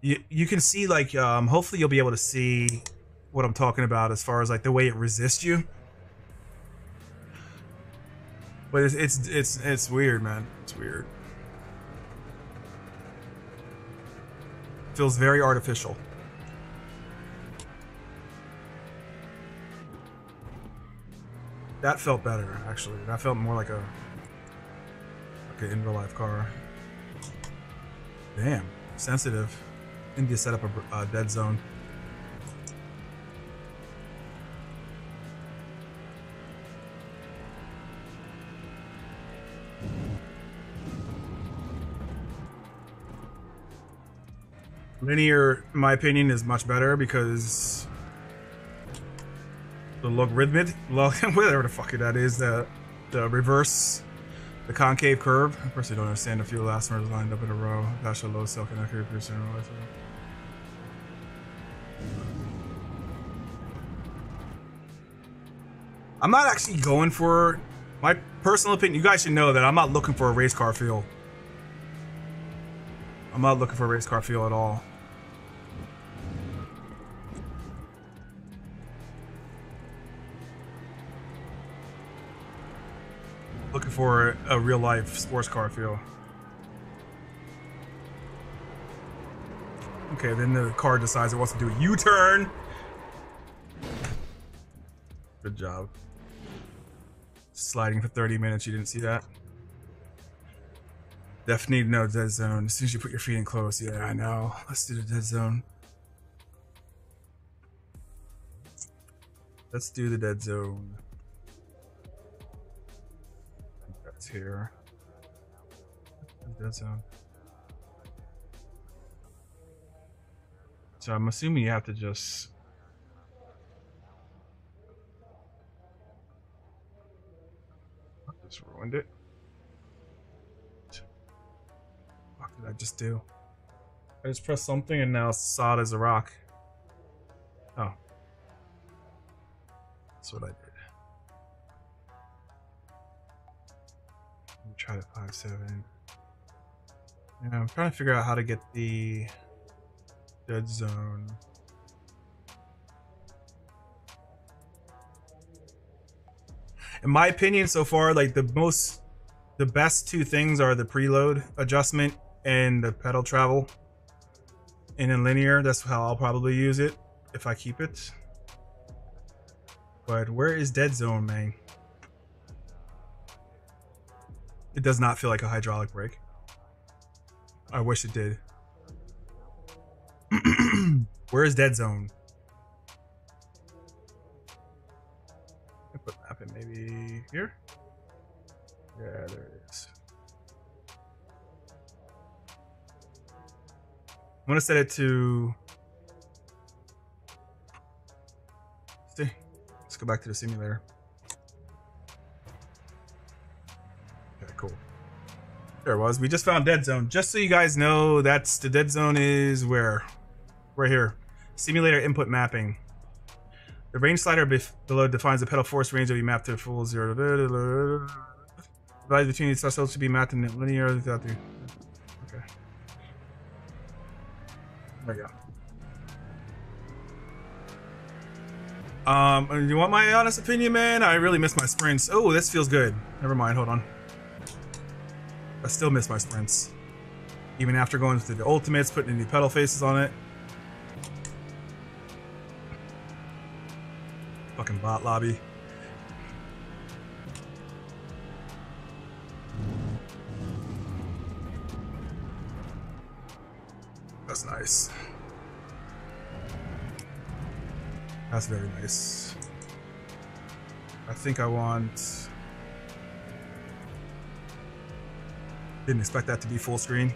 You you can see like um hopefully you'll be able to see what I'm talking about as far as like the way it resists you. But it's it's it's it's weird, man. It's weird. Feels very artificial. That felt better, actually. That felt more like a like an in real life car. Damn, sensitive. To set up a uh, dead zone. Linear, in my opinion, is much better because the logarithmic, log, whatever the fuck that is, the the reverse, the concave curve. I personally don't understand a few elastomers lined up in a row. Dash a load cell connector. I'm not actually going for my personal opinion. You guys should know that I'm not looking for a race car feel. I'm not looking for a race car feel at all. Looking for a real life sports car feel. Okay, then the car decides it wants to do a U-turn. Good job. Sliding for 30 minutes, you didn't see that? Definitely no dead zone. As soon as you put your feet in close, yeah, I know. Let's do the dead zone. Let's do the dead zone. That's here. Dead zone. So I'm assuming you have to just. I just ruined it. What did I just do? I just pressed something and now it's solid as a rock. Oh. That's what I did. Let me try the 5 7. Yeah, I'm trying to figure out how to get the dead zone. In my opinion, so far, like the most, the best two things are the preload adjustment and the pedal travel. And in linear, that's how I'll probably use it if I keep it. But where is dead zone, man? It does not feel like a hydraulic brake. I wish it did. Where is dead zone? I put map in maybe here. Yeah, there it is. I'm gonna set it to. See, let's go back to the simulator. Okay, cool. There it was. We just found dead zone. Just so you guys know, that's the dead zone is where, right here, simulator input mapping. The range slider below defines the pedal force range that we map to full zero. The value between these thresholds should be mapped in linear. Without okay. There we go. Um, you want my honest opinion, man? I really miss my sprints. Oh, this feels good. Never mind. Hold on. I still miss my sprints. Even after going through the ultimates, putting new pedal faces on it. Fucking bot lobby. That's nice. That's very nice. I think I want... Didn't expect that to be full screen.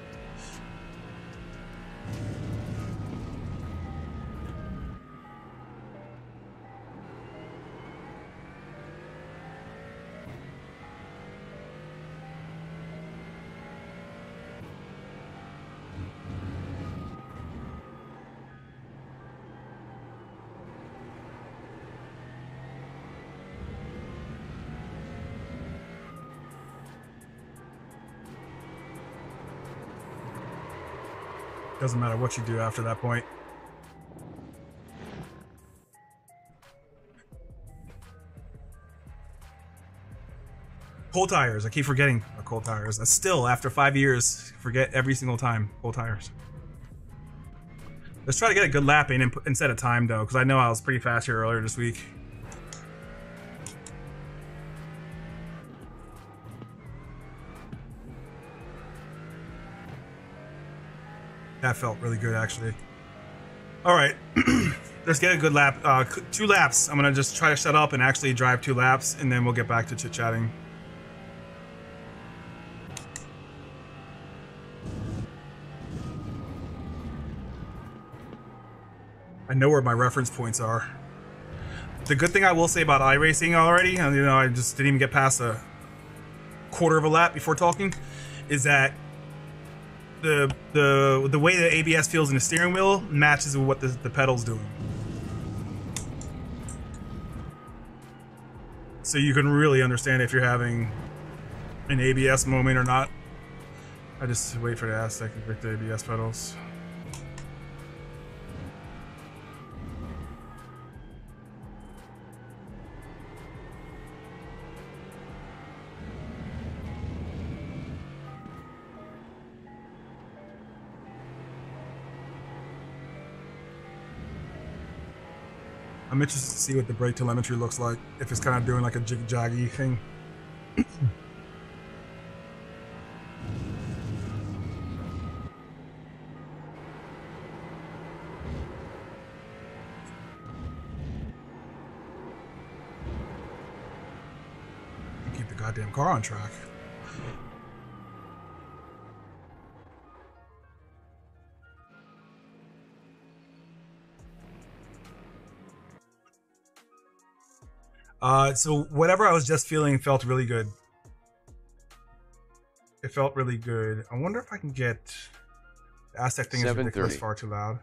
Doesn't matter what you do after that point. Cold tires. I keep forgetting cold tires. I still, after five years, forget every single time. Cold tires. Let's try to get a good lap in and put- instead of time, though, because I know I was pretty fast here earlier this week. That felt really good, actually. All right, let's get a good lap. Uh, two laps. I'm gonna just try to shut up and actually drive two laps, and then we'll get back to chit chatting. I know where my reference points are. The good thing I will say about iRacing already, and you know, I just didn't even get past a quarter of a lap before talking, is that the the the way the ABS feels in the steering wheel matches with what the, the pedal's doing. So you can really understand if you're having an ABS moment or not. I just wait for the Asetek to break the ABS pedals. I'm interested to see what the brake telemetry looks like. If it's kind of doing like a jig jaggy thing. Keep the goddamn car on track. Uh, so whatever I was just feeling felt really good. It felt really good. I wonder if I can get the Asetek thing is ridiculous, far too loud.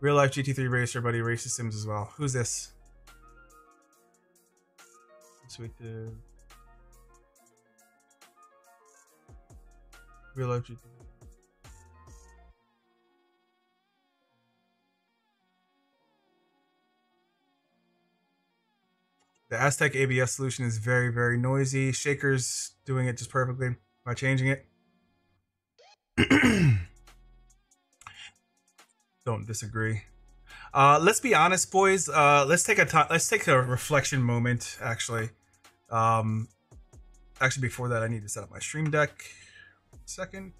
Real life GT3 racer, buddy, races sims as well. Who's this? Sweet dude. Real life GT. The Asetek ABS solution is very, very noisy. Shaker's doing it just perfectly by changing it. Don't disagree. Uh, let's be honest, boys. Uh, let's take a time. Let's take a reflection moment. Actually, um, actually, before that, I need to set up my stream deck. Second.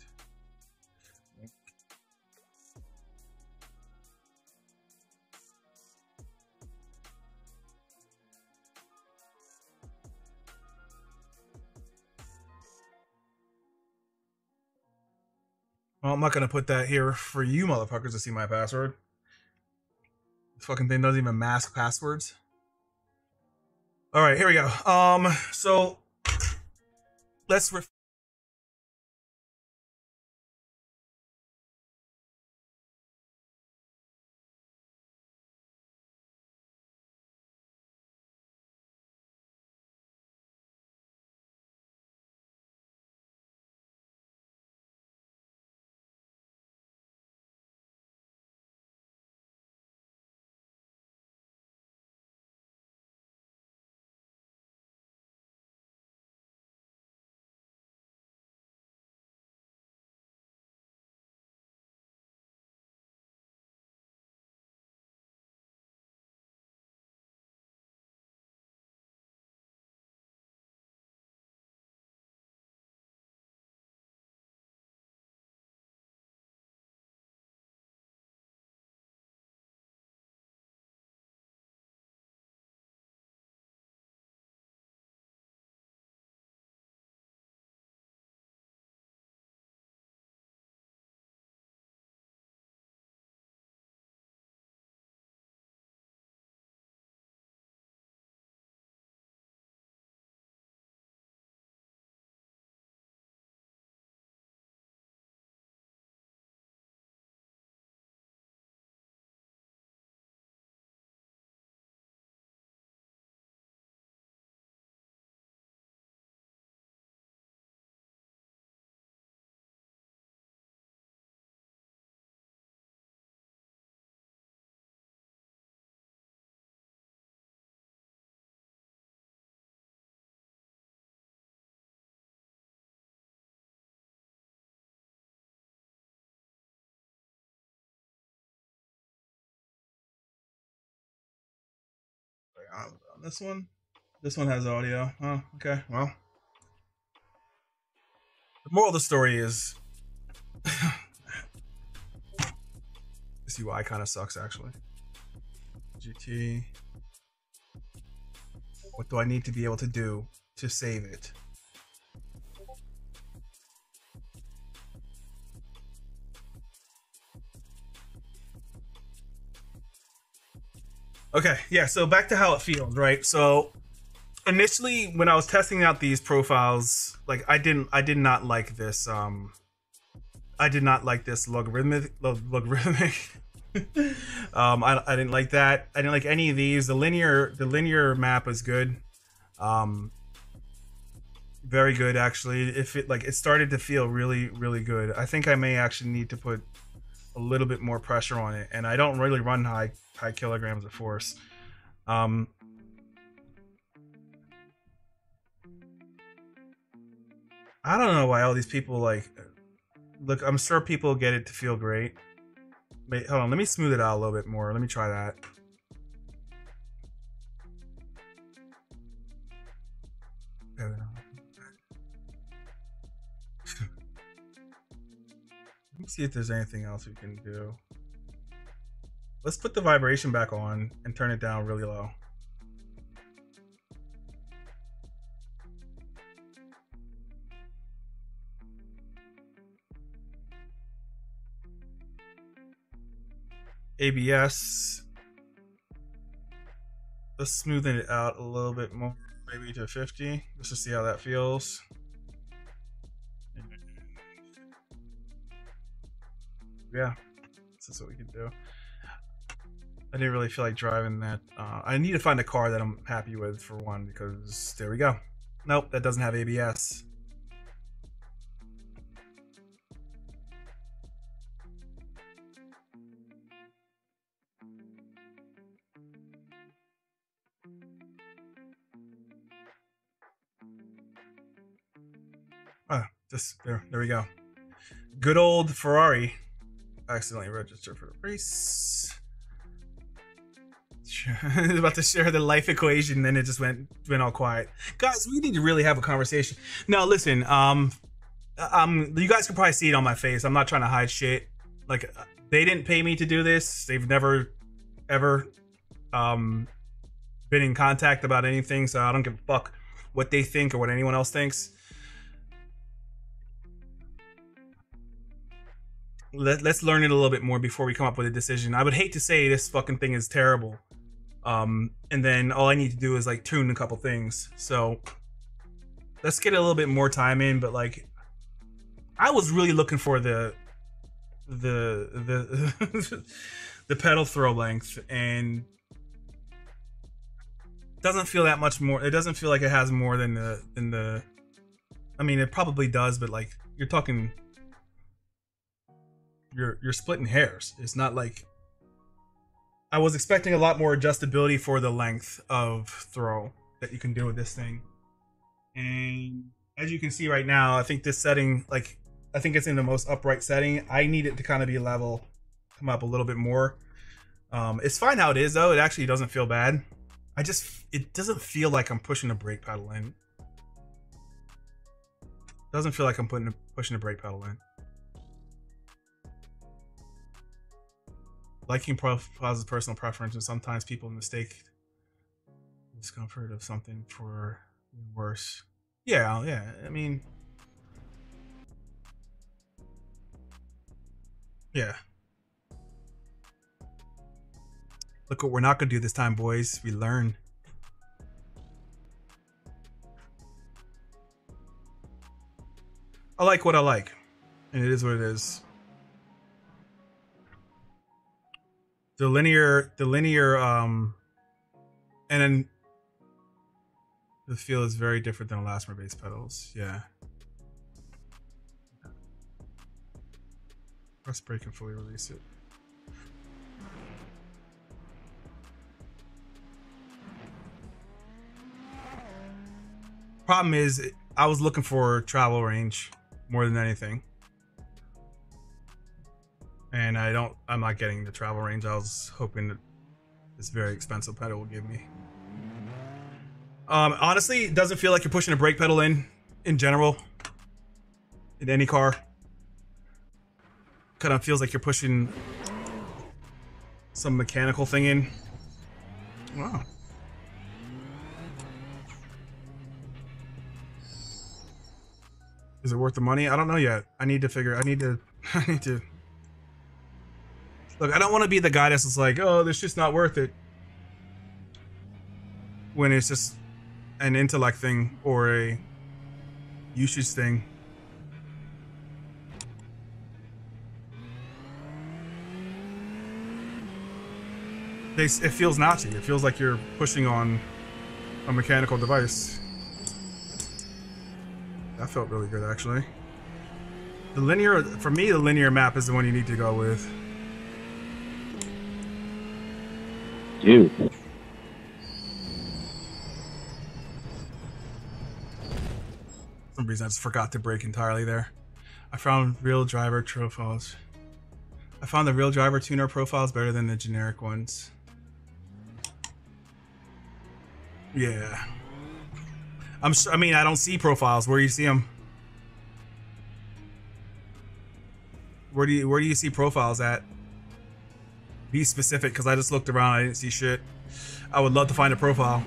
Well, I'm not gonna put that here for you motherfuckers to see my password. This fucking thing doesn't even mask passwords. All right, here we go. Um, so let's. On this one. This one has audio. Oh, okay. Well, the moral of the story is this UI kind of sucks, actually. GT. What do I need to be able to do to save it? Okay, yeah, so back to how it feels, right? So initially when I was testing out these profiles, like I didn't I did not like this um I did not like this logarithmic log- logarithmic um I, I didn't like that. I didn't like any of these. The linear the linear map is good. Um very good actually. If it like it started to feel really really good. I think I may actually need to put a little bit more pressure on it and I don't really run high high kilograms of force. Um I don't know why all these people like look I'm sure people get it to feel great. Wait, hold on, let me smooth it out a little bit more. Let me try that. Let me see if there's anything else we can do. Let's put the vibration back on and turn it down really low. ABS. let's smoothen it out a little bit more, maybe to 50, just to see how that feels. Yeah, this is what we can do. I didn't really feel like driving that. Uh, I need to find a car that I'm happy with for one, because there we go. Nope, that doesn't have ABS. Ah, just there. There we go. Good old Ferrari. Accidentally registered for the race. About to share the life equation, then it just went went all quiet. Guys, we need to really have a conversation. No, listen. Um, um, you guys can probably see it on my face. I'm not trying to hide shit. Like, they didn't pay me to do this. They've never, ever, um, been in contact about anything. So I don't give a fuck what they think or what anyone else thinks. Let, let's learn it a little bit more before we come up with a decision. I would hate to say this fucking thing is terrible. Um, and then all I need to do is like tune a couple things. So let's get a little bit more time in, but like I was really looking for the the the the pedal throw length and doesn't feel that much more it doesn't feel like it has more than the than the I mean it probably does, but like you're talking you're you're splitting hairs. It's not like I was expecting a lot more adjustability for the length of throw that you can do with this thing. And as you can see right now, I think this setting, like, I think it's in the most upright setting. I need it to kind of be level, come up a little bit more. Um, it's fine how it is though. It actually doesn't feel bad. I just, it doesn't feel like I'm pushing a brake pedal in. Doesn't feel like I'm putting a, pushing a brake pedal in. Liking profiles is personal preference, and sometimes people mistake discomfort of something for worse. Yeah, yeah. I mean, yeah. Look what we're not gonna do this time, boys. We learn. I like what I like, and it is what it is. The linear the linear um and then the feel is very different than elastomer based pedals yeah. Press brake and fully release it. Problem is i was looking for travel range more than anything and I don't. I'm not getting the travel range I was hoping that this very expensive pedal will give me. Um, honestly, it doesn't feel like you're pushing a brake pedal in, in general, in any car. Kind of feels like you're pushing some mechanical thing in. Wow. Is it worth the money? I don't know yet. I need to figure. I need to. I need to Look, I don't want to be the guy that's just like, oh, this just not worth it. When it's just an intellect thing or a usage thing. They, it feels Nazi. It feels like you're pushing on a mechanical device. That felt really good, actually. The linear, for me, the linear map is the one you need to go with. Dude. For some reason, I just forgot to brake entirely there. I found real driver profiles. I found the real driver tuner profiles better than the generic ones. Yeah. I'm. I mean, I don't see profiles. Where do you see them? Where do you Where do you see profiles at? Be specific because I just looked around. I didn't see shit. I would love to find a profile.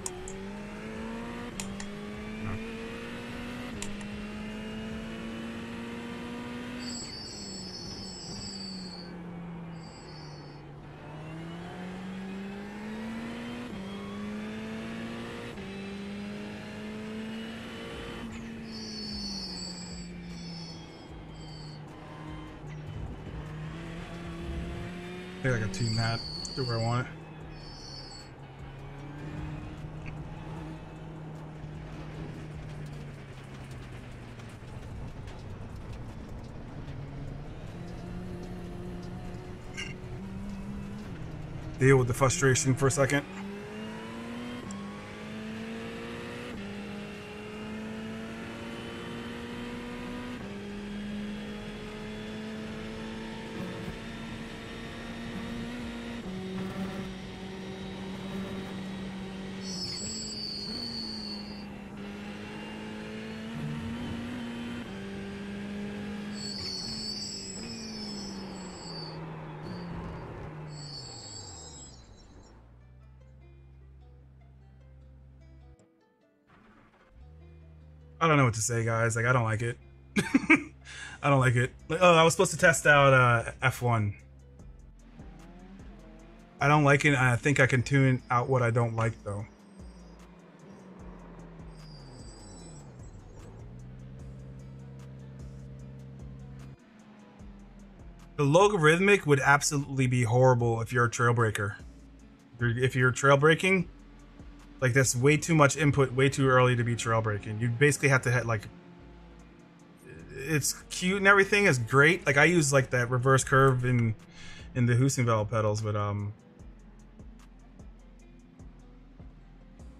I think I can to where I want it. Deal with the frustration for a second. What to say, guys. Like, I don't like it. I don't like it. Like, oh, I was supposed to test out uh, F1. I don't like it. I think I can tune out what I don't like, though. The logarithmic would absolutely be horrible if you're a trailbreaker. If you're, if you're trail braking, like that's way too much input, way too early to be trail braking. You basically have to hit like it's cute and everything is great. Like I use like that reverse curve in in the Heusinkveld pedals, but um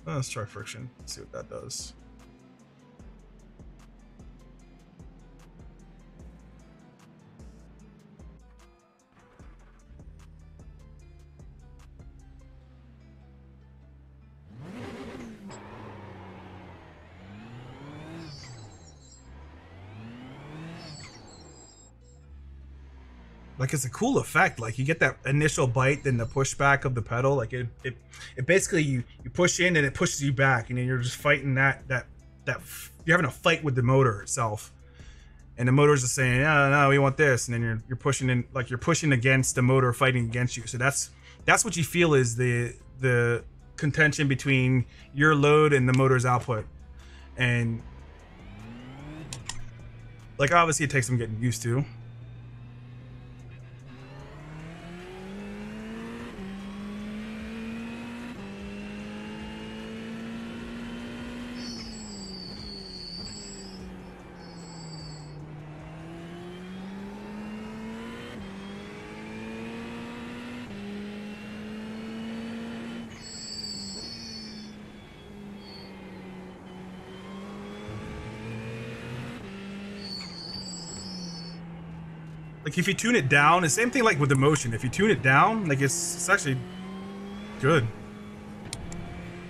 let's try friction. See what that does. Like it's a cool effect. Like you get that initial bite then the pushback of the pedal. Like it it, it basically you you push in and it pushes you back and then you're just fighting that that that you're having a fight with the motor itself. And the motor's just saying no no we want this. And then you're you're pushing in like you're pushing against the motor fighting against you. So that's that's what you feel is the the contention between your load and the motor's output. And like obviously it takes some getting used to Like if you tune it down, the same thing like with the motion. If you tune it down, like it's, it's actually good.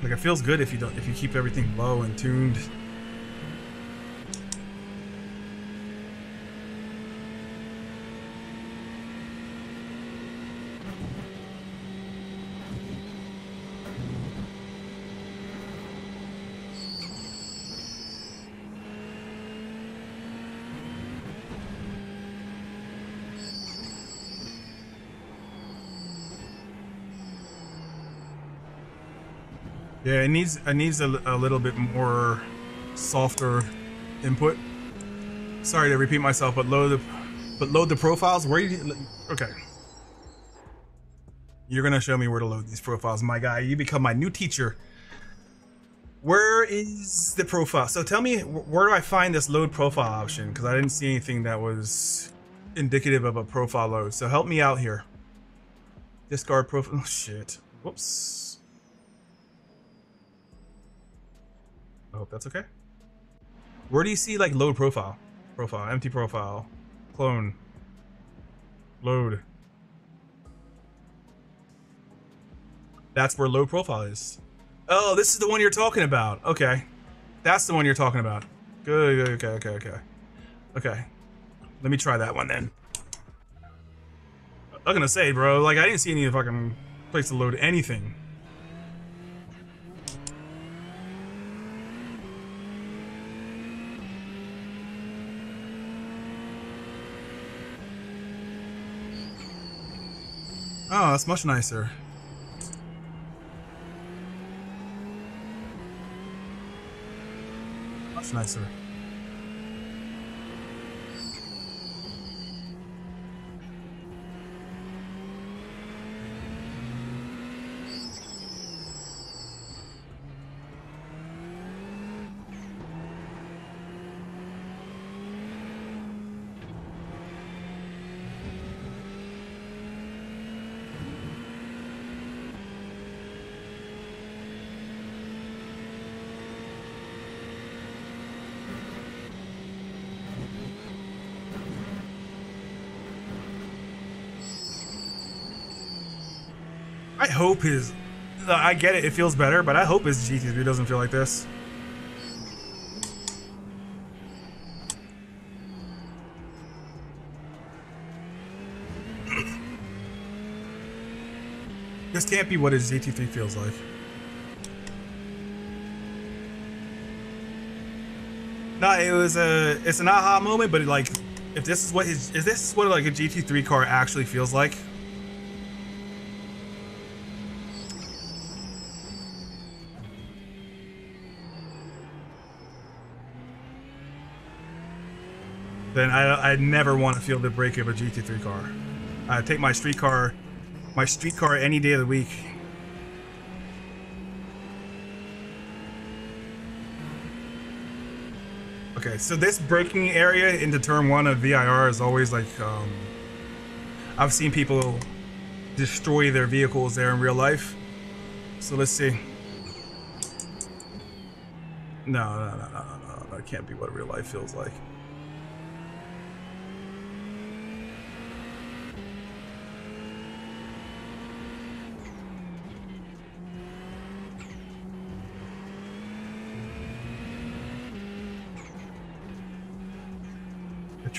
Like it feels good if you don't if you keep everything low and tuned. Needs it needs a, a little bit more softer input. Sorry to repeat myself, but load the but load the profiles. Where you okay? You're gonna show me where to load these profiles, my guy. You become my new teacher. Where is the profile? So tell me, where do I find this load profile option? Because I didn't see anything that was indicative of a profile load. So help me out here. Discard profile. Oh shit. Whoops. I hope that's okay. Where do you see like load profile? Profile, empty profile, clone, load. That's where load profile is. Oh, this is the one you're talking about. Okay. That's the one you're talking about. Good, good, okay, okay, okay. Okay. Let me try that one then. I'm gonna say, bro, like I didn't see any fucking place to load anything. Oh, that's much nicer. Much nicer. Hope his. Uh, I get it. It feels better, but I hope his GT3 doesn't feel like this. This can't be what his GT3 feels like. No, it was a it's an aha moment, but like if this is what his if this is what like a GT3 car actually feels like. Then I I never want to feel the brake of a GT3 car. I take my street car, my street car any day of the week. Okay, so this braking area into turn one of VIR is always like, um, I've seen people destroy their vehicles there in real life. So let's see. No, no, no, no, no, no, that can't be what real life feels like.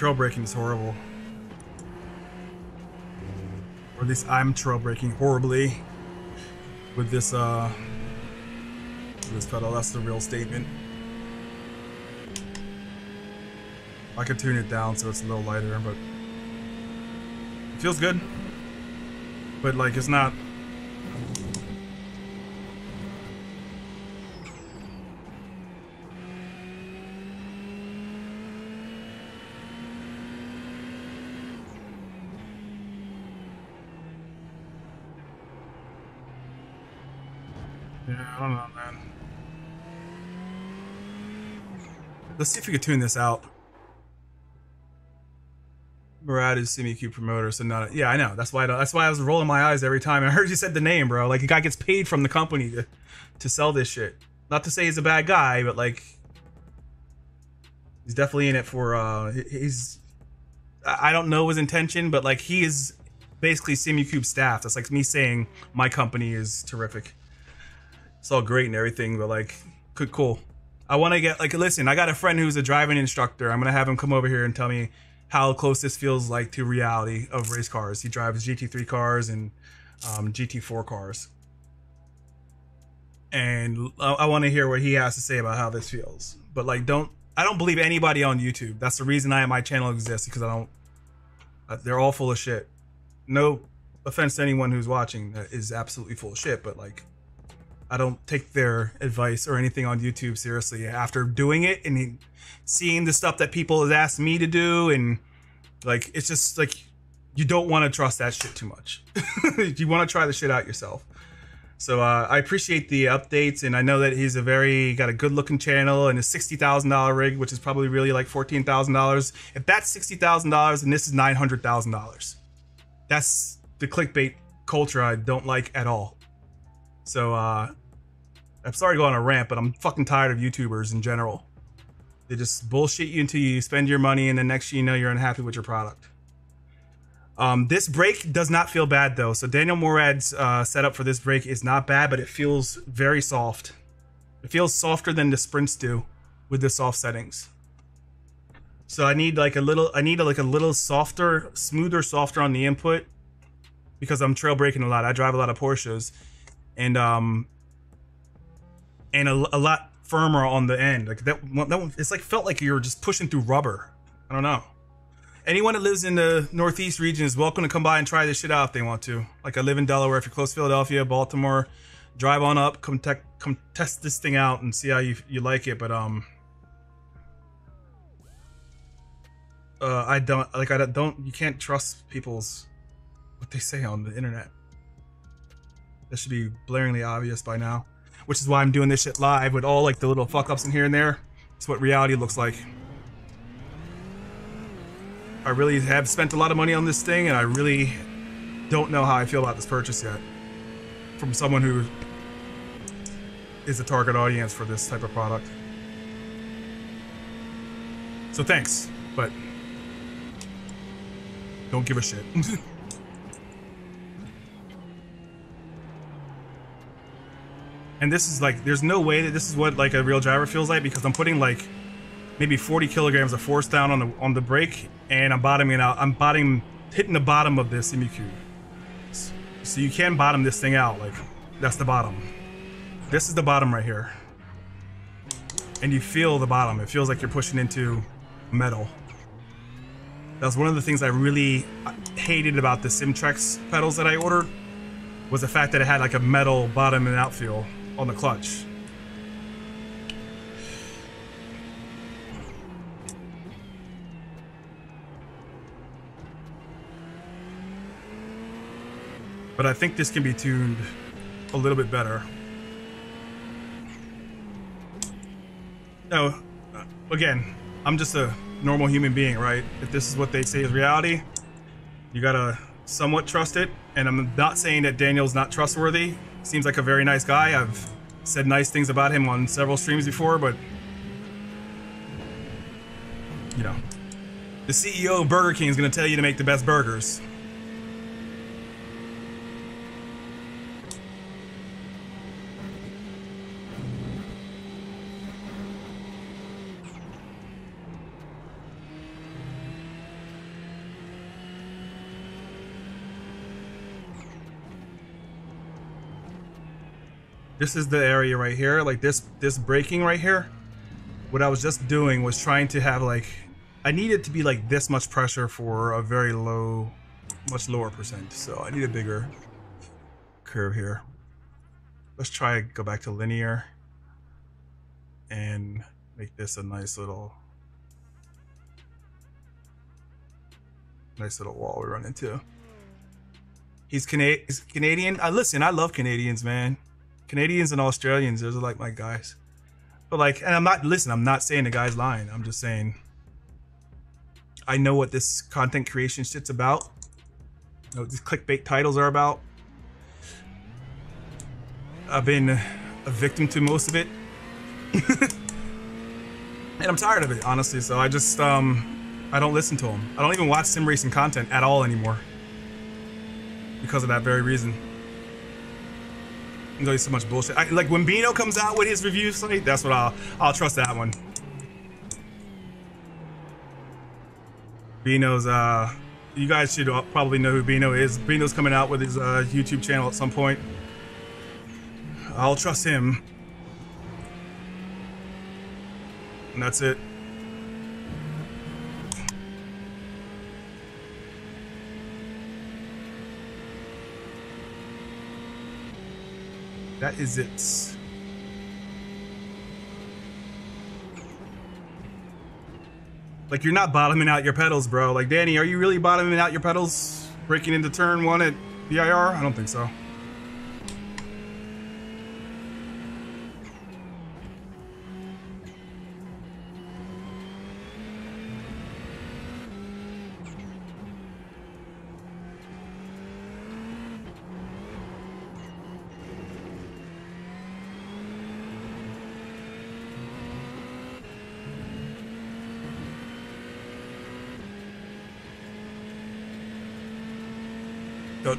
Trail braking is horrible. Or at least I'm trail braking horribly with this uh this pedal. That's the real statement. I could tune it down so it's a little lighter, but it feels good. But like it's not Yeah, I don't know, man. Let's see if we can tune this out. Morad is Simucube promoter, so not. Yeah, I know. That's why. I, that's why I was rolling my eyes every time I heard you said the name, bro. Like, the guy gets paid from the company to, to sell this shit. Not to say he's a bad guy, but like, he's definitely in it for. uh He's. I don't know his intention, but like, he is basically Simucube staff. That's like me saying my company is terrific it's all great and everything, but like, cool. I want to get like, listen, I got a friend who's a driving instructor. I'm gonna have him come over here and tell me how close this feels like to reality of race cars. He drives GT3 cars and um, GT4 cars, and I, I want to hear what he has to say about how this feels. But like, don't I don't believe anybody on YouTube. That's the reason I my channel exists because I don't. Uh, they're all full of shit. No offense to anyone who's watching that is absolutely full of shit, but like I don't take their advice or anything on YouTube seriously. After doing it and seeing the stuff that people have asked me to do, and like it's just like you don't want to trust that shit too much. you want to try the shit out yourself. So uh, I appreciate the updates, and I know that he's a very got a good looking channel and a sixty thousand dollar rig, which is probably really like fourteen thousand dollars. If that's sixty thousand dollars, and this is nine hundred thousand dollars, that's the clickbait culture I don't like at all. So uh, I'm sorry to go on a rant, but I'm fucking tired of YouTubers in general. They just bullshit you until you spend your money, and the next you know, you're unhappy with your product. Um, this brake does not feel bad though. So Daniel Morad's uh, setup for this brake is not bad, but it feels very soft. It feels softer than the sprints do with the soft settings. So I need like a little, I need like a little softer, smoother, softer on the input because I'm trail braking a lot. I drive a lot of Porsches, and um, and a, a lot firmer on the end. Like that, one- that one, it's like felt like you were just pushing through rubber. I don't know. Anyone that lives in the Northeast region is welcome to come by and try this shit out if they want to. Like I live in Delaware. If you're close to Philadelphia, Baltimore, drive on up, come tech, come test this thing out and see how you you like it. But um, uh, I don't like I don't you can't trust people's what they say on the internet. That should be blaringly obvious by now. Which is why I'm doing this shit live with all like the little fuck ups in here and there. It's what reality looks like. I really have spent a lot of money on this thing and I really don't know how I feel about this purchase yet. From someone who is a target audience for this type of product. So thanks, but don't give a shit. And this is like, there's no way that this is what like a real driver feels like because I'm putting like maybe 40 kilograms of force down on the on the brake, and I'm bottoming out. I'm bottom hitting the bottom of this MQ. So you can bottom this thing out. Like that's the bottom. This is the bottom right here, and you feel the bottom. It feels like you're pushing into metal. That's one of the things I really hated about the Simtrecs pedals that I ordered was the fact that it had like a metal bottom and out feel on the clutch. But I think this can be tuned a little bit better. No, uh, again, I'm just a normal human being, right? If this is what they say is reality, you gotta somewhat trust it. And I'm not saying that Daniel's not trustworthy. Seems like a very nice guy. I've said nice things about him on several streams before, but you know, the CEO of Burger King is gonna tell you to make the best burgers. This is the area right here, like this this braking right here. What I was just doing was trying to have like I needed to be like this much pressure for a very low much lower percent. So I need a bigger curve here. Let's try to go back to linear and make this a nice little nice little wall we run into. He's, Cana- he's Canadian. I listen. I love Canadians, man. Canadians and Australians, those are like my guys. But like, and I'm not listen. I'm not saying the guy's lying. I'm just saying. I know what this content creation shit's about. Know what these clickbait titles are about. I've been a victim to most of it. and I'm tired of it, honestly. So I just um I don't listen to them. I don't even watch sim racing content at all anymore. Because of that very reason. There's so much bullshit. I, like when Beano comes out with his reviews, like, that's what I'll I'll trust that one. Beano's uh you guys should probably know who Beano is. Beano's coming out with his uh, YouTube channel at some point. I'll trust him. And that's it. That is it. Like you're not bottoming out your pedals, bro. Like Danny, are you really bottoming out your pedals? Braking into turn one at VIR? I don't think so.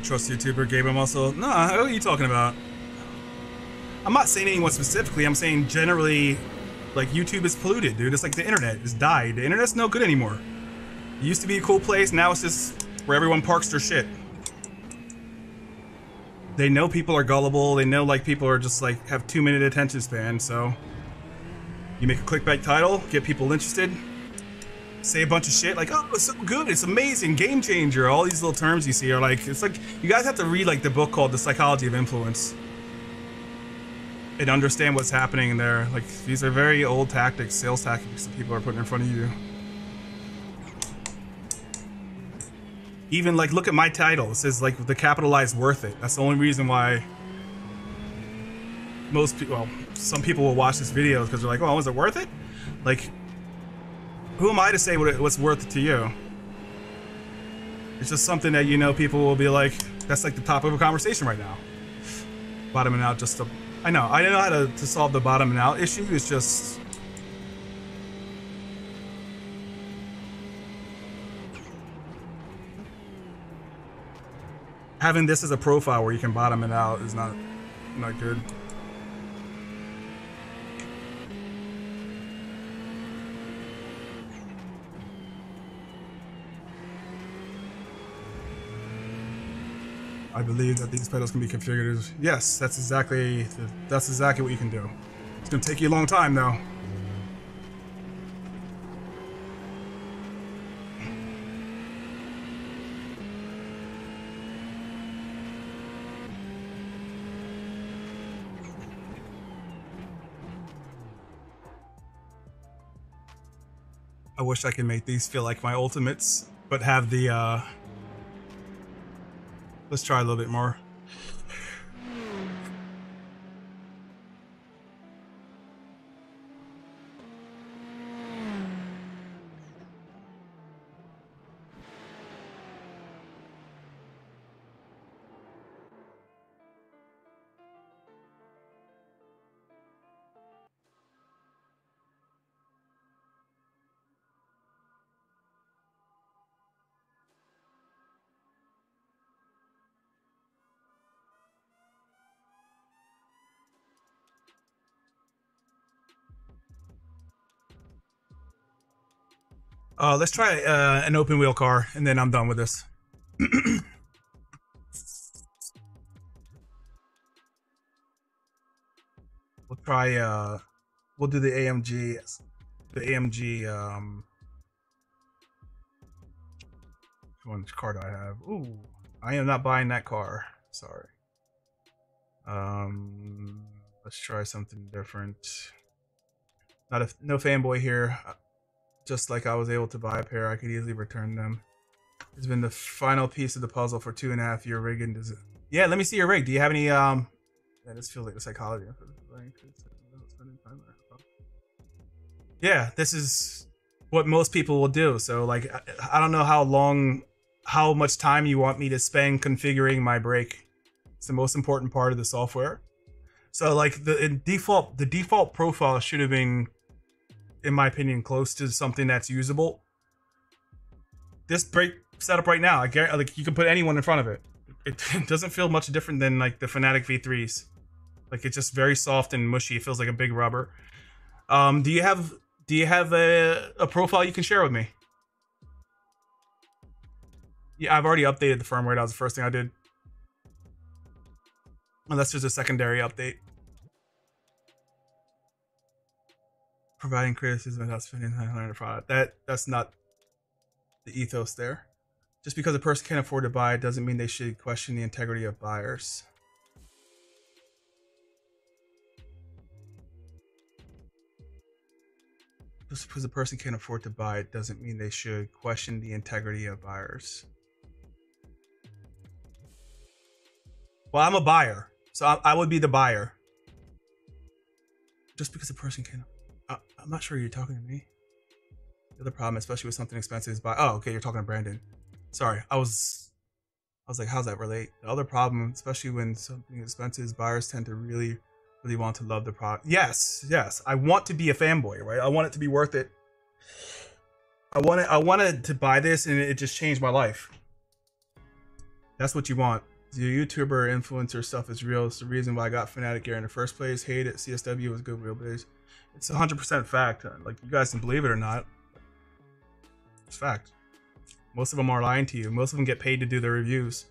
Trust YouTuber Gabe Muscle. Nah, what are you talking about? I'm not saying anyone specifically. I'm saying generally, like YouTube is polluted, dude. It's like the internet has died. The internet's no good anymore. It used to be a cool place. Now it's just where everyone parks their shit. They know people are gullible. They know like people are just like have two minute attention span. So you make a clickbait title, get people interested, say a bunch of shit like, oh, it's so good, it's amazing, game changer. All these little terms you see are like, it's like you guys have to read like the book called The Psychology of Influence and understand what's happening in there. Like these are very old tactics, sales tactics that people are putting in front of you. Even like, look at my title. It says like the capitalized worth it. That's the only reason why most people, well, some people will watch this video because they're like, oh, was it worth it? Like, who am I to say what what's worth it to you? It's just something that you know people will be like, that's like the top of a conversation right now. Bottoming out just to, I know, I don't know how to, to solve the bottoming out issue. It's just, having this as a profile where you can bottom it out is not, not good. I believe that these pedals can be configured. as- Yes, that's exactly that's exactly what you can do. It's gonna take you a long time though. I wish I could make these feel like my ultimates, but have the uh let's try a little bit more. Uh, let's try uh, an open wheel car, and then I'm done with this. we'll try. Uh, we'll do the AMG. The AMG. Um, which car do I have? Ooh, I am not buying that car. Sorry. Um, let's try something different. Not a no fanboy here just like I was able to buy a pair, I could easily return them. It's been the final piece of the puzzle for two and a half year rig and des- yeah. Let me see your rig. Do you have any? Um, yeah, this feels like the psychology. Yeah, this is what most people will do. So like, I, don't know how long, how much time you want me to spend configuring my brake. It's the most important part of the software. So like the default, the default profile should have been in my opinion, close to something that's usable. This brake setup right now, I guarantee, like you can put anyone in front of it. It, it doesn't feel much different than like the Fanatec V3s. Like it's just very soft and mushy. It feels like a big rubber. Um, do you have do you have a, a profile you can share with me? Yeah, I've already updated the firmware. That was the first thing I did. Unless there's a secondary update. Providing criticism without spending time on the product. That that's not the ethos there. Just because a person can't afford to buy it doesn't mean they should question the integrity of buyers. Just because a person can't afford to buy it doesn't mean they should question the integrity of buyers. Well, I'm a buyer, so I, I would be the buyer. Just because a person can't I'm not sure you're talking to me. The other problem, especially with something expensive, is buy. Oh, okay, you're talking to Brandon. Sorry, I was, I was like, how's that relate? The other problem, especially when something expensive, is buyers tend to really, really want to love the product. Yes, yes, I want to be a fanboy, right? I want it to be worth it. I wanted, I wanted to buy this, and it just changed my life. That's what you want. The YouTuber influencer stuff is real. It's the reason why I got Fanatec Gear in the first place. Hate it. CSW was good real. It's a hundred percent fact. Uh, like you guys can believe it or not. It's fact. Most of them are lying to you. Most of them get paid to do their reviews.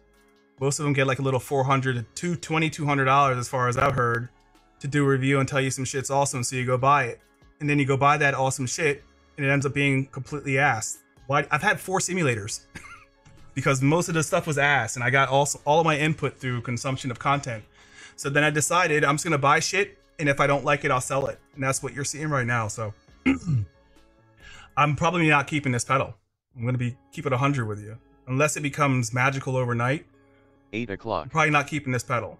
Most of them get like a little 400 to 2200 dollars as far as I've heard to do a review and tell you some shit's awesome so you go buy it. And then you go buy that awesome shit and it ends up being completely ass. Why I've had four simulators because most of the stuff was ass and I got all all of my input through consumption of content. So then I decided I'm just going to buy shit and if I don't like it, I'll sell it. And that's what you're seeing right now. So I'm probably not keeping this pedal. I'm going to be keep it 100 with you. Unless it becomes magical overnight, 8 I'm o'clock. probably not keeping this pedal.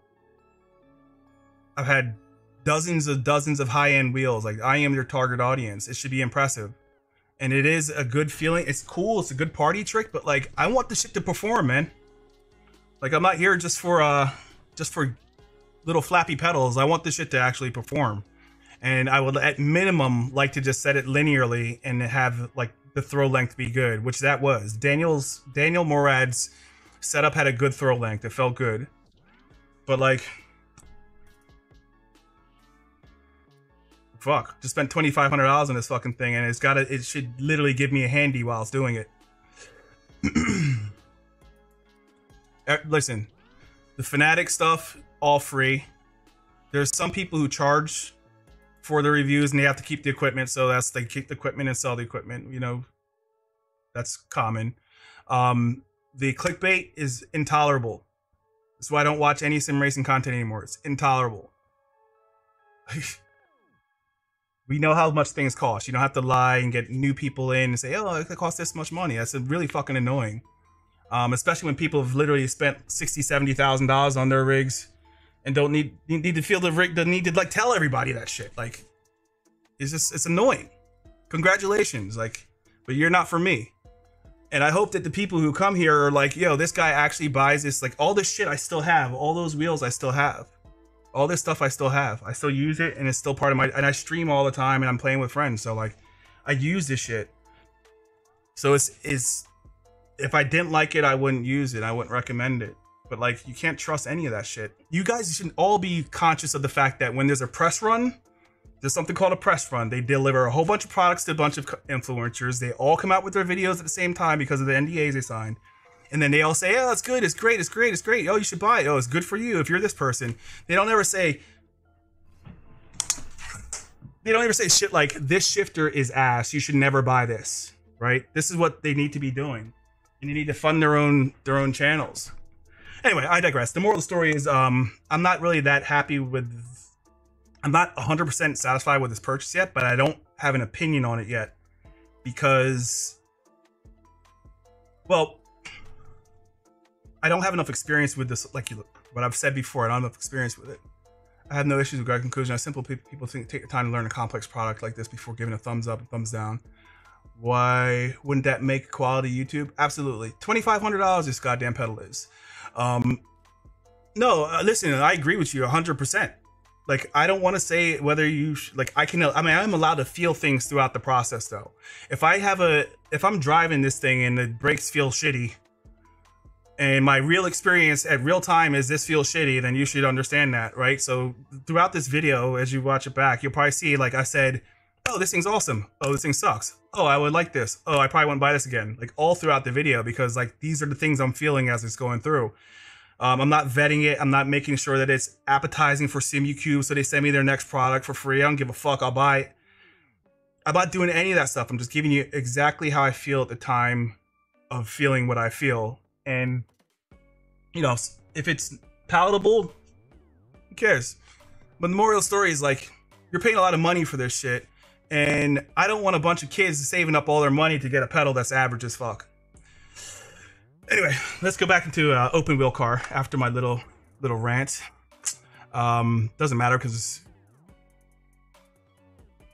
I've had dozens of dozens of high-end wheels. Like I am your target audience. It should be impressive. And it is a good feeling. It's cool. It's a good party trick, but like I want the shit to perform, man. Like I'm not here just for uh just for little flappy pedals. I want this shit to actually perform. And I would at minimum like to just set it linearly and have like the throw length be good, which that was. Daniel's Daniel Morad's setup had a good throw length. It felt good. But like fuck, just spent twenty five hundred dollars on this fucking thing, and it's got to It should literally give me a handy while it's doing it. Uh, Listen, The Fanatec stuff, all free. There's some people who charge for the reviews and they have to keep the equipment, so that's they keep the equipment and sell the equipment. You know, that's common. Um, the clickbait is intolerable. That's why I don't watch any sim racing content anymore. It's intolerable. we know how much things cost. You don't have to lie and get new people in and say, "Oh, it costs this much money." That's really fucking annoying. Um, especially when people have literally spent sixty, seventy thousand dollars on their rigs and don't need need to feel the the need to like tell everybody that shit. Like, it's just it's annoying. Congratulations, like, but you're not for me. And I hope that the people who come here are like, yo, this guy actually buys this. Like all this shit I still have, all those wheels I still have, all this stuff I still have. I still use it, and it's still part of my. And I stream all the time, and I'm playing with friends, so like, I use this shit. So it's it's if I didn't like it, I wouldn't use it. I wouldn't recommend it. But like, you can't trust any of that shit. You guys should all be conscious of the fact that when there's a press run, there's something called a press run. They deliver a whole bunch of products to a bunch of influencers. They all come out with their videos at the same time because of the NDAs they signed. And then they all say, oh, it's good, it's great, it's great, it's great. Oh, you should buy it. Oh, it's good for you if you're this person. They don't ever say, they don't ever say shit like, this shifter is ass. You should never buy this, right? This is what they need to be doing. And they need to fund their own their own channels. Anyway, I digress. The moral of the story is um, I'm not really that happy with I'm not 100% satisfied with this purchase yet, but I don't have an opinion on it yet because, well, I don't have enough experience with this. Like you, what I've said before, I don't have enough experience with it. I have no issues with Greg conclusion. I simple people, people think take the time to learn a complex product like this before giving a thumbs up and thumbs down. Why wouldn't that make quality YouTube? Absolutely. Twenty five hundred dollars this goddamn pedal is. Um, no, uh, listen, I agree with you hundred percent. Like i don't want to say whether you sh- like i can i mean i'm allowed to feel things throughout the process though. If i have a if i'm driving this thing and the brakes feel shitty and my real experience at real time is this feels shitty then you should understand that right? So throughout this video as you watch it back you'll probably see like i said oh this thing's awesome oh this thing sucks oh i would like this oh i probably won't buy this again like all throughout the video because like these are the things i'm feeling as it's going through um, I'm not vetting it. I'm not making sure that it's appetizing for SimuCube, so they send me their next product for free. I don't give a fuck. I'll buy it. I'm not doing any of that stuff. I'm just giving you exactly how I feel at the time of feeling what I feel. And, you know, if it's palatable, who cares? But the story is like, you're paying a lot of money for this shit. And I don't want a bunch of kids saving up all their money to get a pedal that's average as fuck. Anyway, let's go back into uh, open wheel car after my little little rant. Um, doesn't matter because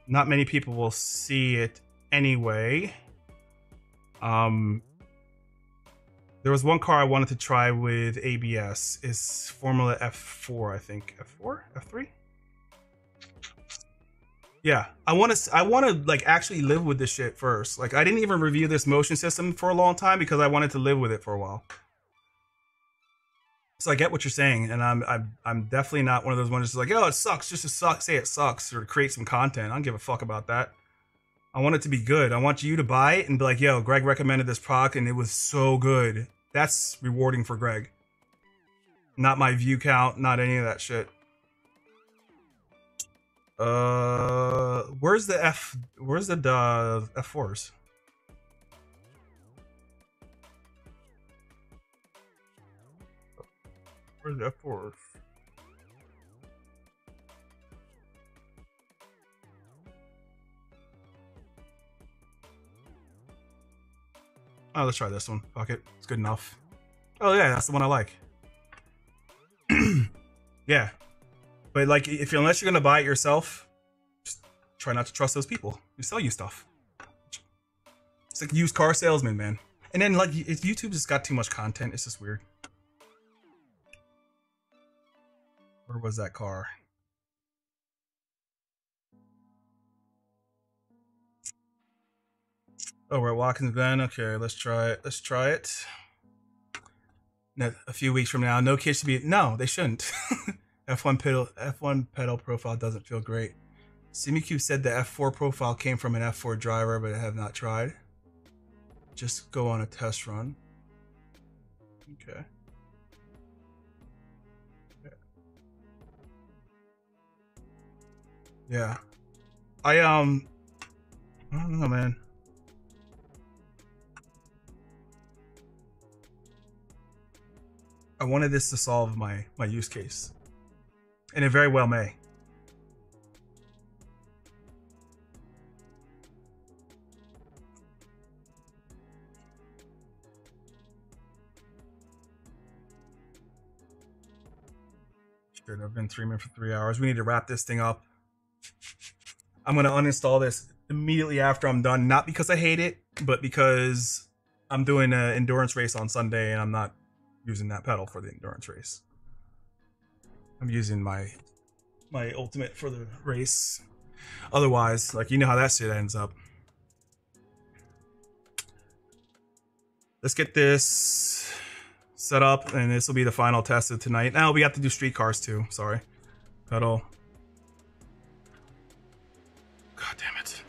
not many people will see it anyway. Um, there was one car I wanted to try with ABS. Is Formula F4, I think. F4, F3. Yeah, I want to. I want to like actually live with this shit first. Like, I didn't even review this motion system for a long time because I wanted to live with it for a while. So I get what you're saying, and I'm I'm I'm definitely not one of those ones just like, oh, it sucks, just to suck, say it sucks, or to create some content. I don't give a fuck about that. I want it to be good. I want you to buy it and be like, yo, Greg recommended this product and it was so good. That's rewarding for Greg. Not my view count, not any of that shit. Uh, where's the F? Where's the uh, F fours? Where's the F fours? Oh, let's try this one. Fuck it, it's good enough. Oh yeah, that's the one I like. yeah, but like, if you unless you're gonna buy it yourself, just try not to trust those people who sell you stuff. It's like used car salesman, man. And then like, if YouTube just got too much content, it's just weird. Where was that car? Oh, we're at Watkins Glen. Okay, let's try it. Let's try it. A few weeks from now, no kids should be. No, they shouldn't. F1 pedal F1 pedal profile doesn't feel great. Simucube said the F4 profile came from an F4 driver, but I have not tried. Just go on a test run. Okay. Yeah. I um I don't know man. I wanted this to solve my my use case. And it very well may. Shit, I've been streaming for three hours. We need to wrap this thing up. I'm gonna uninstall this immediately after I'm done. Not because I hate it, but because I'm doing an endurance race on Sunday and I'm not using that pedal for the endurance race. I'm using my my ultimate for the race. Otherwise, like you know how that shit ends up. Let's get this set up, and this will be the final test of tonight. Now we have to do street cars too. Sorry, pedal. God damn it.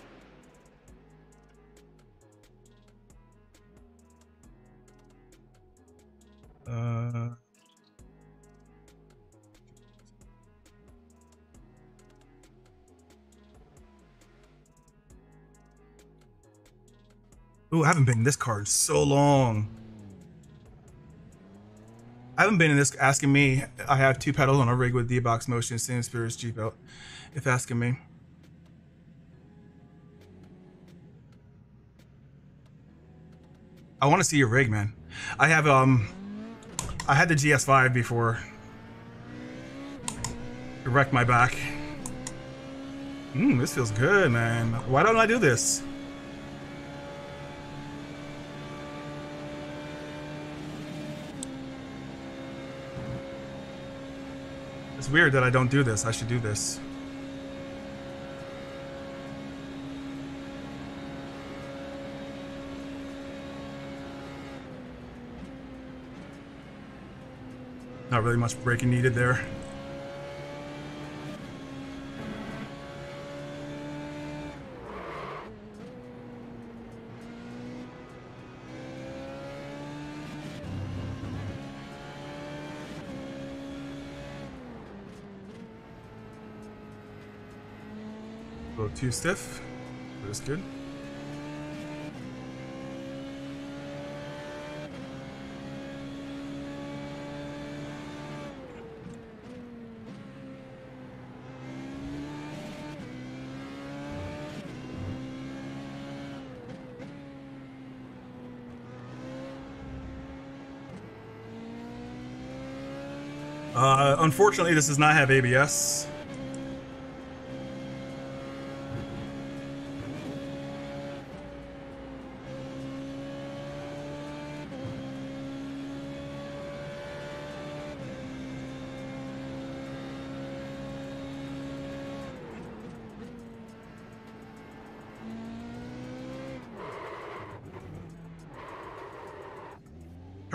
Uh. Ooh, I haven't been in this car in so long. I haven't been in this asking me. I have two pedals on a rig with D-box motion, same Spirits G belt. If asking me. I want to see your rig, man. I have um, I had the GS5 before. It wrecked my back. Mmm, this feels good, man. Why don't I do this? It's weird that I don't do this. I should do this. Not really much braking needed there. Too stiff. That's good. Uh, unfortunately, this does not have ABS.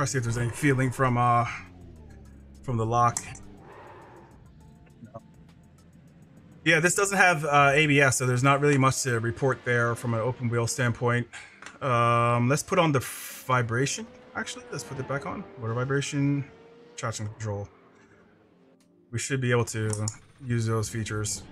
Try to see if there's any feeling from uh from the lock. No. Yeah, this doesn't have uh, ABS, so there's not really much to report there from an open wheel standpoint. Um, let's put on the vibration. Actually, let's put it back on. Water vibration, traction control. We should be able to use those features.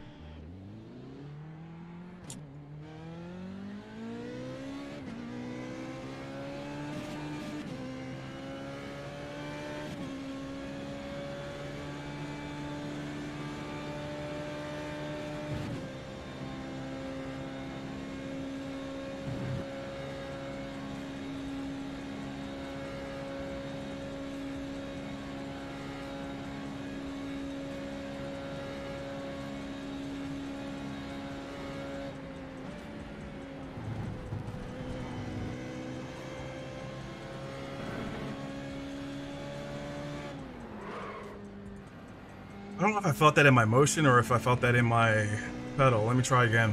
If I felt that in my motion or if I felt that in my pedal. Let me try again.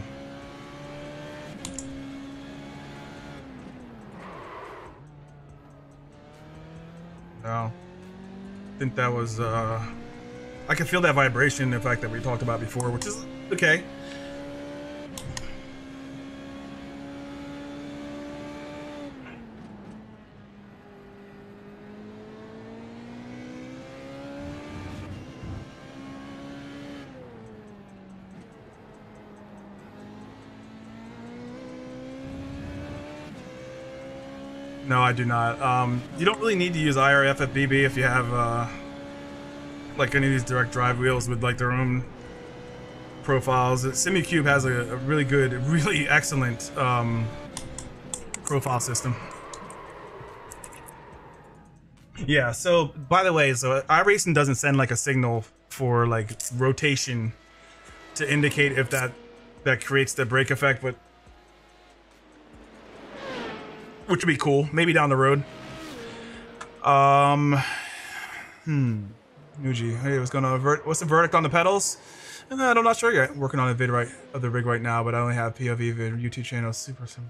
No. I think that was, uh... I can feel that vibration, in fact, that we talked about before, which is okay. I do not. Um, you don't really need to use IRFFBB if you have uh, like any of these direct drive wheels with like their own profiles. Simucube has a, a really good, really excellent um, profile system. Yeah. So, by the way, so iRacing doesn't send like a signal for like rotation to indicate if that that creates the brake effect, but which would be cool. Maybe down the road. Um, hmm. Nuji, hey, what's going on? What's the verdict on the pedals? Uh, I'm not sure yet. Working on a vid right of the rig right now, but I only have POV vid YouTube channel. Super sim.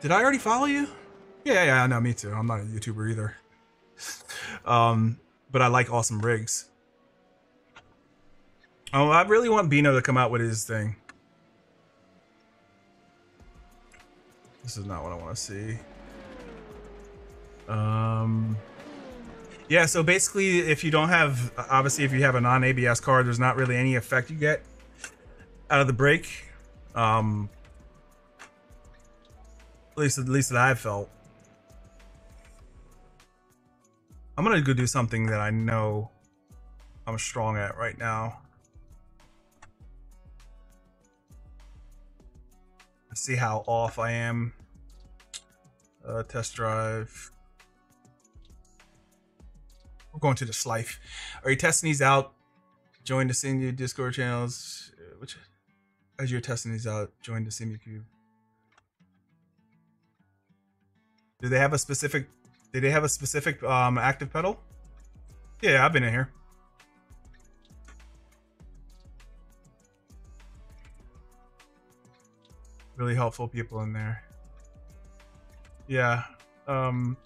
Did I already follow you? Yeah, yeah, no, me too. I'm not a YouTuber either. um, but I like awesome rigs. Oh, I really want Bino to come out with his thing. This is not what I want to see. Um, yeah, so basically, if you don't have, obviously, if you have a non-ABS car, there's not really any effect you get out of the brake. Um, at least, at least that I've felt. I'm gonna go do something that I know I'm strong at right now. See how off I am. Uh, test drive. We're going to the Slife. Are you testing these out? Join the Senior Discord channels. Uh, Which, as you're testing these out, join the Simucube. Do they have a specific? Do they have a specific um, active pedal? Yeah, I've been in here. Really helpful people in there. Yeah. Um,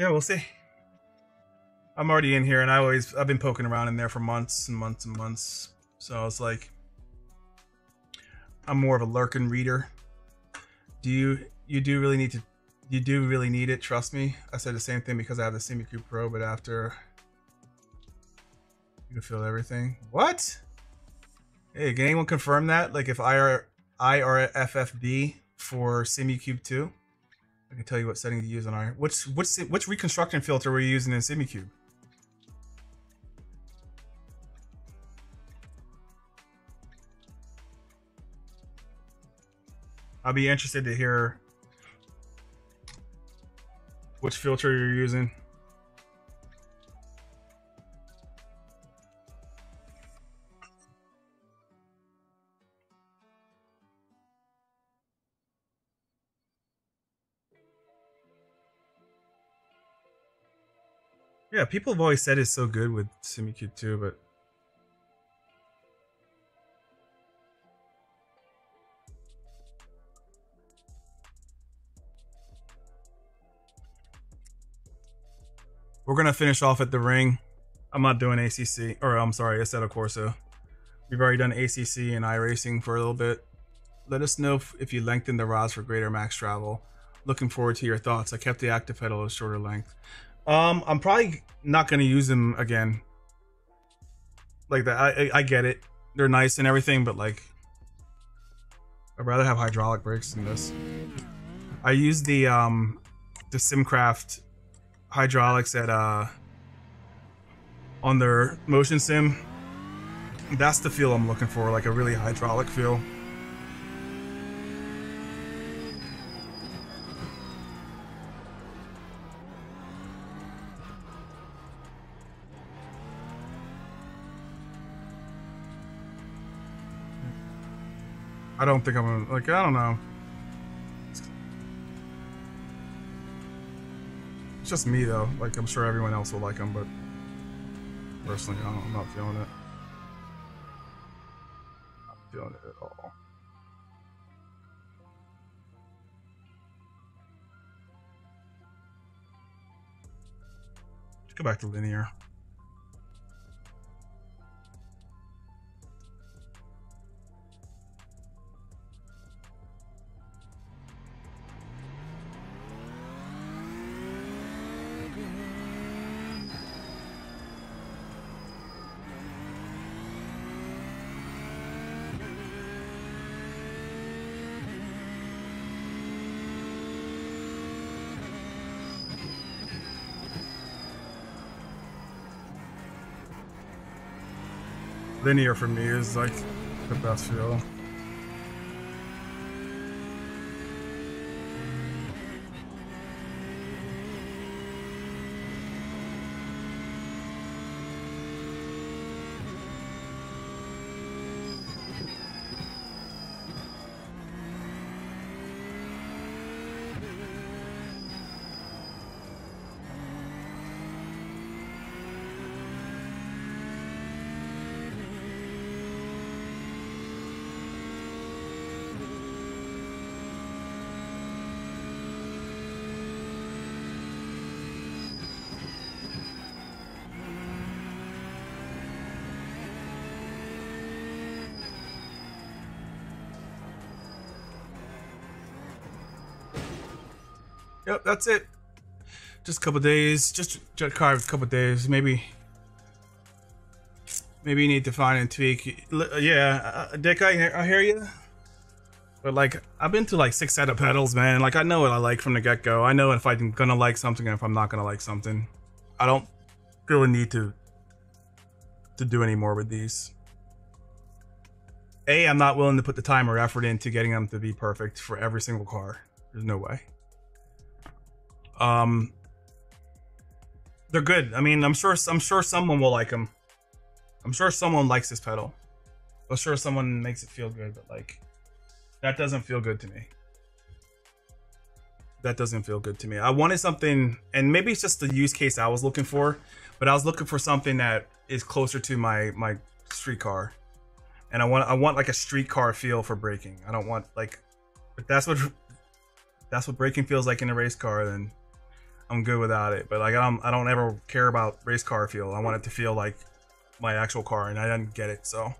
Yeah, we'll see. I'm already in here, and I always I've been poking around in there for months and months and months. So I was like I'm more of a lurking reader. Do you you do really need to you do really need it? Trust me. I said the same thing because I have the Simucube Pro, but after you can feel everything. What? Hey, can anyone confirm that? Like if IR IRFFB for Simucube 2? I can tell you what setting to use on our. Which, what's which reconstruction filter were you using in Simucube? I'll be interested to hear which filter you're using. Yeah, people have always said it's so good with Simucube 2, but we're gonna finish off at the ring. I'm not doing ACC, or I'm sorry, Assetto Corsa. We've already done ACC and iRacing for a little bit. Let us know if, you lengthen the rods for greater max travel. Looking forward to your thoughts. I kept the active pedal a shorter length. Um, I'm probably not gonna use them again. Like that, I, I I get it. They're nice and everything, but like, I'd rather have hydraulic brakes than this. I use the um, the Simcraft hydraulics at uh on their motion sim. That's the feel I'm looking for, like a really hydraulic feel. I don't think I'm gonna, like, I don't know. Just me though. Like, I'm sure everyone else will like them, but personally, I I'm not feeling it. Not feeling it at all. Let's go back to linear. Linear for me is like the best feel. Yep, that's it. Just a couple days. Just jet a couple days. Maybe. Maybe you need to find and tweak. L- Yeah, uh, Dick, I, hear- I hear you. But like, I've been to like six set of pedals, man. Like, I know what I like from the get go. I know if I'm gonna like something and if I'm not gonna like something. I don't really need to to do any more with these. A, I'm not willing to put the time or effort into getting them to be perfect for every single car. There's no way. Um, they're good. I mean, I'm sure I'm sure someone will like them. I'm sure someone likes this pedal. I'm sure someone makes it feel good, but like that doesn't feel good to me. That doesn't feel good to me. I wanted something, and maybe it's just the use case I was looking for, but I was looking for something that is closer to my my street car, and I want I want like a street car feel for braking. I don't want like that's what that's what braking feels like in a race car, then I'm good without it. But like I don't I don't ever care about race car feel. I want it to feel like my actual car, and I didn't get it. So,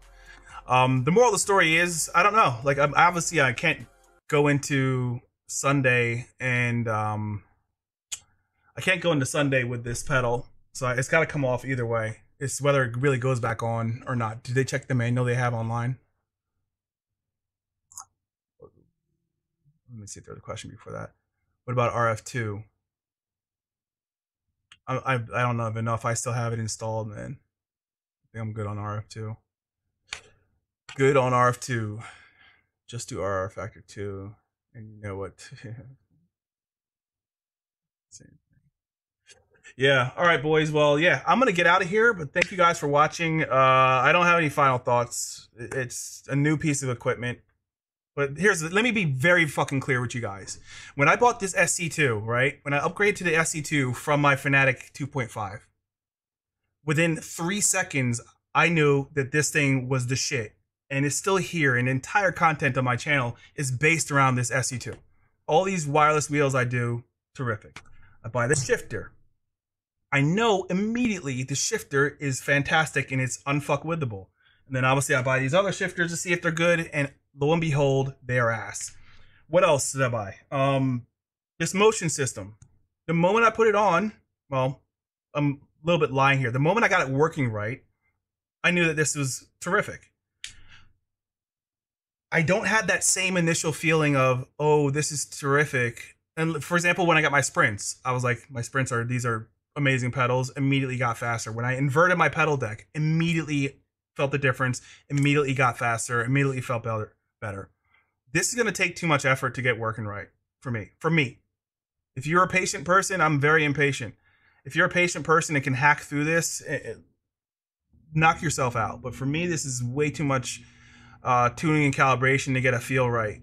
um, the moral of the story is I don't know. Like I'm, obviously I can't go into Sunday and um, I can't go into Sunday with this pedal. So it's got to come off either way. It's whether it really goes back on or not. Did they check the manual they have online? Let me see if there's a question before that. What about RF2? I, I, don't know enough. I still have it installed, man. I think I'm good on RF2. Good on RF2. Just do RR factor 2. And you know what? Same thing. Yeah. All right, boys. Well, yeah, I'm gonna get out of here. But thank you guys for watching. Uh, I don't have any final thoughts. It's a new piece of equipment. But here's let me be very fucking clear with you guys. When I bought this SC2, right? When I upgraded to the SC2 from my Fanatec 2.5, within three seconds, I knew that this thing was the shit. And it's still here. And entire content on my channel is based around this SC2. All these wireless wheels I do, terrific. I buy the shifter. I know immediately the shifter is fantastic and it's unfuckwithable. And then obviously I buy these other shifters to see if they're good, and lo and behold, they are ass. What else did I buy? Um, this motion system. The moment I put it on, well, I'm a little bit lying here. The moment I got it working right, I knew that this was terrific. I don't have that same initial feeling of, oh, this is terrific. And for example, when I got my sprints, I was like, my sprints are these are amazing pedals. Immediately got faster. When I inverted my pedal deck, immediately felt the difference. Immediately got faster. Immediately felt better. Better. This is going to take too much effort to get working right for me. For me, if you're a patient person, I'm very impatient. If you're a patient person and can hack through this, eh, eh, knock yourself out. But for me, this is way too much uh, tuning and calibration to get a feel right.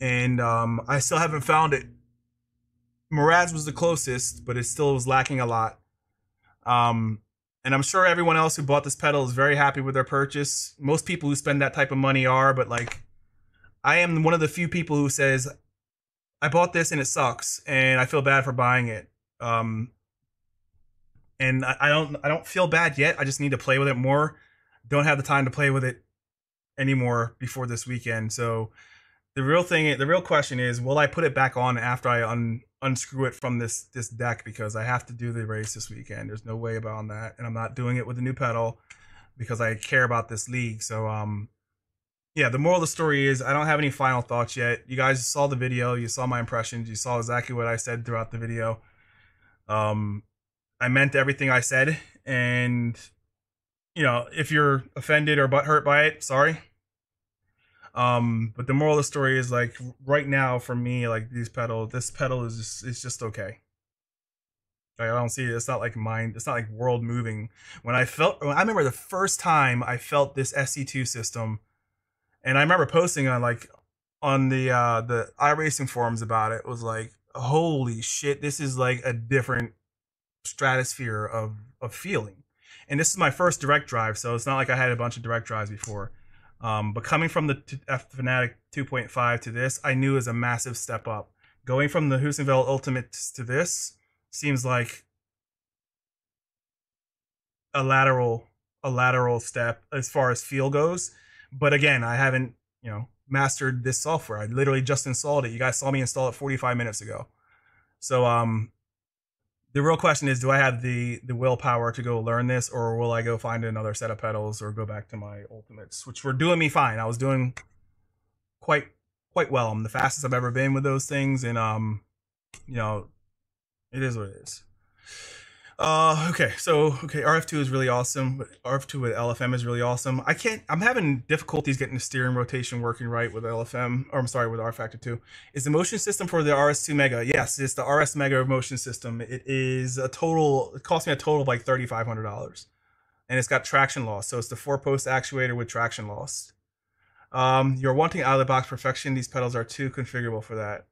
And um, I still haven't found it. Morad was the closest, but it still was lacking a lot. Um, and I'm sure everyone else who bought this pedal is very happy with their purchase. Most people who spend that type of money are, but like, I am one of the few people who says, I bought this and it sucks, and I feel bad for buying it. Um, and I, I don't, I don't feel bad yet. I just need to play with it more. Don't have the time to play with it anymore before this weekend. So the real thing, the real question is, will I put it back on after I un, unscrew it from this this deck because I have to do the race this weekend. There's no way about that, and I'm not doing it with a new pedal because I care about this league. So um, yeah, the moral of the story is I don't have any final thoughts yet. You guys saw the video, you saw my impressions, you saw exactly what I said throughout the video. Um, I meant everything I said, and you know, if you're offended or butthurt by it, sorry. Um, but the moral of the story is like right now for me, like these pedal, this pedal is just, it's just okay. Like, I don't see it. It's not like mind. It's not like world moving. When I felt, I remember the first time I felt this SC2 system, and I remember posting on like on the uh the iRacing forums about it. Was like, holy shit, this is like a different stratosphere of of feeling. And this is my first direct drive, so it's not like I had a bunch of direct drives before. Um, but coming from the F Fanatec 2.5 to this, I knew is a massive step up. Going from the Heusinkveld Ultimates to this seems like a lateral a lateral step as far as feel goes. But again, I haven't you know mastered this software. I literally just installed it. You guys saw me install it 45 minutes ago. So um, the real question is, do I have the the willpower to go learn this, or will I go find another set of pedals, or go back to my ultimates, which were doing me fine. I was doing quite quite well. I'm the fastest I've ever been with those things, and um, you know, it is what it is. Uh, okay, so okay, RF2 is really awesome. RF2 with LFM is really awesome. I can't. I'm having difficulties getting the steering rotation working right with LFM. Or I'm sorry, with rFactor 2. Is the motion system for the RS2 Mega? Yes, it's the RS Mega motion system. It is a total. It cost me a total of like thirty five hundred dollars, and it's got traction loss. So it's the four post actuator with traction loss. Um, you're wanting out of the box perfection. These pedals are too configurable for that.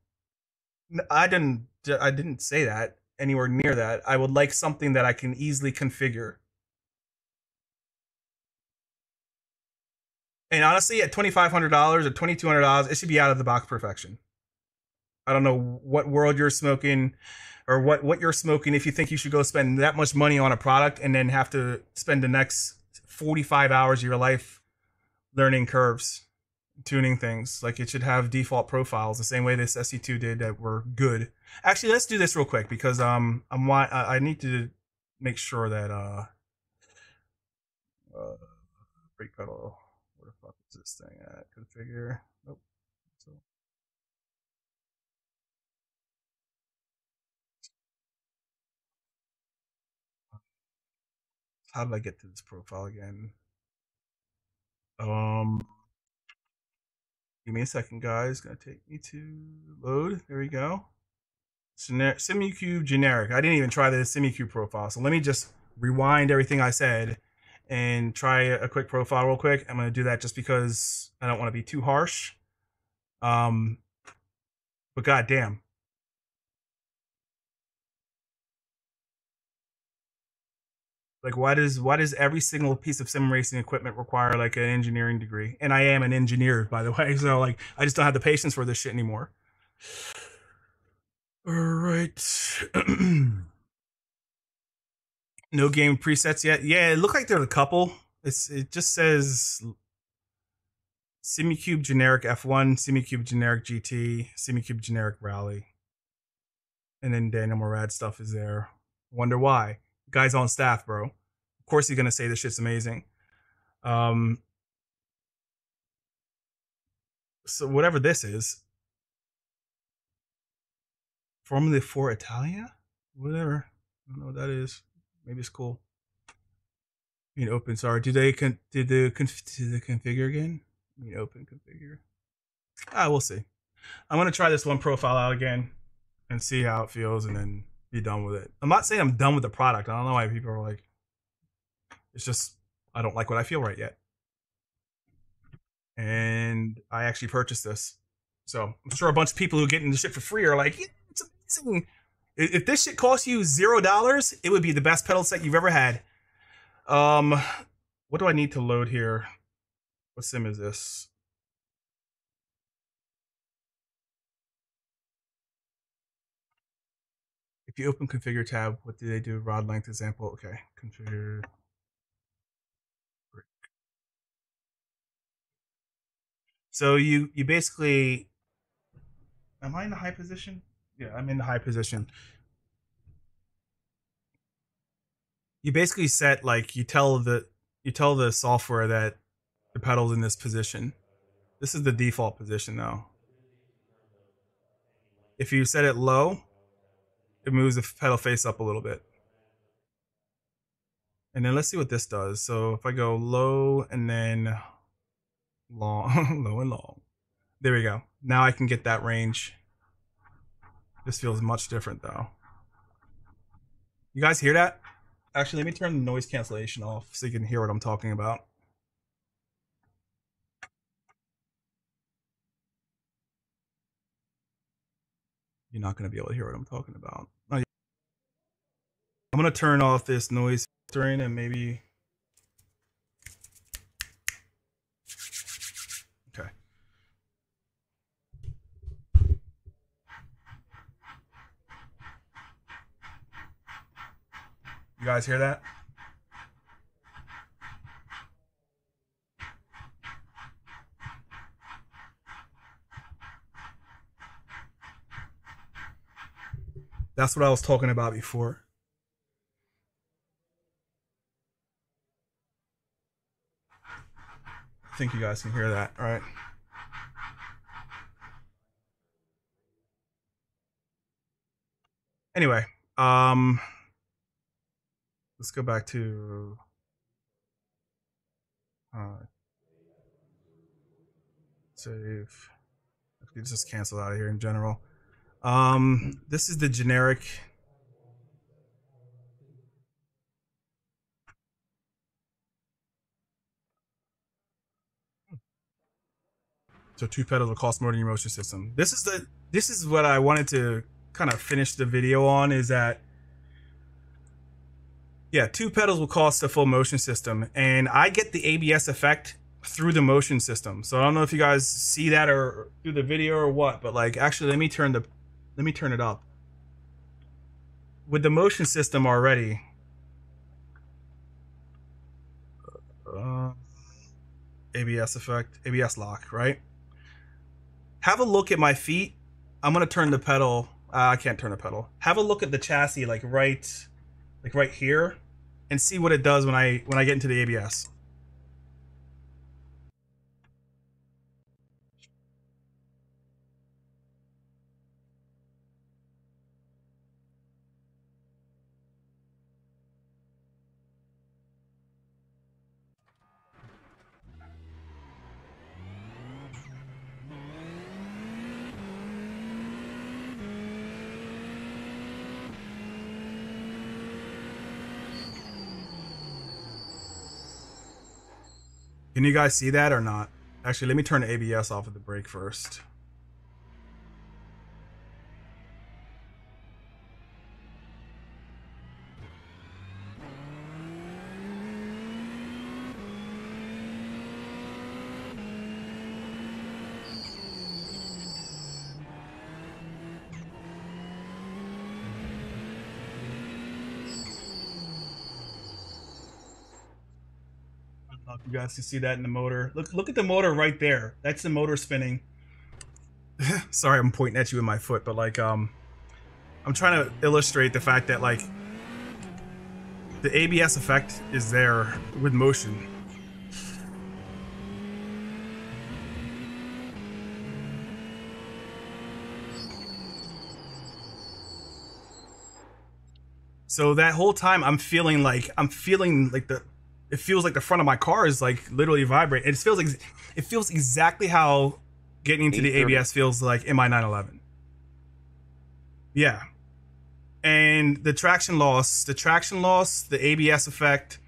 I didn't. I didn't say that anywhere near that. I would like something that I can easily configure. And honestly, at twenty five hundred dollars or twenty two hundred dollars, it should be out of the box perfection. I don't know what world you're smoking, or what what you're smoking. If you think you should go spend that much money on a product and then have to spend the next forty five hours of your life learning curves, tuning things, like it should have default profiles the same way this SC2 did that were good. Actually, let's do this real quick because um I'm I I need to make sure that uh uh brake pedal where the fuck is this thing at? Configure nope. So how did I get to this profile again? Um give me a second guys gonna take me to load there we go Gener- SimuCube generic. I didn't even try the SimuCube profile. So let me just rewind everything I said and try a quick profile real quick. I'm going to do that just because I don't want to be too harsh. Um, but goddamn. Like why does why does every single piece of sim racing equipment require like an engineering degree? And I am an engineer, by the way. So like I just don't have the patience for this shit anymore. All right. no game presets yet. Yeah, it looked like there's a couple. It's it just says SimuCube generic F1, SimuCube generic GT, SimuCube generic Rally. And then Daniel Morad stuff is there. Wonder why. Guy's on staff, bro. Of course he's gonna say this shit's amazing. Um so whatever this is, Formula for Italia? Whatever. I don't know what that is. Maybe it's cool. I mean, open. Sorry. Did they con- did the conf- did they configure again? I mean, open configure. Ah, we'll see. I'm gonna try this one profile out again and see how it feels, and then be done with it. I'm not saying I'm done with the product. I don't know why people are like. It's just I don't like what I feel right yet, and I actually purchased this. So I'm sure a bunch of people who get into shit for free are like, yeah, it's amazing. If this shit costs you zero dollars, it would be the best pedal set you've ever had. Um, what do I need to load here? What sim is this? If you open configure tab, what do they do? Rod length example. Okay, configure. So you you basically Am I in the high position? Yeah, I'm in the high position. You basically set like you tell the you tell the software that the pedal's in this position. This is the default position though. If you set it low, it moves the pedal face up a little bit. And then let's see what this does. So if I go low and then long, low and long. There we go. Now I can get that range. This feels much different though. You guys hear that? Actually, let me turn the noise cancellation off so you can hear what I'm talking about. You're not going to be able to hear what I'm talking about. I'm going to turn off this noise filtering and maybe. Okay. You guys hear that? That's what I was talking about before. I think you guys can hear that, all right? Anyway, um let's go back to uh save. Let's just cancel out of here in general. Um, this is the generic. So two pedals will cost more than your motion system. This is the this is what I wanted to kind of finish the video on is that yeah, two pedals will cost a full motion system, and I get the ABS effect through the motion system. So I don't know if you guys see that or through the video or what, but like actually let me turn the let me turn it up. With the motion system already, uh, ABS effect, ABS lock, right? Have a look at my feet. I'm gonna turn the pedal. Uh, I can't turn the pedal. Have a look at the chassis, like right, like right here, and see what it does when I when I get into the ABS. Can you guys see that or not? Actually, let me turn the ABS off of the brake first. If you guys can see that in the motor. Look, look at the motor right there. That's the motor spinning. Sorry, I'm pointing at you with my foot, but like, um, I'm trying to illustrate the fact that like the ABS effect is there with motion. So that whole time I'm feeling like I'm feeling like the it feels like the front of my car is like literally vibrating. It feels ex- it feels exactly how getting into the ABS feels like in my 911. Yeah. And the traction loss, the traction loss, the ABS effect,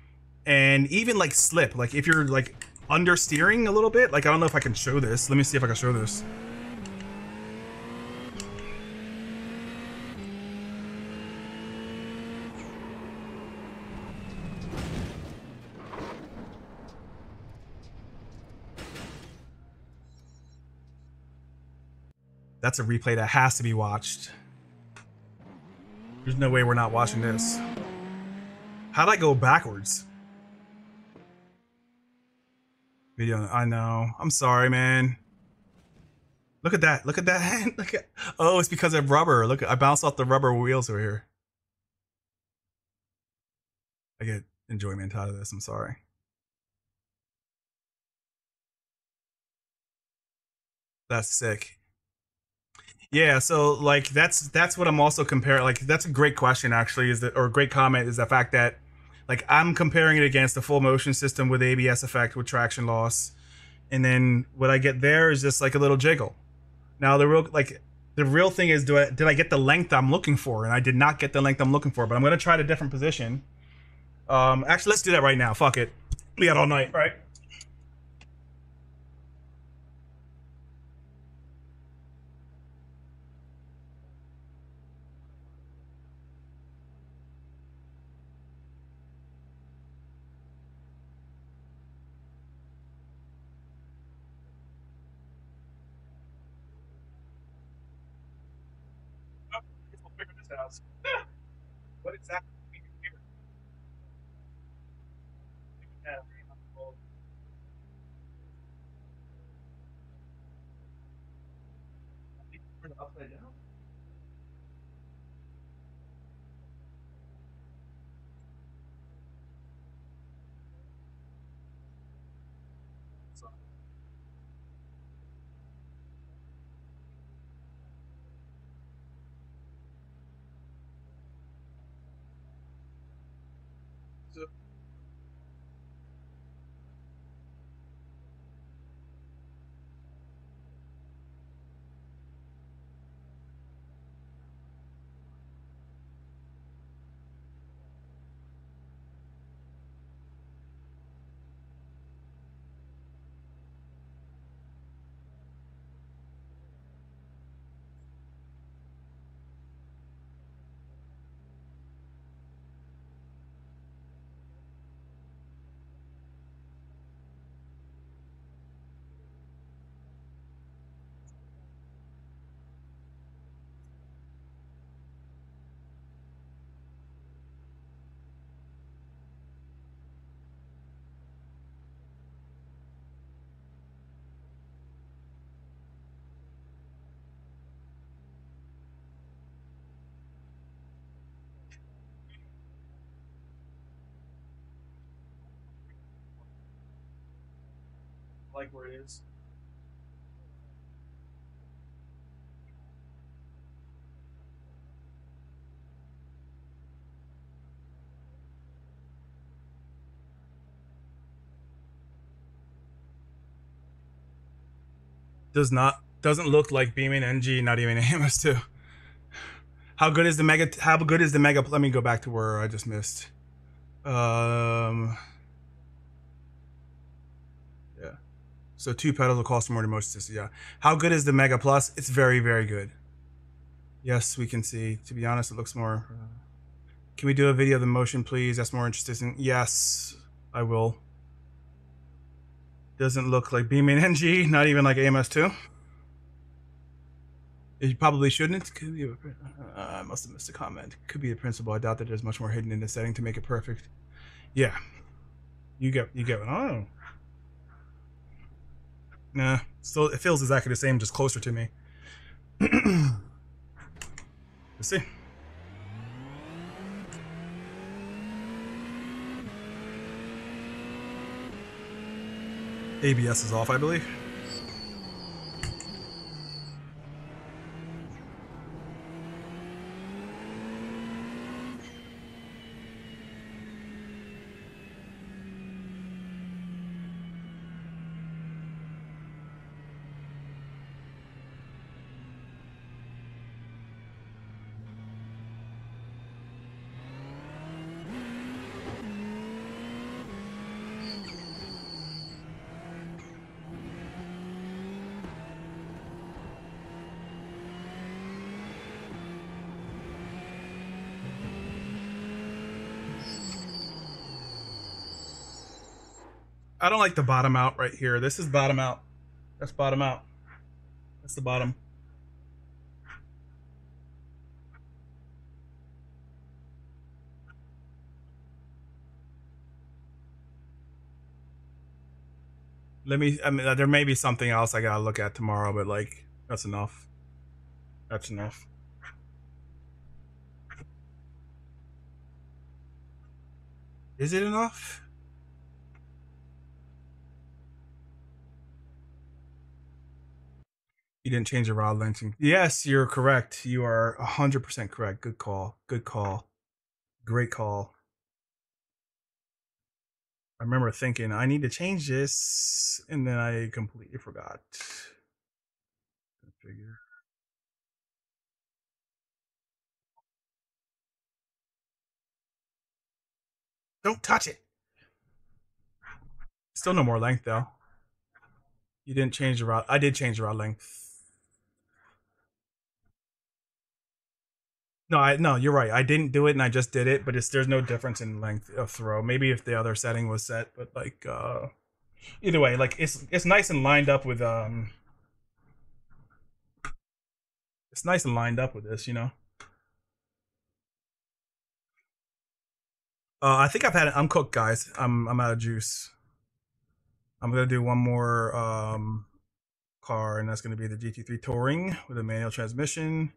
and even like slip. Like if you're like understeering a little bit, like I don't know if I can show this. Let me see if I can show this. That's a replay that has to be watched. There's no way we're not watching this. How'd I go backwards? Video, I know. I'm sorry, man. Look at that. Look at that. hand. Look at. Oh, it's because of rubber. Look, I bounced off the rubber wheels over here. I get enjoyment out of this. I'm sorry. That's sick. Yeah, so like that's that's what I'm also comparing. Like that's a great question actually. Is that or a great comment is the fact that Like I'm comparing it against the full motion system with ABS effect with traction loss, and then what I get there is just like a little jiggle. Now the real like the real thing is do I did I get the length I'm looking for? And I did not get the length I'm looking for, but I'm gonna try a different position. Um, actually, let's do that right now. Fuck it. We got all night, right? Like where it is. Does not doesn't look like BeamNG, not even AMS2. How good is the mega? How good is the mega? Let me go back to where I just missed. Um. So two pedals will cost more than most. Yeah. How good is the Mega Plus? It's very, very good. Yes, we can see. To be honest, it looks more. Can we do a video of the motion, please? That's more interesting. Yes, I will. Doesn't look like BeamNG, not even like AMS2. You probably shouldn't. Could be. A, uh, I must have missed a comment. Could be the principle. I doubt that there's much more hidden in the setting to make it perfect. Yeah. You get. You get. Oh. Nah. Still, it feels exactly the same, just closer to me. Let's see. ABS is off, I believe. Don't like the bottom out right here. This is bottom out. That's bottom out. That's the bottom. Let me. I mean, there may be something else I gotta look at tomorrow, but like, that's enough. That's enough. Is it enough? You didn't change the rod length. Yes, you're correct. You are 100% correct. Good call. Good call. Great call. I remember thinking I need to change this, and then I completely forgot. Don't touch it. Still no more length though. You didn't change the route. I did change the route length. No, I no, you're right. I didn't do it and I just did it, but it's there's no difference in length of throw. Maybe if the other setting was set, but like uh either way, like it's it's nice and lined up with um it's nice and lined up with this, you know. Uh, I think I've had it. I'm cooked, guys. I'm I'm out of juice. I'm gonna do one more um, car, and that's gonna be the GT3 Touring with a manual transmission,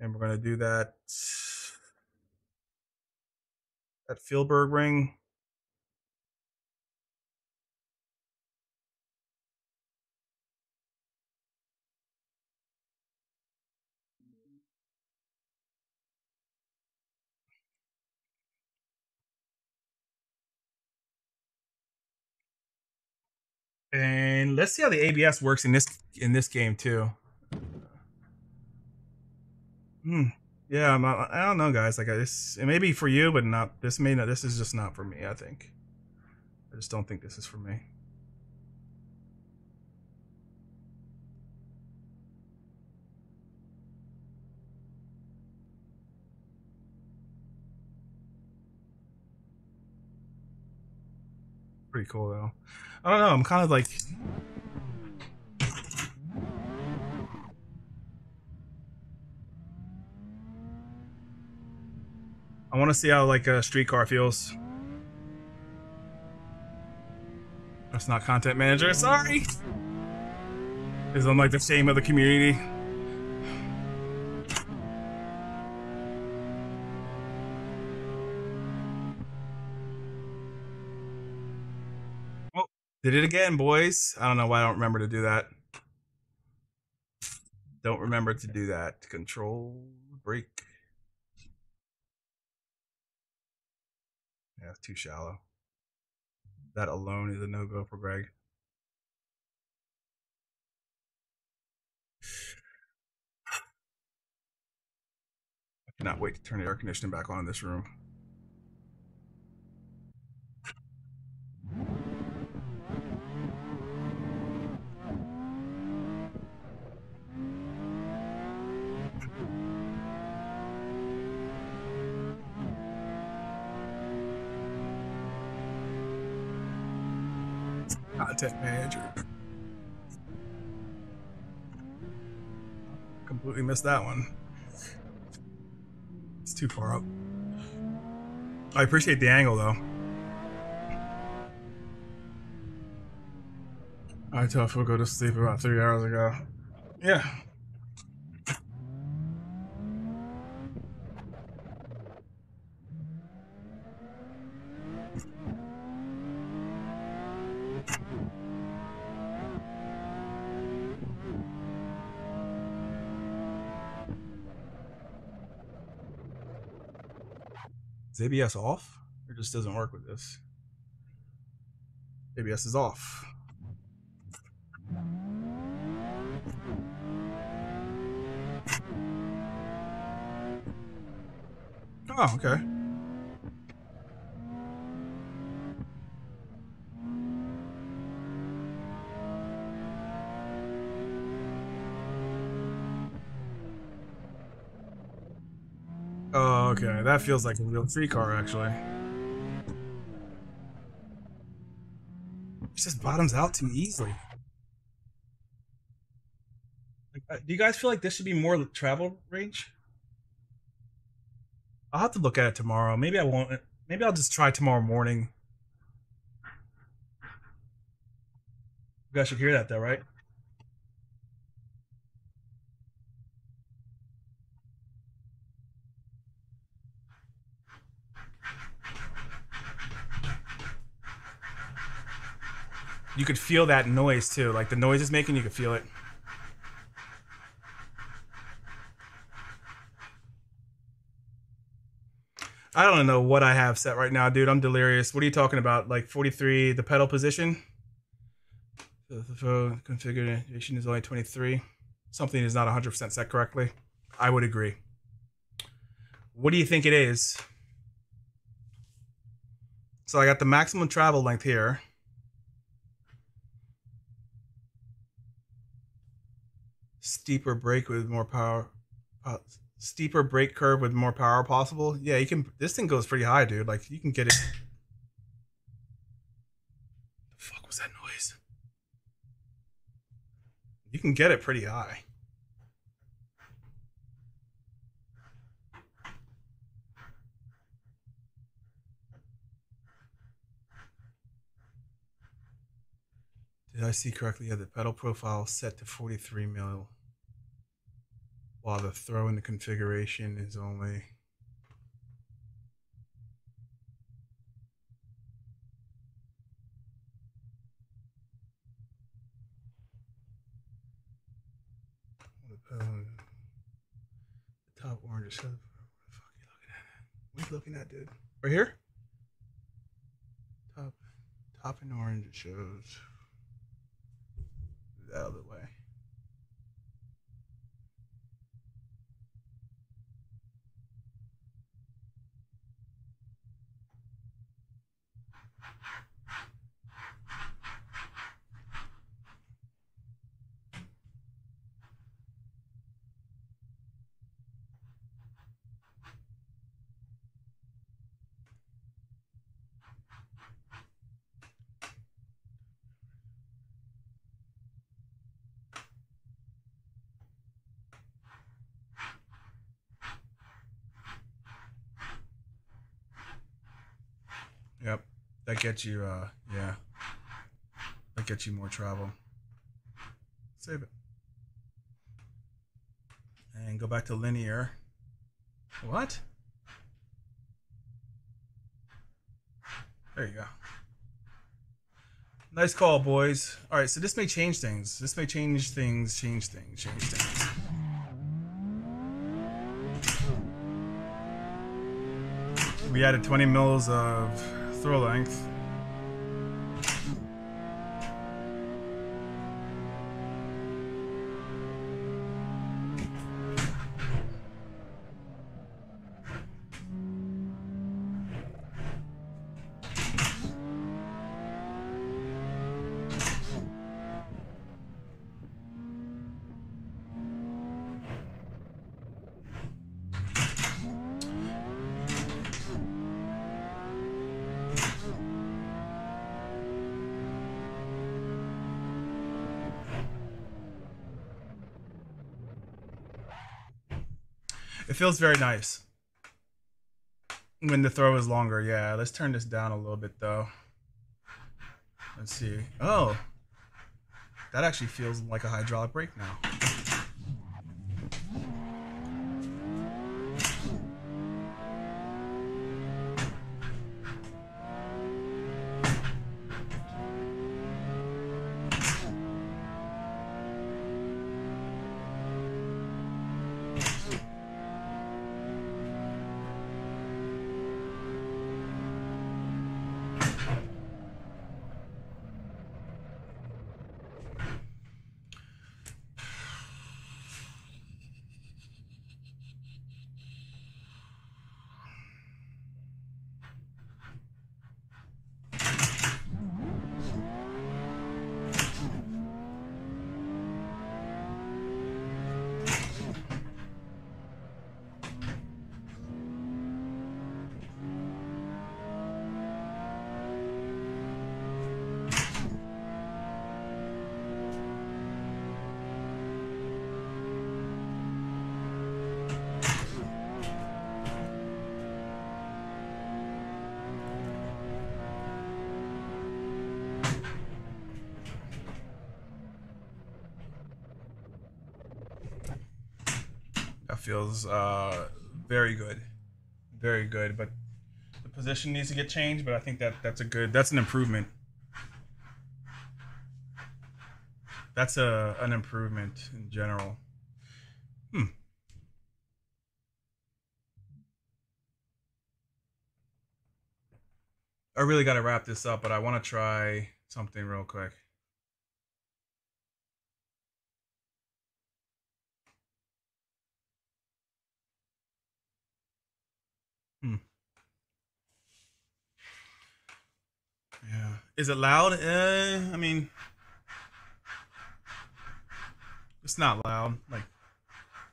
and we're gonna do that at Fieldberg Ring. And let's see how the ABS works in this in this game too. Hmm. Yeah, I'm not, I don't know, guys. Like this, it may be for you, but not. This may not. This is just not for me. I think. I just don't think this is for me. Pretty cool though. I don't know. I'm kind of like. I want to see how like a streetcar feels. That's not content manager. Sorry. Because I'm like the shame of the community. Oh, did it again, boys. I don't know why I don't remember to do that. Don't remember to do that. Control break. Yeah, too shallow. That alone is a no go for Greg. I cannot wait to turn the air conditioning back on in this room. Content manager. Completely missed that one. It's too far up. I appreciate the angle though. I tell Phil go to sleep about three hours ago. Yeah. Is ABS off? Or just doesn't work with this? ABS is off. Oh, okay. Oh, okay. That feels like a real tree car, actually. It just bottoms out too easily. Like, uh, do you guys feel like this should be more travel range? I'll have to look at it tomorrow. Maybe I won't. Maybe I'll just try tomorrow morning. You guys should hear that, though, right? You could feel that noise too. Like the noise it's making, you could feel it. I don't know what I have set right now, dude. I'm delirious. What are you talking about? Like 43, the pedal position? The configuration is only 23. Something is not 100% set correctly. I would agree. What do you think it is? So I got the maximum travel length here. Steeper brake with more power. Uh, steeper brake curve with more power possible. Yeah, you can. This thing goes pretty high, dude. Like you can get it. The fuck was that noise? You can get it pretty high. Did I see correctly? Yeah, the pedal profile set to 43 mil, while the throw in the configuration is only. The top orange is. What the fuck are you looking at? What are you looking at, dude? Right here? Top, top in orange it shows out of the way. Yep. Gets you uh yeah. That gets you more travel. Save it. And go back to linear. What? There you go. Nice call, boys. All right, so this may change things. This may change things, change things, change things. We added 20 mils of throw length. It feels very nice when the throw is longer. Yeah, let's turn this down a little bit though. Let's see. Oh, that actually feels like a hydraulic brake now. That feels uh, very good, very good. But the position needs to get changed. But I think that that's a good. That's an improvement. That's a an improvement in general. Hmm. I really got to wrap this up, but I want to try something real quick. Yeah. Is it loud? Uh, I mean, it's not loud. Like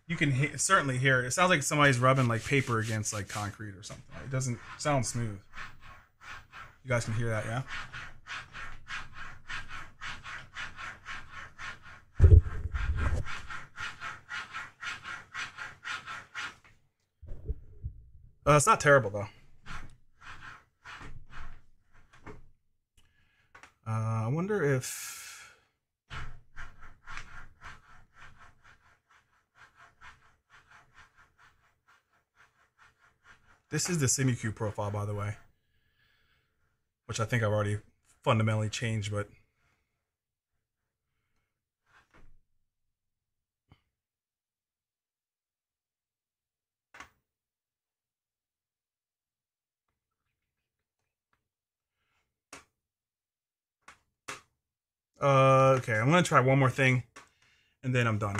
you can he- certainly hear it. It sounds like somebody's rubbing like paper against like concrete or something. It doesn't sound smooth. You guys can hear that, yeah? Uh, it's not terrible though. Uh, I wonder if. This is the Simucube profile, by the way, which I think I've already fundamentally changed, but. Uh, okay, I'm gonna try one more thing, and then I'm done.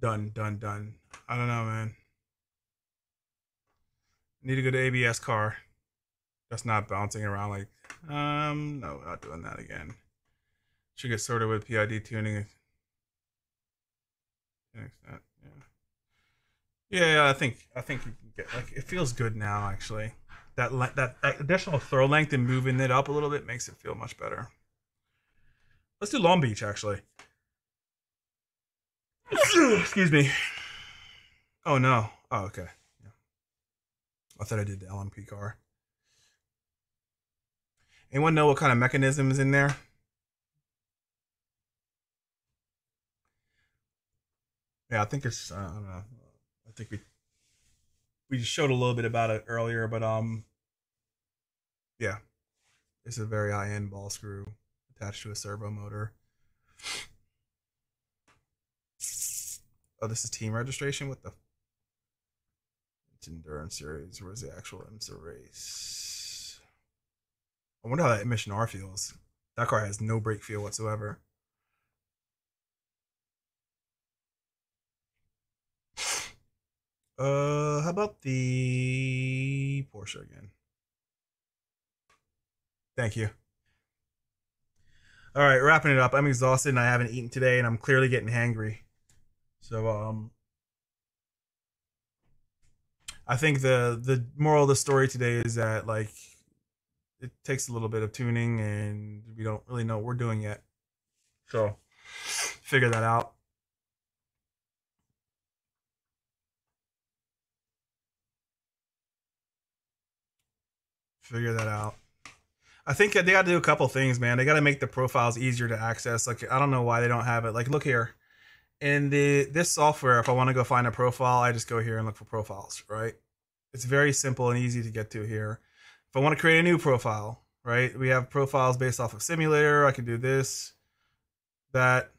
Done, done, done. I don't know, man. Need a good ABS car. That's not bouncing around like. Um, no, not doing that again. Should get sorted with PID tuning. Yeah, yeah, yeah. I think I think you can get like it feels good now. Actually, that le- that additional throw length and moving it up a little bit makes it feel much better. Let's do Long Beach, actually. Excuse me. Oh no. Oh, okay. Yeah. I thought I did the LMP car. Anyone know what kind of mechanism is in there? Yeah, I think it's. Uh, I don't know. I think we we showed a little bit about it earlier, but um, yeah, it's a very high end ball screw attached to a servo motor. Oh, this is team registration. What the? It's endurance series. Where's the actual IMSA race? I wonder how that Mission R feels. That car has no brake feel whatsoever. Uh, how about the Porsche again? Thank you. All right, wrapping it up. I'm exhausted and I haven't eaten today, and I'm clearly getting hangry. So, um, I think the the moral of the story today is that like it takes a little bit of tuning, and we don't really know what we're doing yet. So, figure that out. Figure that out. I think they got to do a couple things, man. They got to make the profiles easier to access. Like I don't know why they don't have it. Like look here, in the this software, if I want to go find a profile, I just go here and look for profiles. Right? It's very simple and easy to get to here. If I want to create a new profile, right? We have profiles based off of simulator. I can do this, that,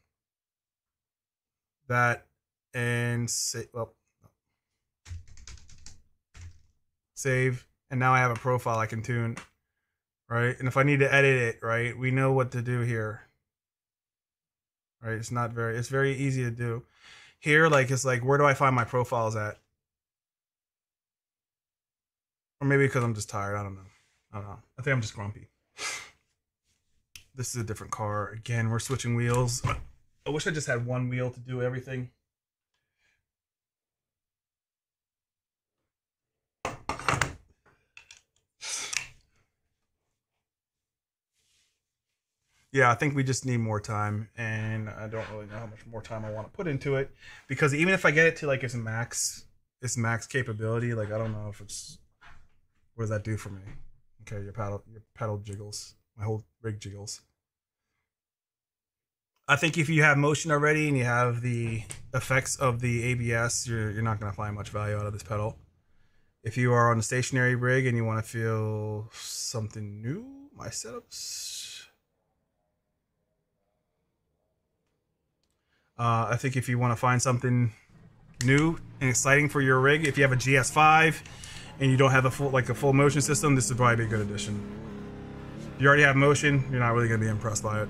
that, and say well, save, and now I have a profile I can tune right? And if I need to edit it, right, we know what to do here. Right? It's not very it's very easy to do. Here, like it's like where do I find my profiles at? Or maybe because I'm just tired. I don't know. I don't know. I think I'm just grumpy. This is a different car. Again, we're switching wheels. I wish I just had one wheel to do everything. Yeah, I think we just need more time, and I don't really know how much more time I want to put into it because even if I get it to like its max, its max capability, like I don't know if it's what does that do for me? Okay, your paddle, your pedal jiggles, my whole rig jiggles. I think if you have motion already and you have the effects of the ABS, you're you're not gonna find much value out of this pedal. If you are on a stationary rig and you want to feel something new, my setups Uh, I think if you want to find something new and exciting for your rig, if you have a GS5 and you don't have a full like a full motion system, this would probably be a good addition. If you already have motion, you're not really gonna be impressed by it.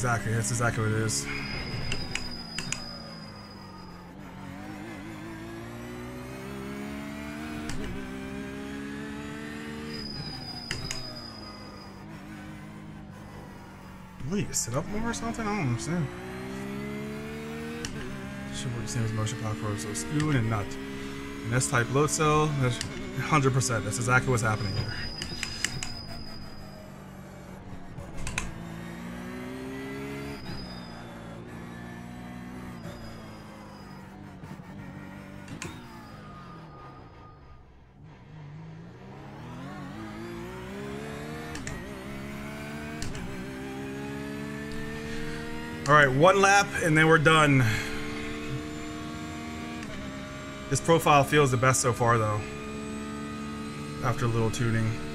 Exactly, that's exactly what it is. What, you sit up more or something? I don't understand. Should work the same as motion platform, so skew and nut. An S-type load cell, 100%, that's exactly what's happening here. One lap and then we're done. This profile feels the best so far though. After a little tuning.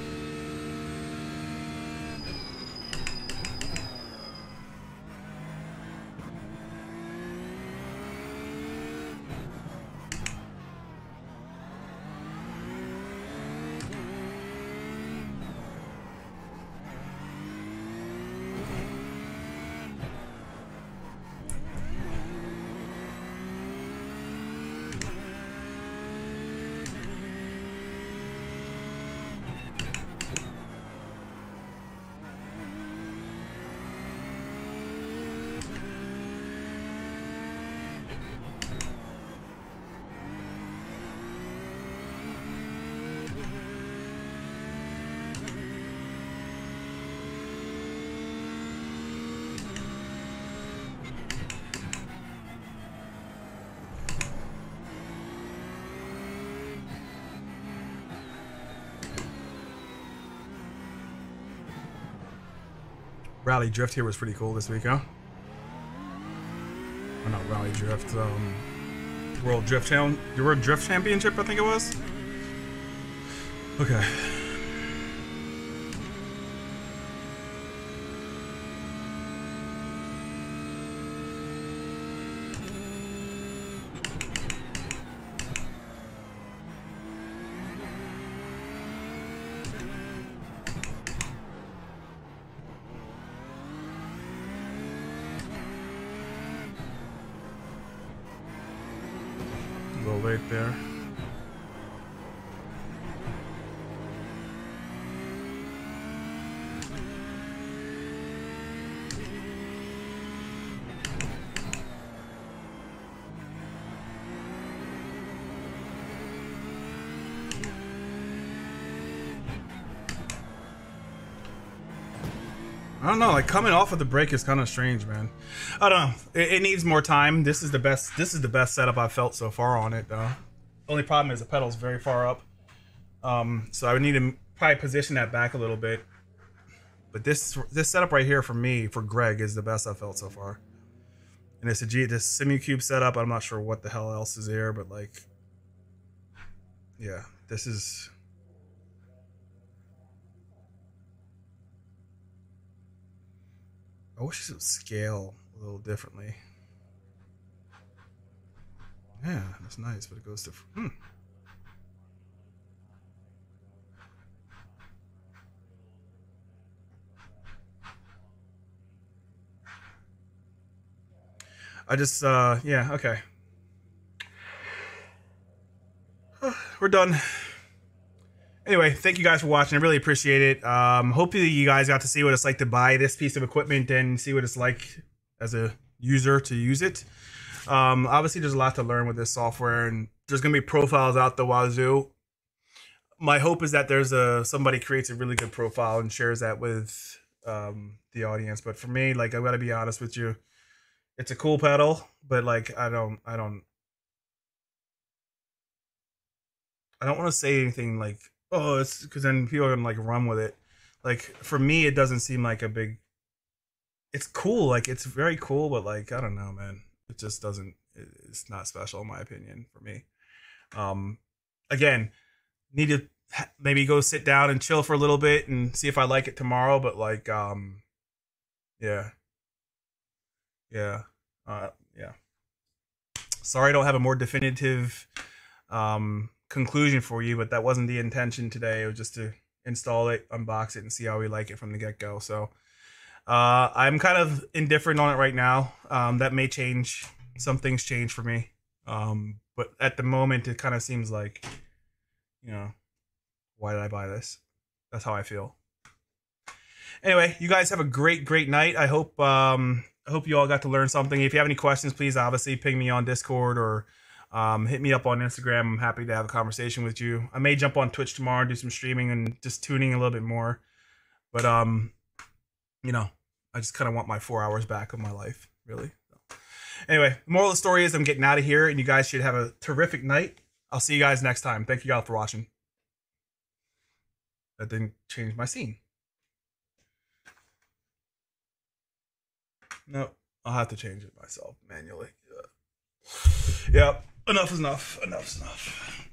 Rally Drift here was pretty cool this week, huh? Or not Rally Drift, um, World Drift Cham- World Drift Championship, I think it was. Okay. A little late there. I don't know. Like coming off of the brake is kind of strange, man. I don't know. It, it needs more time. This is the best. This is the best setup I've felt so far on it, though. Only problem is the pedal's very far up. Um, so I would need to probably position that back a little bit. But this this setup right here for me, for Greg, is the best I've felt so far. And it's a G this Simucube setup. I'm not sure what the hell else is there, but like, yeah, this is. I wish it would scale a little differently. Yeah, that's nice, but it goes to. Hmm. I just, uh, yeah, okay. We're done. Anyway, thank you guys for watching. I really appreciate it. Um, hopefully you guys got to see what it's like to buy this piece of equipment and see what it's like as a user to use it. Um, obviously, there's a lot to learn with this software, and there's gonna be profiles out the wazoo. My hope is that there's a somebody creates a really good profile and shares that with um, the audience. But for me, like I gotta be honest with you, it's a cool pedal, but like I don't, I don't, I don't want to say anything like oh it's because then people are gonna like run with it. Like for me, it doesn't seem like a big. It's cool, like it's very cool, but like I don't know, man. It just doesn't. It's not special in my opinion for me. Um, again, need to maybe go sit down and chill for a little bit and see if I like it tomorrow. But like, um, yeah, yeah, uh, yeah. Sorry, I don't have a more definitive um conclusion for you, but that wasn't the intention today. It was just to install it, unbox it, and see how we like it from the get go. So uh, I'm kind of indifferent on it right now. Um, that may change. Some things change for me. Um, but at the moment, it kind of seems like, you know, why did I buy this? That's how I feel. Anyway, you guys have a great, great night. I hope um, I hope you all got to learn something. If you have any questions, please obviously ping me on Discord or um, hit me up on Instagram. I'm happy to have a conversation with you. I may jump on Twitch tomorrow, do some streaming and just tuning a little bit more. But um, you know, I just kind of want my four hours back of my life, really. Anyway, the moral of the story is I'm getting out of here, and you guys should have a terrific night. I'll see you guys next time. Thank you all for watching. That didn't change my scene. No, I'll have to change it myself manually. Yeah. Yep. Enough is enough. Enough is enough.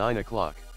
Nine o'clock.